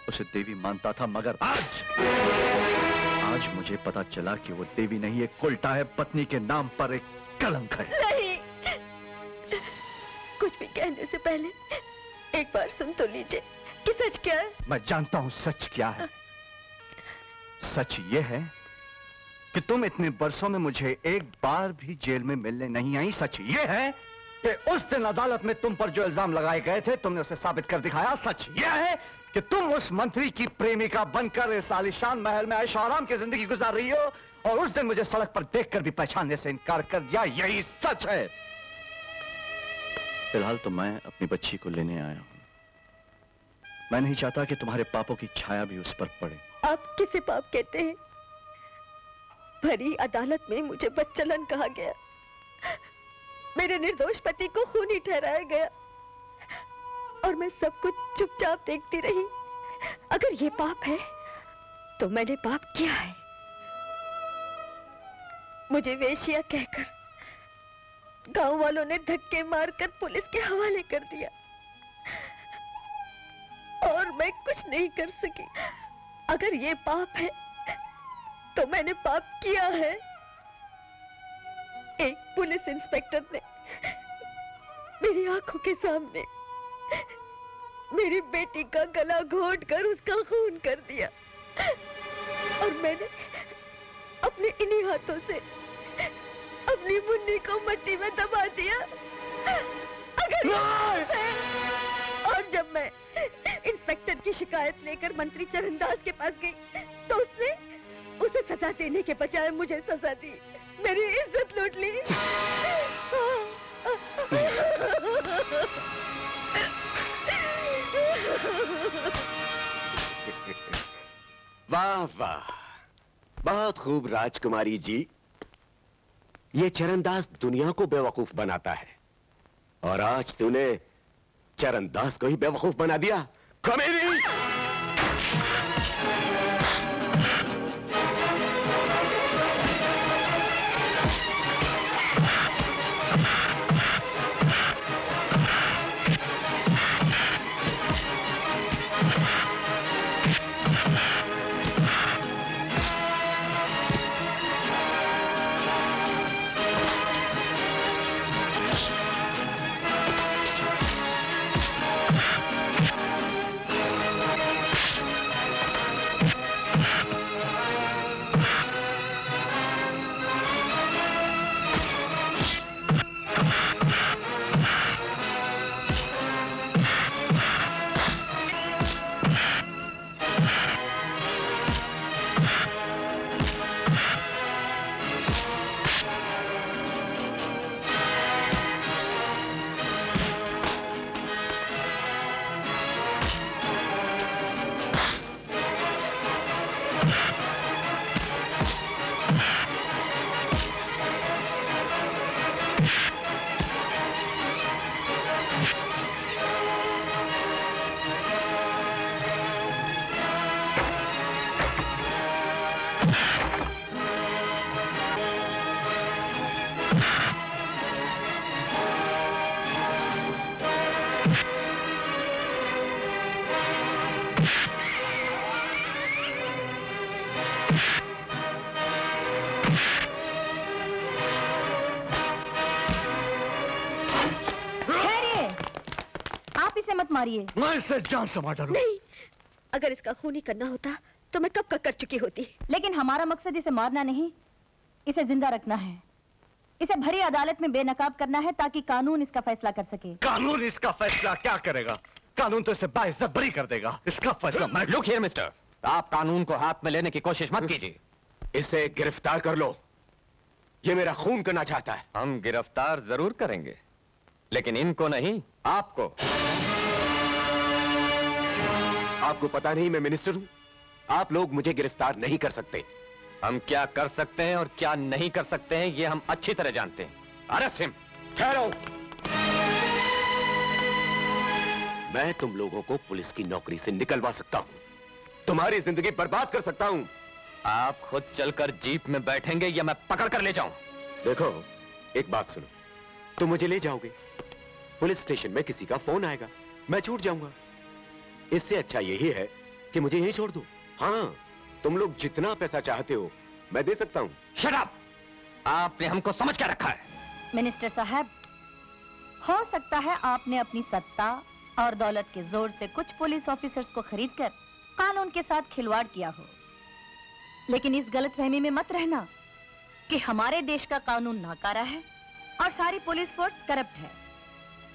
उसे देवी मानता था, मगर आज आज मुझे पता चला कि वो देवी नहीं, एक उल्टा है। पत्नी के नाम पर एक कलंक है। कहने से पहले एक बार सुन तो लीजिए कि सच क्या है। मैं जानता हूँ सच क्या है। सच ये है कि तुम इतने वर्षों में मुझे एक बार भी जेल में मिलने नहीं आई। सच ये है कि उस दिन अदालत में तुम पर जो इल्ज़ाम लगाए गए थे, तुमने उसे साबित कर दिखाया। सच यह है कि तुम उस मंत्री की प्रेमिका बनकर इस आलिशान महल में ऐशो आराम की ज़िंदगी गुजार रही हो और उस दिन मुझे सड़क पर देखकर भी पहचानने से इनकार कर दिया। यही सच है। फ़िलहाल तो मैं अपनी बच्ची को लेने आया हूँ। मैं नहीं चाहता कि तुम्हारे पापों की छाया भी उस पर पड़े। आप किसे पाप कहते हैं? भरी अदालत में मुझे बच्चलन कहा गया। मेरे निर्दोष पति को खूनी ठहराया गया। और मैं सब कुछ चुपचाप देखती रही। अगर ये पाप है तो मैंने पाप किया है। मुझे वेश्या कहकर गाँव वालों ने धक्के मारकर पुलिस के हवाले कर दिया। और मैं कुछ नहीं कर सकी। अगर ये पाप है तो मैंने पाप किया है। एक पुलिस इंस्पेक्टर ने मेरी आँखों के सामने मेरी बेटी का गला घोट कर उसका खून कर दिया। और मैंने अपने इन्हीं हाथों से अपनी मुन्नी को मट्टी में दबा दिया। अगर और जब मैं इंस्पेक्टर की शिकायत लेकर मंत्री चरणदास के पास गई तो उसने उसे सजा देने के बजाय मुझे सजा दी। मेरी इज़्ज़त लूट ली। वाह वाह। बहुत खूब राजकुमारी जी। ये चरणदास दुनिया को बेवकूफ़ बनाता है। और आज तूने चरणदास को ही बेवकूफ़ बना दिया। कमेरी! मारिए। मैं इसे जान से मार डालूं। नहीं अगर इसका खून ही करना होता तो मैं कब का कर चुकी होती। लेकिन हमारा मकसद इसे मारना नहीं इसे ज़िंदा रखना है। इसे भरी अदालत में बेनकाब करना है ताकि कानून इसका फैसला कर सके। कानून इसका फैसला क्या करेगा? कानून तो इसे बाइज्जत बरी कर देगा। इसका फैसला मैं लुक हियर मिस्टर। आप कानून को हाथ में लेने की कोशिश मत कीजिए। इसे गिरफ़्तार कर लो। ये मेरा खून करना चाहता है। हम गिरफ़्तार ज़रूर करेंगे। लेकिन इनको नहीं आपको। आपको पता नहीं मैं मिनिस्टर हूँ। आप लोग मुझे गिरफ़्तार नहीं कर सकते। हम क्या कर सकते हैं और क्या नहीं कर सकते हैं, ये हम अच्छी तरह जानते हैं। Arrest him. ठहरो। मैं तुम लोगों को पुलिस की नौकरी से निकलवा सकता हूँ। तुम्हारी ज़िंदगी बर्बाद कर सकता हूँ। आप खुद चलकर जीप में बैठेंगे या मैं पकड़ कर ले जाऊँ? देखो, एक बात सुनो। तुम मुझे ले जाओगे। पुलिस स्टेशन में किसी का फ़ोन आएगा। मैं छूट जाऊँगा। इससे अच्छा यही है कि मुझे यही छोड़ दो। हाँ तुम लोग जितना पैसा चाहते हो मैं दे सकता हूँ। शराब आपने हमको समझ क्या रखा है। मिनिस्टर साहब हो सकता है आपने अपनी सत्ता और दौलत के ज़ोर से कुछ पुलिस ऑफिसर्स को खरीदकर कानून के साथ खिलवाड़ किया हो। लेकिन इस गलतफहमी में मत रहना कि हमारे देश का कानून नाकारा है और सारी पुलिस फोर्स करप्ट है।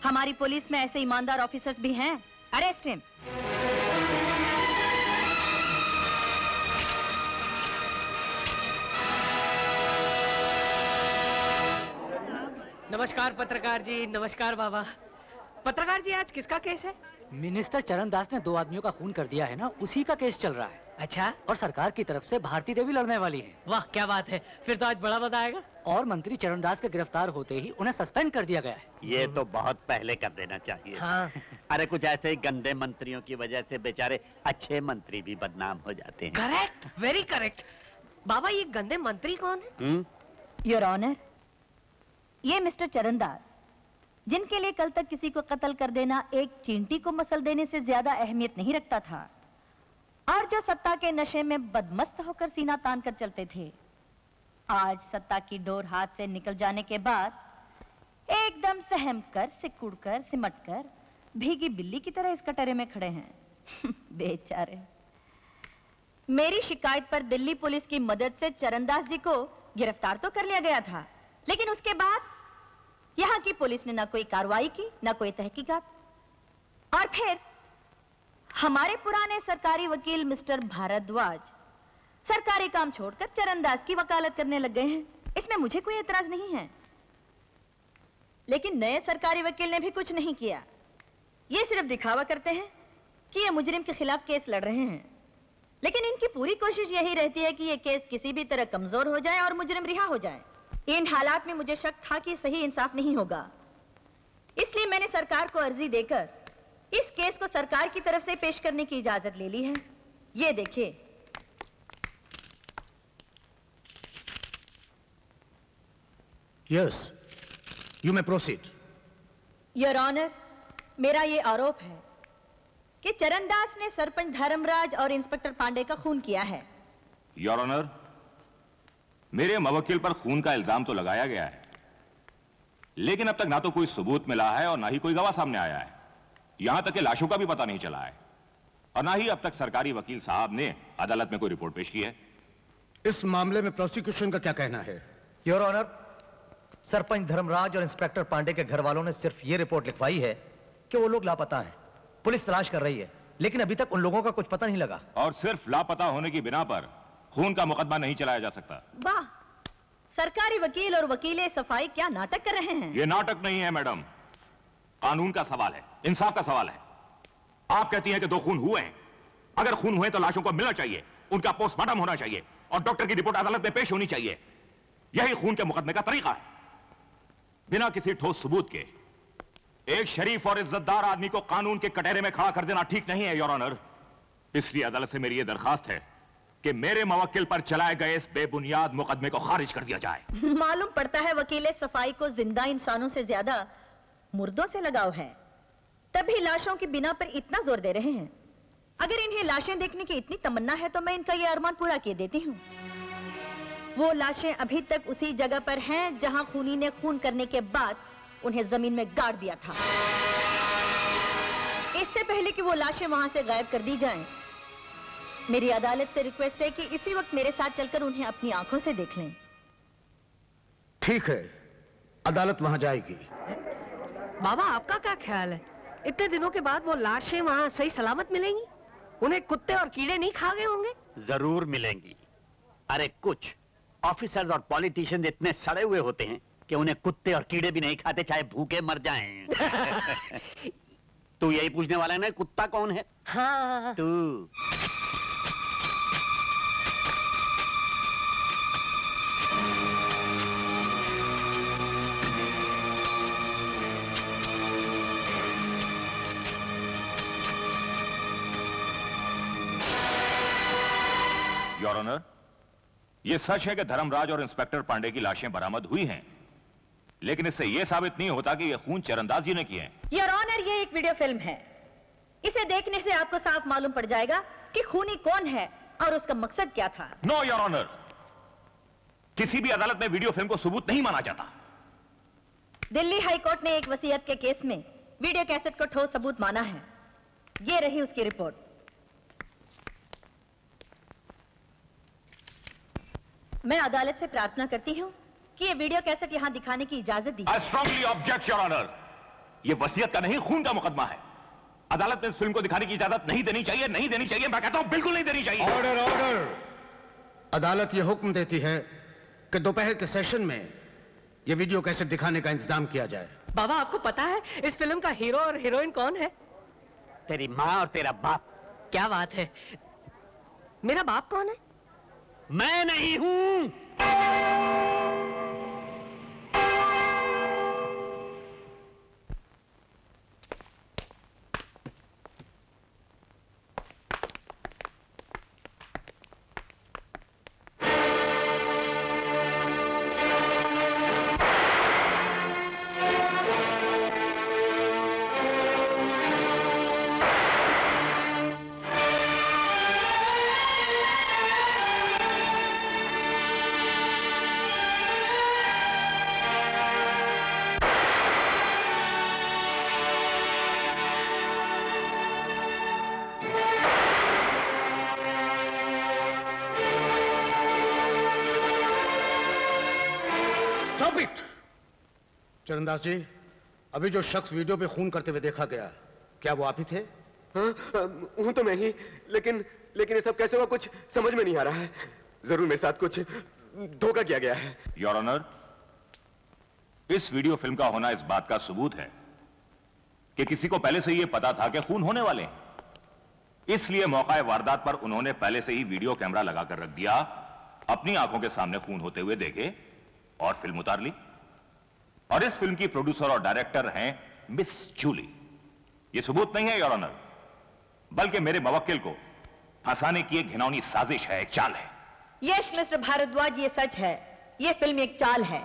हमारी पुलिस में ऐसे ईमानदार ऑफिसर्स भी हैं अरेस्ट हिम नमस्कार पत्रकार जी नमस्कार बाबा। पत्रकार जी आज किसका केस है? मिनिस्टर चरण दास ने दो आदमियों का खून कर दिया है ना उसी का केस चल रहा है। अच्छा? और सरकार की तरफ़ से भारती देवी लड़ने वाली है। वाह क्या बात है। फिर तो आज बड़ा बताएगा और मंत्री चरण दास के गिरफ़्तार होते ही उन्हें सस्पेंड कर दिया गया है। ये तो बहुत पहले कर देना चाहिए। हाँ। (laughs) अरे कुछ ऐसे ही गंदे मंत्रियों की वजह से बेचारे अच्छे मंत्री भी बदनाम हो जाते हैं। करेक्ट वेरी करेक्ट बाबा ये गंदे मंत्री कौन है? योर ऑनर ये मिस्टर चरणदास जिनके लिए कल तक किसी को कत्ल कर देना एक चींटी को मसल देने से ज़्यादा अहमियत नहीं रखता था और जो सत्ता के नशे में बदमस्त होकर सीना तान कर चलते थे आज सत्ता की डोर हाथ से निकल जाने के बाद एकदम सहम कर, सिकुड़ कर, सिमट कर भीगी बिल्ली की तरह इस कटरे में खड़े हैं। (laughs) बेचारे। मेरी शिकायत पर दिल्ली पुलिस की मदद से चरणदास जी को गिरफ़्तार तो कर लिया गया था, लेकिन उसके बाद यहाँ की पुलिस ने ना कोई कार्रवाई की, ना कोई तहकीकात। और फिर हमारे पुराने सरकारी वकील मिस्टर भारद्वाज सरकारी काम छोड़कर चरणदास की वकालत करने लग गए हैं। इसमें मुझे कोई एतराज़ नहीं है। लेकिन नए सरकारी वकील ने भी कुछ नहीं किया। ये सिर्फ़ दिखावा करते हैं कि ये मुजरिम के खिलाफ केस लड़ रहे हैं। लेकिन इनकी पूरी कोशिश यही रहती है कि ये केस किसी भी तरह कमज़ोर हो जाए और मुजरिम रिहा हो जाए। इन हालात में मुझे शक था कि सही इंसाफ नहीं होगा। इसलिए मैंने सरकार को अर्जी देकर इस केस को सरकार की तरफ़ से पेश करने की इजाज़त ले ली है। ये देखिए। Yes you may proceed your honour मेरा ये आरोप है कि चरणदास ने सरपंच धर्मराज और इंस्पेक्टर पांडे का खून किया है। योर ऑनर मेरे मवक्किल पर खून का इल्ज़ाम तो लगाया गया है। लेकिन अब तक ना तो कोई सबूत मिला है और ना ही कोई गवाह सामने आया है। यहाँ तक कि लाशों का भी पता नहीं चला है। और ना ही अब तक सरकारी वकील साहब ने अदालत में कोई रिपोर्ट पेश की है। इस मामले में प्रोसिक्यूशन का क्या कहना है? योर ऑनर सरपंच धर्मराज और इंस्पेक्टर पांडे के घर वालों ने सिर्फ़ ये रिपोर्ट लिखवाई है कि वो लोग लापता हैं। पुलिस तलाश कर रही है लेकिन अभी तक उन लोगों का कुछ पता नहीं लगा। और सिर्फ़ लापता होने की बिना पर खून का मुकदमा नहीं चलाया जा सकता। वाह सरकारी वकील और वकीले सफ़ाई क्या नाटक कर रहे हैं? ये नाटक नहीं है मैडम। कानून का सवाल है इंसाफ का सवाल है। आप कहती हैं कि दो खून हुए हैं। अगर खून हुए तो लाशों को मिलना चाहिए उनका पोस्टमार्टम होना चाहिए और डॉक्टर की रिपोर्ट अदालत में पेश होनी चाहिए। यही खून के मुकदमे का तरीका है। बिना किसी ठोस सबूत के, एक शरीफ और इज्जतदार आदमी को कानून के कटहरे में खड़ा कर देना ठीक नहीं है, योर ऑनर। इसलिए अदालत से मेरी यह दरखास्त है कि मेरे मवक्किल पर चलाए गए इस बेबुनियाद मुकदमे को खारिज कर दिया जाए। मालूम पड़ता है वकील, सफ़ाई को ज़िंदा इंसानों से ज़्यादा मुर्दों से लगाव है। तभी लाशों की बिना पर इतना ज़ोर दे रहे हैं। अगर इन्हें लाशें देखने की इतनी तमन्ना है तो मैं इनका यह अरमान पूरा किए देती हूँ। वो लाशें अभी तक उसी जगह पर हैं जहाँ खूनी ने खून करने के बाद उन्हें ज़मीन में गाड़ दिया था। इससे पहले कि वो लाशें वहाँ से गायब कर दी जाएँ, मेरी अदालत से रिक्वेस्ट है कि इसी वक्त मेरे साथ चलकर उन्हें अपनी आँखों से देख लें। ठीक है अदालत वहाँ जाएगी। बाबा आपका क्या ख्याल है? इतने दिनों के बाद वो लाशें वहाँ सही सलामत मिलेंगी? उन्हें कुत्ते और कीड़े नहीं खा गए होंगे? ज़रूर मिलेंगी। अरे कुछ ऑफिसर्स और पॉलिटिशियंस इतने सड़े हुए होते हैं कि उन्हें कुत्ते और कीड़े भी नहीं खाते चाहे भूखे मर जाएँ। (laughs) तू यही पूछने वाला है ना कुत्ता कौन है? हाँ। तू। योर ऑनर यह सच है कि धर्मराज और इंस्पेक्टर पांडे की लाशें बरामद हुई हैं। लेकिन इससे यह साबित नहीं होता कि यह खून चरणदास जी ने किए योर ऑनर ये एक वीडियो फ़िल्म है। इसे देखने से आपको साफ़ मालूम पड़ जाएगा कि खूनी कौन है और उसका मकसद क्या था। नो योर ऑनर किसी भी अदालत में वीडियो फ़िल्म को सबूत नहीं माना जाता। दिल्ली हाईकोर्ट ने एक वसीयत के केस में वीडियो कैसेट को ठोस सबूत माना है। ये रही उसकी रिपोर्ट मैं अदालत से प्रार्थना करती हूँ कि ये वीडियो कैसेट यहाँ दिखाने की इजाज़त दी I strongly object your honour यह वसीयत का नहीं खून का मुकदमा है। अदालत ने इस फ़िल्म को दिखाने की इजाज़त नहीं देनी चाहिए नहीं देनी चाहिए। मैं कहता हूँ बिल्कुल नहीं देनी चाहिए। ऑर्डर ऑर्डर अदालत यह हुक्म देती है कि दोपहर के सेशन में ये वीडियो कैसे दिखाने का इंतज़ाम किया जाए। बाबा आपको पता है इस फ़िल्म का हीरो और हीरोइन कौन है? तेरी माँ और तेरा बाप। क्या बात है? मेरा बाप कौन है? मैं नहीं हूँ। चरणदास जी अभी जो शख्स वीडियो पे खून करते हुए देखा गया क्या वो आप ही थे? हाँ, हूँ तो मैं ही लेकिन लेकिन ये सब कैसे हुआ कुछ समझ में नहीं आ रहा है। ज़रूर मेरे साथ कुछ धोखा किया गया है। योर ऑनर इस वीडियो फ़िल्म का होना इस बात का सबूत है कि किसी को पहले से ही ये पता था कि खून होने वाले हैं। इसलिए मौका वारदात पर उन्होंने पहले से ही वीडियो कैमरा लगाकर रख दिया अपनी आँखों के सामने खून होते हुए देखे और फ़िल्म उतार ली। और इस फ़िल्म की प्रोड्यूसर और डायरेक्टर हैं मिस जूली। ये सबूत नहीं है, योर ऑनर, बल्कि मेरे मवक्किल को फंसाने की एक घिनौनी साजिश है, एक चाल है। यस मिस्टर भारद्वाज, ये सच है। ये फ़िल्म एक चाल है।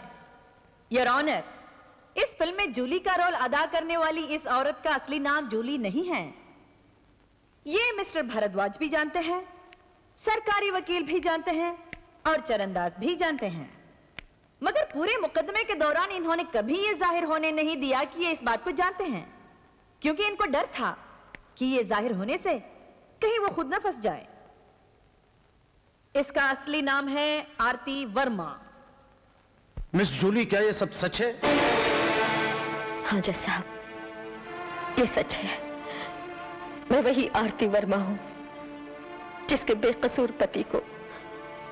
योर ऑनर, इस फ़िल्म में जूली का रोल अदा करने वाली इस औरत का असली नाम जूली नहीं है। ये मिस्टर भारद्वाज भी जानते हैं, सरकारी वकील भी जानते हैं और चरणदास भी जानते हैं। मगर पूरे मुकदमे के दौरान इन्होंने कभी ये ज़ाहिर होने नहीं दिया कि ये इस बात को जानते हैं। क्योंकि इनको डर था कि ये ज़ाहिर होने से कहीं वो खुद न फंस जाए। इसका असली नाम है आरती वर्मा। मिस जूली क्या ये सब सच है? हाँ जज साहब ये सच है। मैं वही आरती वर्मा हूँ जिसके बेकसूर पति को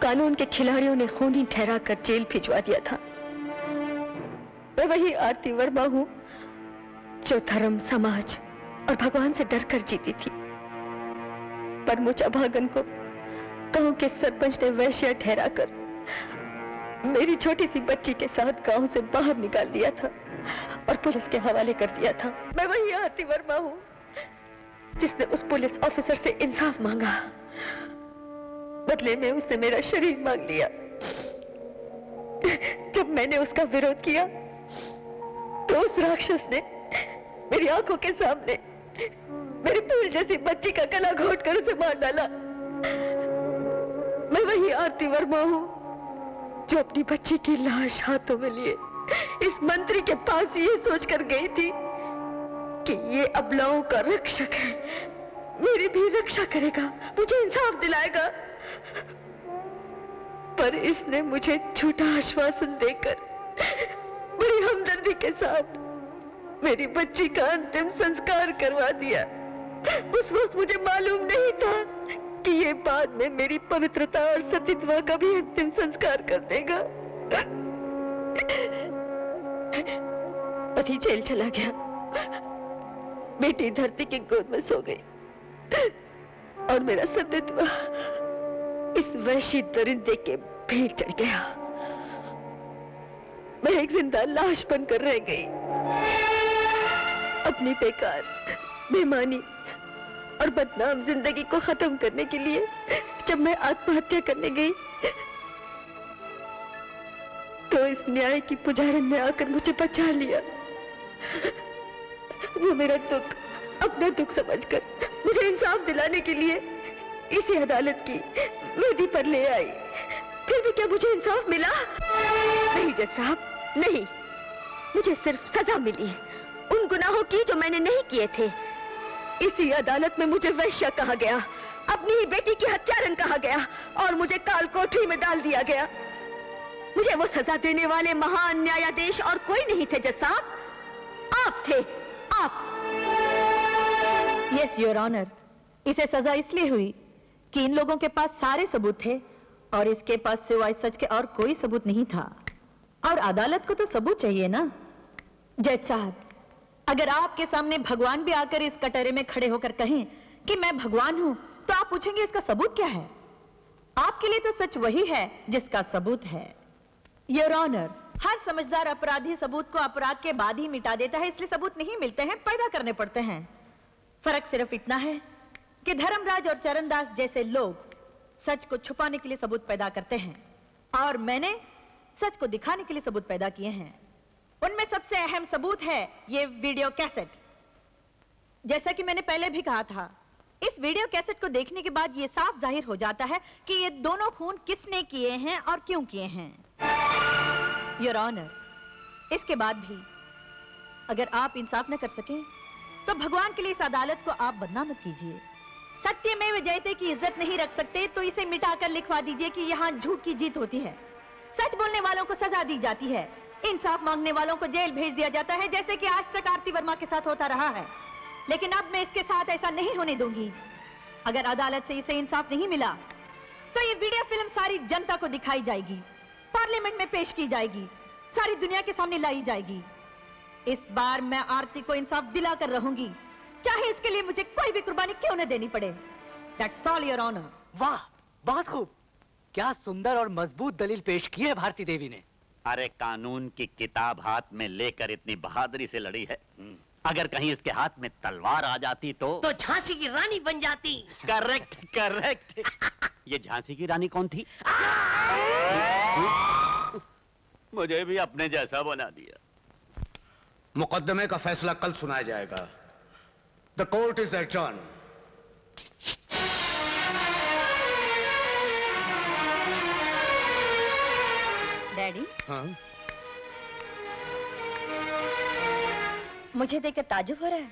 कानून के खिलाड़ियों ने खूनी ठहरा कर जेल भिजवा दिया था। मैं वही आरती वर्मा हूँ, जो धर्म, समाज और भगवान से डर कर जीती थी। पर मुझा भागन को गाँव के सरपंच ने वैश्य ठहरा कर मेरी छोटी सी बच्ची के साथ गाँव से बाहर निकाल दिया था और पुलिस के हवाले कर दिया था। मैं वही आरती वर्मा हूँ, जिसने उस पुलिस ऑफिसर से इंसाफ मांगा। बदले में उसने मेरा शरीर मांग लिया। जब मैंने उसका विरोध किया तो उस राक्षस ने मेरी आँखों के सामने मेरी फूल जैसी बच्ची का गला घोट कर उसे मार डाला। मैं वही आरती वर्मा हूँ, जो अपनी बच्ची की लाश हाथों में लिए। इस मंत्री के पास ये सोचकर गई थी कि ये अबलाओं का रक्षक है। मेरी भी रक्षा करेगा, मुझे इंसाफ दिलाएगा। पर इसने मुझे झूठा आश्वासन देकर बड़ी हमदर्दी के साथ मेरी बच्ची का अंतिम संस्कार करवा दिया। उस वक्त मुझे मालूम नहीं था कि ये बाद में मेरी पवित्रता और सतीत्व का भी अंतिम संस्कार कर देगा। पति जेल चला गया। बेटी धरती की गोद में सो गई। और मेरा सतीत्व इस वैशी दरिंदे के भीड़ चढ़ गया। मैं एक ज़िंदा लाश बनकर रह गई। अपनी बेकार, बेमानी और बदनाम ज़िंदगी को खत्म करने के लिए जब मैं आत्महत्या करने गई तो इस न्याय की पुजारन ने आकर मुझे बचा लिया। वो मेरा दुख, अपना दुख समझकर मुझे इंसाफ दिलाने के लिए इसी अदालत की वेदी पर ले आई। फिर भी क्या मुझे इंसाफ मिला? नहीं जज साहब, नहीं। मुझे सिर्फ़ सजा मिली। उन गुनाहों की जो मैंने नहीं किए थे। इसी अदालत में मुझे वैश्य कहा गया। अपनी ही बेटी की हत्यारन कहा गया। और मुझे काल कोठरी में डाल दिया गया। मुझे वो सजा देने वाले महान न्यायाधीश और कोई नहीं थे, जज साहब। आप थे। आप। यस योर ऑनर इसे सजा इसलिए हुई कि इन लोगों के पास सारे सबूत थे और इसके पास सिवाय सच के और कोई सबूत नहीं था। और अदालत को तो सबूत चाहिए ना? जज साहब, अगर आपके सामने भगवान भी आकर इस कटहरे में खड़े होकर कहें कि मैं भगवान हूँ तो आप पूछेंगे इसका सबूत क्या है? आपके लिए तो सच वही है जिसका सबूत है। योर ऑनर हर समझदार अपराधी सबूत को अपराध के बाद ही मिटा देता है, इसलिए सबूत नहीं मिलते हैं, पैदा करने पड़ते हैं। फ़र्क सिर्फ़ इतना है कि धर्मराज और चरणदास जैसे लोग सच को छुपाने के लिए सबूत पैदा करते हैं और मैंने सच को दिखाने के लिए सबूत पैदा किए हैं। उनमें सबसे अहम सबूत है ये वीडियो कैसेट। जैसा कि मैंने पहले भी कहा था, इस वीडियो कैसेट को देखने के बाद ये साफ़ ज़ाहिर हो जाता है कि ये दोनों खून किसने किए हैं और क्यों किए हैं। योर ऑनर इसके बाद भी अगर आप इंसाफ न कर सकें तो भगवान के लिए इस अदालत को आप बदनाम मत कीजिए। सत्य में विजयते की इज़्ज़त नहीं रख सकते तो इसे मिटाकर लिखवा दीजिए कि यहाँ झूठ की जीत होती है। सच बोलने वालों को सजा दी जाती है। इंसाफ मांगने वालों को जेल भेज दिया जाता है, जैसे कि आज तक आरती वर्मा के साथ होता रहा है। लेकिन अब मैं इसके साथ ऐसा नहीं होने दूँगी। अगर अदालत से इसे इंसाफ नहीं मिला तो ये वीडियो फ़िल्म सारी जनता को दिखाई जाएगी, पार्लियामेंट में पेश की जाएगी, सारी दुनिया के सामने लाई जाएगी। इस बार मैं आरती को इंसाफ दिलाकर रहूँगी। चाहे इसके लिए मुझे कोई भी कुर्बानी क्यों न देनी पड़े। दैट्स ऑल योर ऑनर वाह बहुत खूब। क्या सुंदर और मज़बूत दलील पेश की है भारती देवी ने। अरे कानून की किताब हाथ में लेकर इतनी बहादुरी से लड़ी है। अगर कहीं इसके हाथ में तलवार आ जाती तो तो झांसी की रानी बन जाती। Correct correct. (laughs) ये झांसी की रानी कौन थी? मुझे भी अपने जैसा बना दिया। मुकदमे का फैसला कल सुनाया जाएगा। The court is adjourn daddy हाँ मुझे देखकर ताजुब हो रहा है।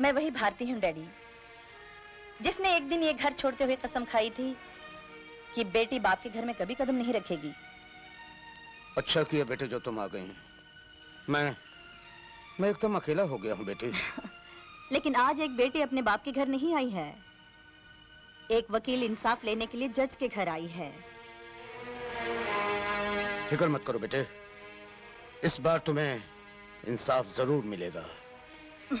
मैं वही भारती हूँ डैडी जिसने एक दिन ये घर छोड़ते हुए कसम खाई थी कि बेटी बाप के घर में कभी कदम नहीं रखेगी। अच्छा किया बेटे जो तुम आ गई मैं मैं एकदम अकेला हो गया हूँ बेटी। (laughs) लेकिन आज एक बेटी अपने बाप के घर नहीं आई है। एक वकील इंसाफ लेने के लिए जज के घर आई है। फ़िक्र मत करो बेटे। इस बार तुम्हें इंसाफ ज़रूर मिलेगा। (laughs)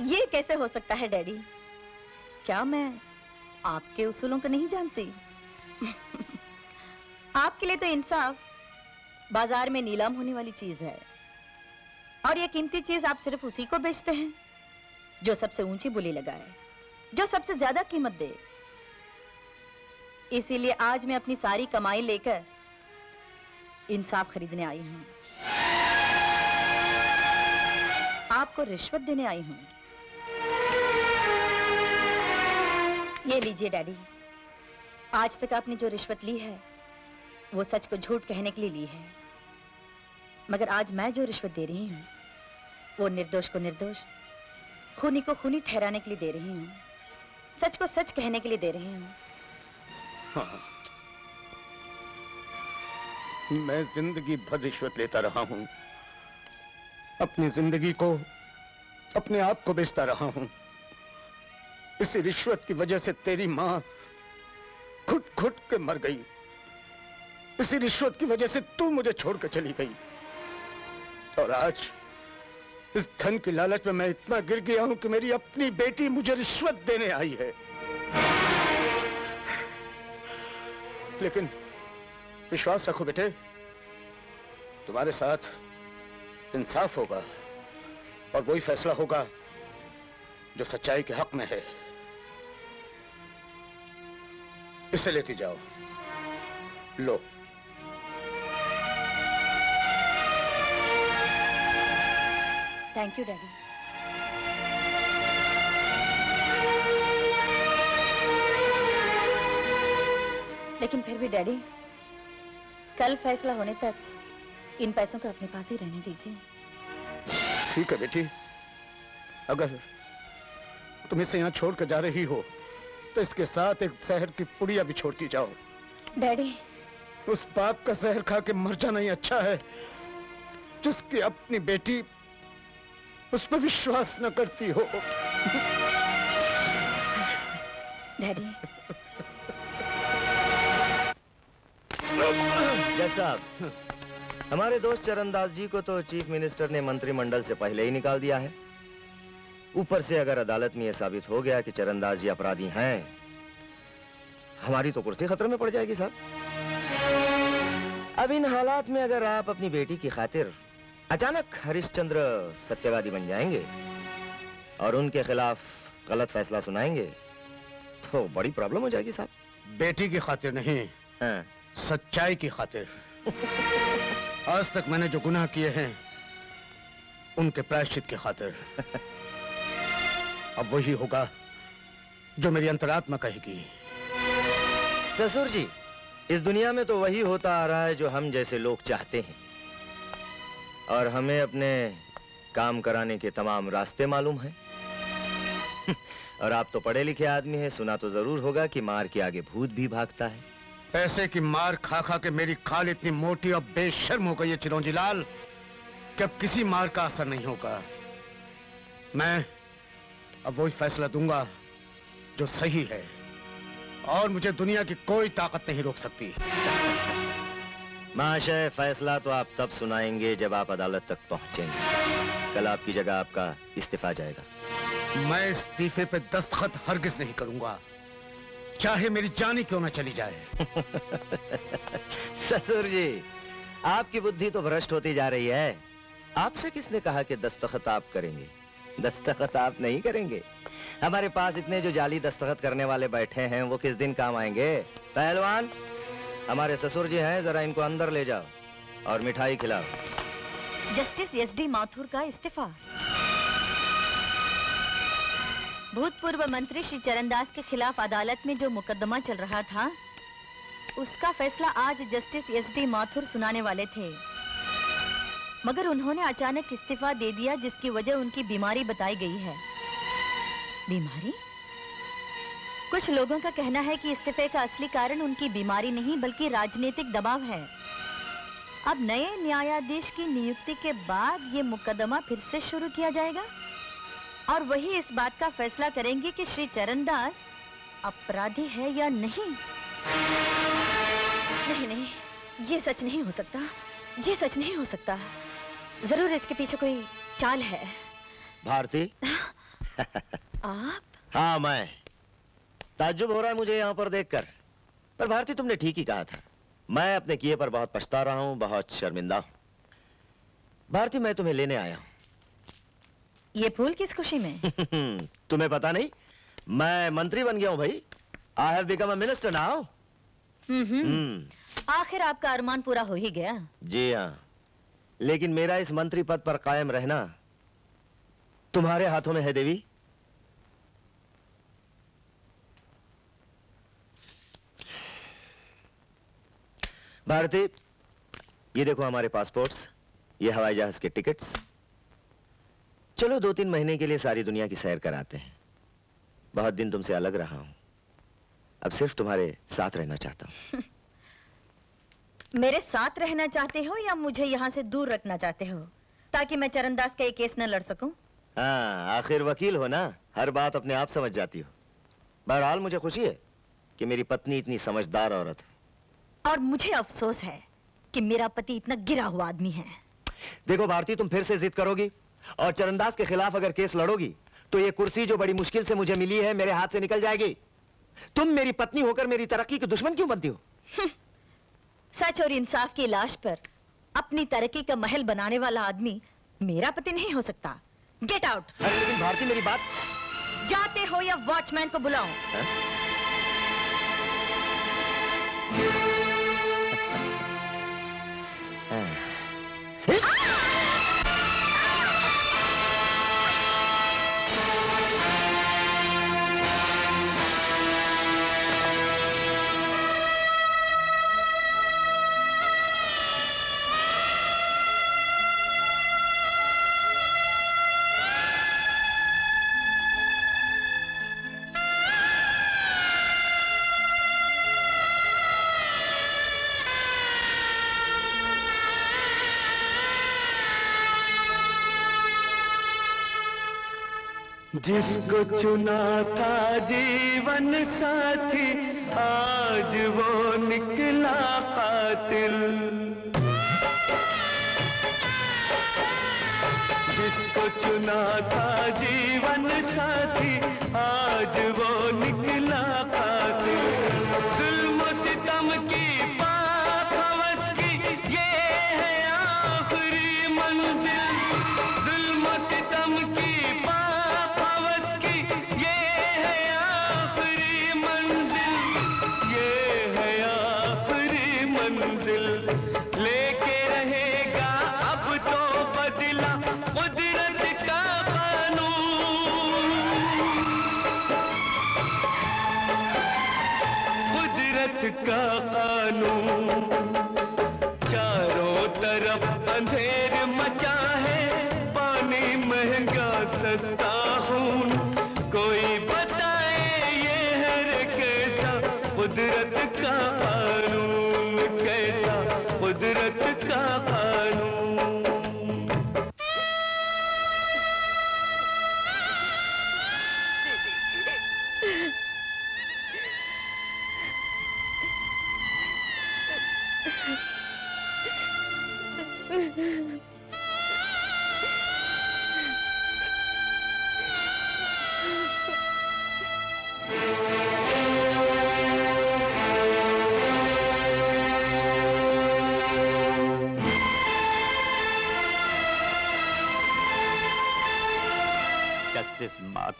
ये कैसे हो सकता है डैडी? क्या मैं आपके उसूलों को नहीं जानती? (laughs) आपके लिए तो इंसाफ बाज़ार में नीलाम होने वाली चीज़ है। और ये कीमती चीज़ आप सिर्फ़ उसी को बेचते हैं, जो सबसे ऊँची बोली लगाए, जो सबसे ज़्यादा कीमत दे। इसीलिए आज मैं अपनी सारी कमाई लेकर इंसाफ खरीदने आई हूँ। आपको रिश्वत देने आई हूँ। ये लीजिए डैडी, आज तक आपने जो रिश्वत ली है, वो सच को झूठ कहने के लिए ली है। मगर आज मैं जो रिश्वत दे रही हूँ वो निर्दोष को निर्दोष, खूनी को खूनी ठहराने के लिए दे रही हूँ। सच को सच कहने के लिए दे रही हूँ। हाँ। मैं ज़िंदगी भर रिश्वत लेता रहा हूँ। अपनी ज़िंदगी को अपने आप को बेचता रहा हूँ। इसी रिश्वत की वजह से तेरी माँ घुट घुट के मर गई। इसी रिश्वत की वजह से तू मुझे छोड़कर चली गई। और आज इस धन की लालच में मैं इतना गिर गया हूँ कि मेरी अपनी बेटी मुझे रिश्वत देने आई है। लेकिन विश्वास रखो बेटे, तुम्हारे साथ इंसाफ होगा और वही फैसला होगा जो सच्चाई के हक में है। इसे लेती जाओ। लो। थैंक यू डैडी लेकिन फिर भी डैडी कल फैसला होने तक इन पैसों को अपने पास ही रहने दीजिए। ठीक है बेटी। अगर तुम इसे यहाँ छोड़कर जा रही हो तो इसके साथ एक शहर की पुड़िया भी छोड़ती जाओ। डैडी उस बाप का जहर खा के मर जाना ही अच्छा है। जिसकी अपनी बेटी उस पर विश्वास न करती हो। डैडी। जज साहब हमारे दोस्त चरणदास जी को तो चीफ मिनिस्टर ने मंत्रिमंडल से पहले ही निकाल दिया है। ऊपर से अगर अदालत में यह साबित हो गया कि चरणदास जी अपराधी हैं हमारी तो कुर्सी खतरे में पड़ जाएगी साहब। अब इन हालात में अगर आप अपनी बेटी की खातिर अचानक हरिश्चंद्र सत्यवादी बन जाएँगे और उनके खिलाफ गलत फैसला सुनाएँगे तो बड़ी प्रॉब्लम हो जाएगी साहब। बेटी की खातिर नहीं हाँ। सच्चाई की खातिर। आज तक मैंने जो गुनाह किए हैं उनके प्रायश्चित की खातिर। अब वही होगा जो मेरी अंतरात्मा कहेगी। ससुर जी इस दुनिया में तो वही होता आ रहा है जो हम जैसे लोग चाहते हैं। और हमें अपने काम कराने के तमाम रास्ते मालूम हैं। (laughs) और आप तो पढ़े लिखे आदमी हैं, सुना तो ज़रूर होगा कि मार के आगे भूत भी भागता है। ऐसे की मार खा खा के मेरी खाल इतनी मोटी और बेशर्म हो गई है चिरौंजी लाल, कि अब किसी मार का असर नहीं होगा। मैं अब वही फैसला दूँगा जो सही है, और मुझे दुनिया की कोई ताकत नहीं रोक सकती। महाशय फैसला तो आप तब सुनाएँगे जब आप अदालत तक पहुँचेंगे। कल आपकी जगह आपका इस्तीफा जाएगा। मैं इस्तीफे पे दस्तखत हरगिज नहीं करूँगा। चाहे मेरी जान ही क्यों ना चली जाए। (laughs) ससुर जी आपकी बुद्धि तो भ्रष्ट होती जा रही है। आपसे किसने कहा कि दस्तखत आप करेंगे? दस्तखत आप नहीं करेंगे। हमारे पास इतने जो जाली दस्तखत करने वाले बैठे हैं वो किस दिन काम आएँगे? पहलवान? हमारे ससुर जी हैं, जरा इनको अंदर ले जाओ और मिठाई खिलाओ। जस्टिस एस डी माथुर का इस्तीफा। भूतपूर्व मंत्री श्री चरणदास के खिलाफ अदालत में जो मुकदमा चल रहा था, उसका फैसला आज जस्टिस एस डी माथुर सुनाने वाले थे। मगर उन्होंने अचानक इस्तीफा दे दिया, जिसकी वजह उनकी बीमारी बताई गई है। बीमारी? कुछ लोगों का कहना है कि इस्तीफे का असली कारण उनकी बीमारी नहीं बल्कि राजनीतिक दबाव है। अब नए न्यायाधीश की नियुक्ति के बाद ये मुकदमा फिर से शुरू किया जाएगा। और वही इस बात का फैसला करेंगे कि श्री चरणदास अपराधी है या नहीं। नहीं नहीं ये सच नहीं हो सकता। ये सच नहीं हो सकता। ज़रूर इसके पीछे कोई चाल है। भारती? (laughs) आप? हाँ मैं। ताज्जुब हो रहा है मुझे यहाँ पर देखकर। पर भारती तुमने ठीक ही कहा था। मैं अपने किए पर बहुत पछता रहा हूँ बहुत शर्मिंदा हूँ। भारती मैं तुम्हें लेने आया हूँ। ये फूल किस खुशी में? (laughs) तुम्हें पता नहीं मैं मंत्री बन गया हूँ भाई। I have become a minister now आखिर आपका अरमान पूरा हो ही गया। जी हाँ। लेकिन मेरा इस मंत्री पद पर कायम रहना तुम्हारे हाथों में है देवी। भारती ये देखो हमारे पासपोर्ट्स ये हवाई जहाज़ के टिकट्स चलो दो तीन महीने के लिए सारी दुनिया की सैर कराते हैं। बहुत दिन तुमसे अलग रहा हूँ। अब सिर्फ़ तुम्हारे साथ रहना चाहता हूँ। (laughs) मेरे साथ रहना चाहते हो या मुझे यहाँ से दूर रखना चाहते हो ताकि मैं चरणदास का ये केस न लड़ सकूँ? हाँ आखिर वकील हो ना? हर बात अपने आप समझ जाती हो। बहरहाल मुझे खुशी है कि मेरी पत्नी इतनी समझदार औरत है। और मुझे अफसोस है कि मेरा पति इतना गिरा हुआ आदमी है। देखो भारती तुम फिर से जिद करोगी और चरणदास के खिलाफ अगर केस लड़ोगी तो ये कुर्सी जो बड़ी मुश्किल से मुझे मिली है मेरे हाथ से निकल जाएगी। तुम मेरी पत्नी होकर मेरी तरक्की की दुश्मन क्यों बनती हो? सच और इंसाफ की लाश पर अपनी तरक्की का महल बनाने वाला आदमी मेरा पति नहीं हो सकता। गेट आउट अरे लेकिन भारती मेरी बात जाते हो या वॉचमैन को बुलाओ। जिसको चुना था जीवन साथी, आज वो निकला कातिल जिसको चुना था जीवन साथी, आज वो निकला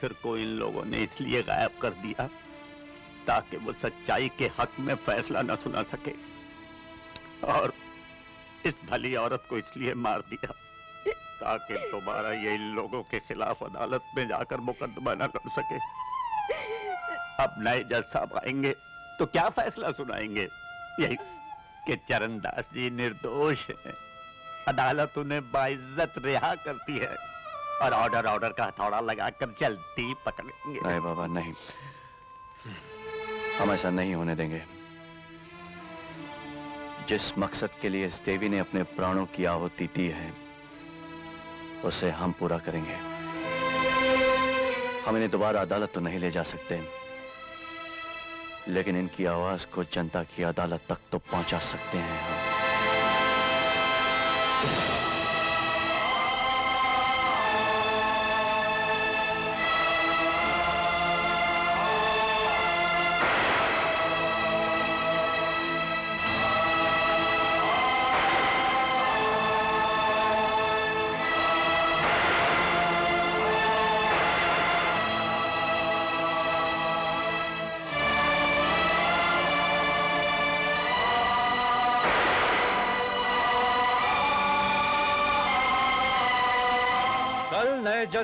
माथुर को इन लोगों ने इसलिए गायब कर दिया ताकि वो सच्चाई के हक में फैसला न सुना सके। और इस भली औरत को इसलिए मार दिया ताकि दोबारा ये इन लोगों के खिलाफ अदालत में जाकर मुकदमा न लड़ सके। अब नए जज साहब आएँगे तो क्या फैसला सुनाएँगे? यही कि चरणदास जी निर्दोष हैं। अदालत उन्हें बाइज्जत रिहा करती है। और ऑर्डर ऑर्डर का हथौड़ा लगाकर जल्दी पकड़ेंगे। नहीं बाबा, नहीं। हम ऐसा नहीं होने देंगे। जिस मकसद के लिए इस देवी ने अपने प्राणों की आहुति दी है, उसे हम पूरा करेंगे। हम इन्हें दोबारा अदालत तो नहीं ले जा सकते, लेकिन इनकी आवाज़ को जनता की अदालत तक तो पहुँचा सकते हैं हम।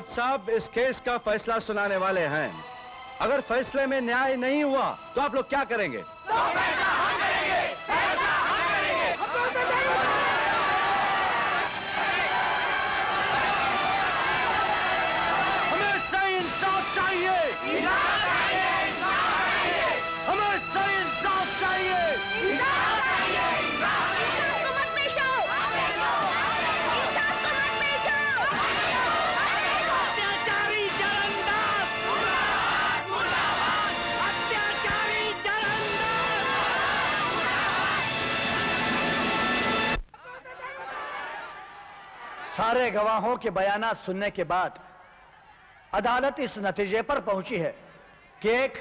जज साहब इस केस का फैसला सुनाने वाले हैं। अगर फैसले में न्याय नहीं हुआ तो आप लोग क्या करेंगे? हमें सही इंसाफ चाहिए। सारे गवाहों के बयाना सुनने के बाद अदालत इस नतीजे पर पहुँची है कि एक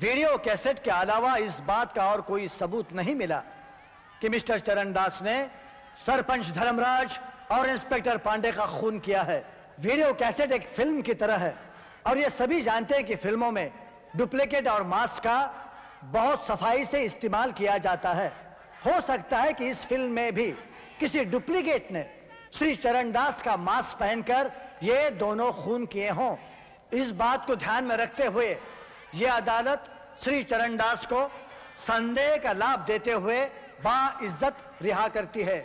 वीडियो कैसेट के अलावा इस बात का और कोई सबूत नहीं मिला कि मिस्टर चरणदास ने सरपंच धर्मराज और इंस्पेक्टर पांडे का खून किया है। वीडियो कैसेट एक फ़िल्म की तरह है और ये सभी जानते हैं कि फ़िल्मों में डुप्लीकेट और मास्क का बहुत सफ़ाई से इस्तेमाल किया जाता है। हो सकता है कि इस फ़िल्म में भी किसी डुप्लीकेट ने श्री चरणदास का मास्क पहनकर ये दोनों खून किए हों। इस बात को ध्यान में रखते हुए ये अदालत श्री चरणदास को संदेह का लाभ देते हुए बा इज़्ज़त रिहा करती है।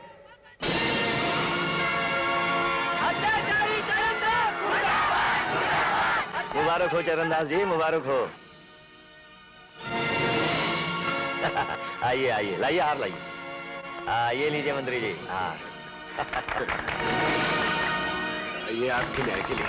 मुबारक हो चरणदास जी मुबारक हो। (laughs) आइए आइए लाइए हार लाइए। हाँ ये लीजिए मंत्री जी हाँ। (laughs) ये आपके न्याय के लिए।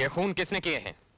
ये खून किसने किए हैं?